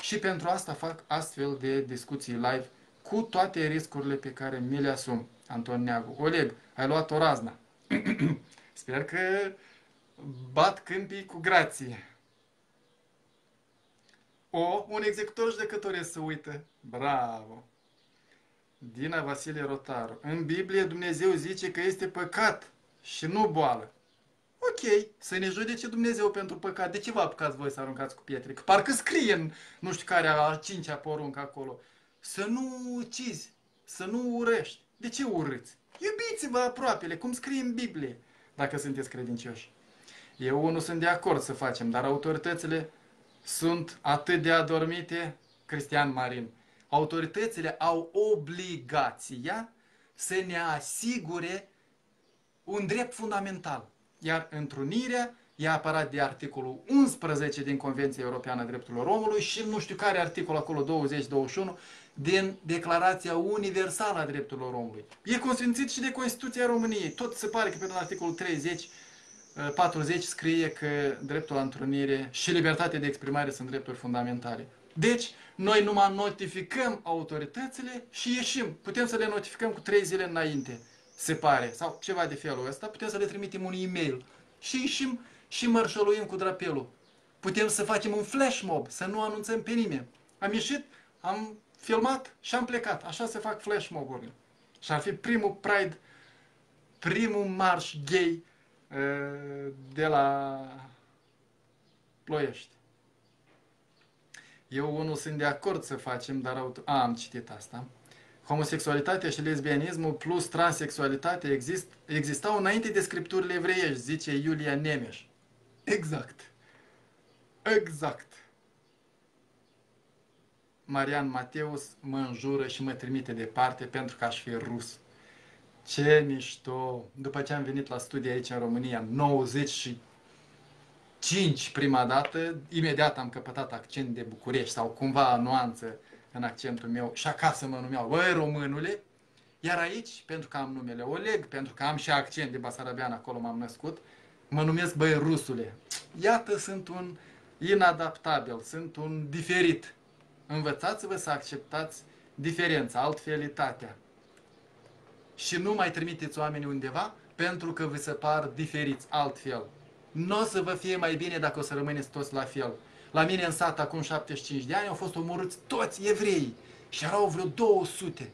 Și pentru asta fac astfel de discuții live cu toate riscurile pe care mi le asum. Anton Neagu. Oleg, ai luat o razna. Sper că bat câmpii cu grație. O, un executor judecătoresc să uită. Bravo! Dina Vasile Rotaru. În Biblie Dumnezeu zice că este păcat și nu boală. Ok, să ne judece Dumnezeu pentru păcat. De ce vă apucați voi să aruncați cu pietre? Că parcă scrie în nu știu care a cincea poruncă acolo. Să nu ucizi, să nu urăști. De ce urâți? Iubiți-vă aproapele, cum scrie în Biblie, dacă sunteți credincioși. Eu nu sunt de acord să facem, dar autoritățile sunt atât de adormite, Cristian Marin. Autoritățile au obligația să ne asigure un drept fundamental. Iar întrunirea e aparat de articolul 11 din Convenția Europeană a Drepturilor Omului și nu știu care articol acolo 20-21 din Declarația Universală a Drepturilor Omului. E consfințit și de Constituția României. Tot se pare că pe articolul 30 40 scrie că dreptul la întrunire și libertatea de exprimare sunt drepturi fundamentale. Deci, noi numai notificăm autoritățile și ieșim. Putem să le notificăm cu 3 zile înainte, se pare, sau ceva de felul ăsta. Putem să le trimitem un e-mail și ieșim și mărșăluim cu drapelul. Putem să facem un flash mob, să nu anunțăm pe nimeni. Am ieșit, am filmat și am plecat. Așa se fac flash mob-urile. Și ar fi primul Pride, primul marș gay de la Ploiești. Eu unul sunt de acord să facem, dar auto... A, am citit asta. Homosexualitatea și lesbianismul plus transexualitate exist, existau înainte de scripturile evreiești, zice Iulia Nemeș. Exact. Exact. Marian Mateus mă înjură și mă trimite departe pentru că aș fi rus. Ce mișto! După ce am venit la studii aici în România, 95 prima dată, imediat am căpătat accent de București sau cumva nuanță în accentul meu și acasă mă numeau, băi românule, iar aici, pentru că am numele Oleg, pentru că am și accent de Basarabean, acolo m-am născut, mă numesc băi rusule. Iată, sunt un inadaptabil, sunt un diferit. Învățați-vă să acceptați diferența, altfelitatea și nu mai trimiteți oamenii undeva pentru că vi se par diferiți altfel. Nu o să vă fie mai bine dacă o să rămâneți toți la fel. La mine în sat, acum 75 de ani, au fost omorâți toți evrei și erau vreo 200.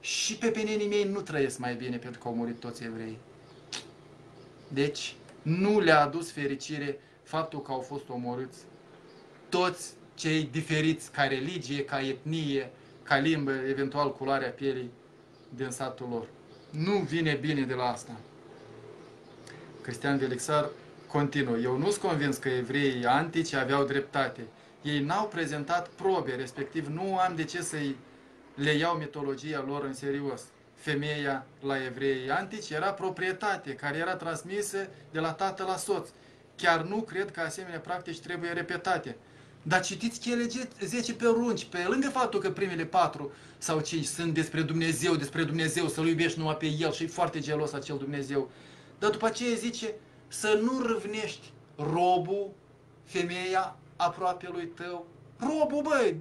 Și pe penenii mei nu trăiesc mai bine pentru că au murit toți evrei. Deci, nu le-a adus fericire faptul că au fost omorâți toți cei diferiți ca religie, ca etnie, ca limbă, eventual culoarea pielii, din satul lor. Nu vine bine de la asta. Cristian Velixar continuă. Eu nu sunt convins că evreii antici aveau dreptate. Ei n-au prezentat probe, respectiv nu am de ce să-i le iau mitologia lor în serios. Femeia la evreii antici era proprietate care era transmisă de la tată la soț. Chiar nu cred că asemenea practici trebuie repetate. Dar citiți cele 10 porunci, pe lângă faptul că primele 4 sau 5 sunt despre Dumnezeu, despre Dumnezeu, să-L iubești numai pe El și e foarte gelos acel Dumnezeu. Dar după aceea zice să nu râvnești robul, femeia aproape lui tău. Robul, băi,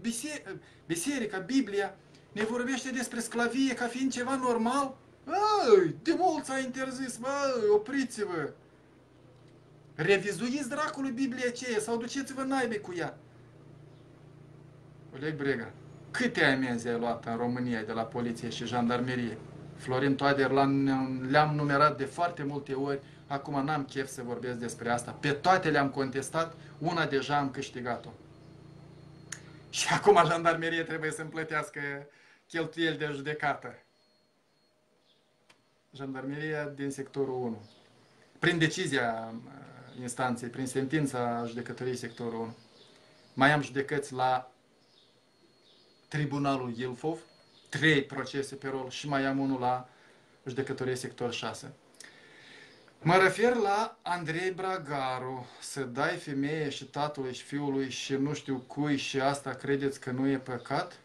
biserica, Biblia ne vorbește despre sclavie ca fiind ceva normal? Băi, de mult s-a interzis, băi, opriți-vă! Revizuiți dracului Biblia aceea sau duceți-vă naibe cu ea. Oleg Brega, câte amenzi ai luat în România de la poliție și jandarmerie? Florin Toader le-am numerat de foarte multe ori, acum n-am chef să vorbesc despre asta. Pe toate le-am contestat, una deja am câștigat-o. Și acum jandarmerie trebuie să-mi plătească cheltuieli de judecată. Jandarmeria din sectorul 1. Prin decizia uh, instanței, prin sentința judecătoriei sectorul 1. Mai am judecăți la Tribunalul Ilfov, trei procese pe rol și mai am unul la judecătorie sector 6. Mă refer la Andrei Bragaru, să dai femeie și tatălui și fiului și nu știu cui și asta credeți că nu e păcat?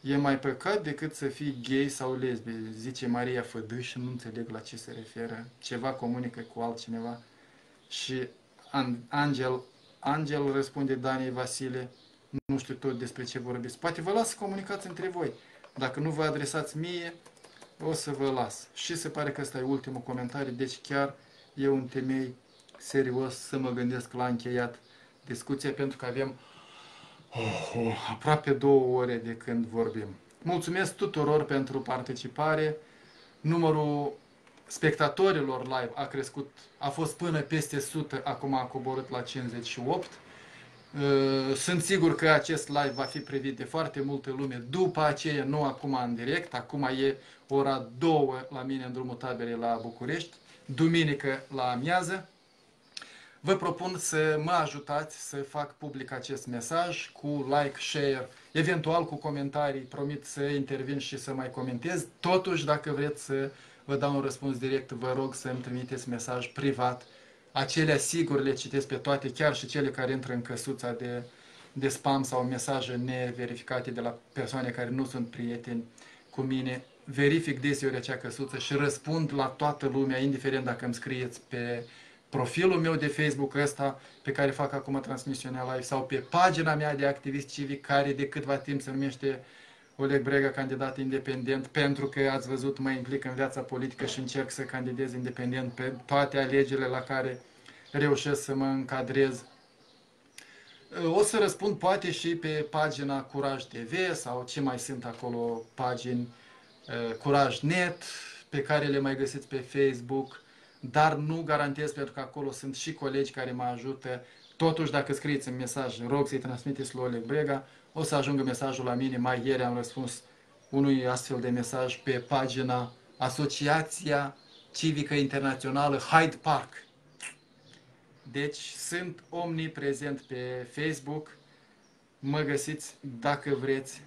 E mai păcat decât să fii gay sau lesbi, zice Maria Fădâ și nu înțeleg la ce se referă. Ceva comunică cu altcineva. Și Angel, Angel răspunde Dani Vasile, nu știu tot despre ce vorbiți. Poate vă las să comunicați între voi. Dacă nu vă adresați mie, o să vă las. Și se pare că ăsta e ultimul comentariu, deci chiar e un temei serios să mă gândesc la încheiat discuția, pentru că avem oh, oh, aproape două ore de când vorbim. Mulțumesc tuturor pentru participare. Numărul spectatorilor live a crescut, a fost până peste 100, acum a coborât la 58. Uh, sunt sigur că acest live va fi privit de foarte multe lume după aceea, nu acum în direct, acum e ora 2 la mine în drumul taberei la București, duminică la amiază. Vă propun să mă ajutați să fac public acest mesaj cu like, share, eventual cu comentarii, promit să intervin și să mai comentez. Totuși, dacă vreți să vă dau un răspuns direct, vă rog să îmi trimiteți mesaj privat. Acelea sigur le citesc pe toate, chiar și cele care intră în căsuța de, de spam sau mesaje neverificate de la persoane care nu sunt prieteni cu mine. Verific deseori acea căsuță și răspund la toată lumea, indiferent dacă îmi scrieți pe profilul meu de Facebook ăsta pe care fac acum transmisiunea live sau pe pagina mea de activist civic care de câtva timp se numește Oleg Brega, candidat independent, pentru că ați văzut mă implic în viața politică și încerc să candidez independent pe toate alegerile la care reușesc să mă încadrez. O să răspund poate și pe pagina Curaj TV sau ce mai sunt acolo pagini uh, Curaj Net pe care le mai găsiți pe Facebook dar nu garantez pentru că acolo sunt și colegi care mă ajută. Totuși, dacă scrieți în mesaj, rog să-i transmiteți lui Oleg Brega, o să ajungă mesajul la mine. Mai ieri am răspuns unui astfel de mesaj pe pagina Asociația Civică Internațională Hyde Park. Deci sunt omniprezent pe Facebook, mă găsiți dacă vreți.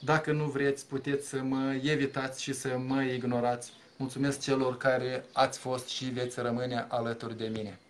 Dacă nu vreți, puteți să mă evitați și să mă ignorați. Mulțumesc celor care ați fost și veți rămâne alături de mine. Pa!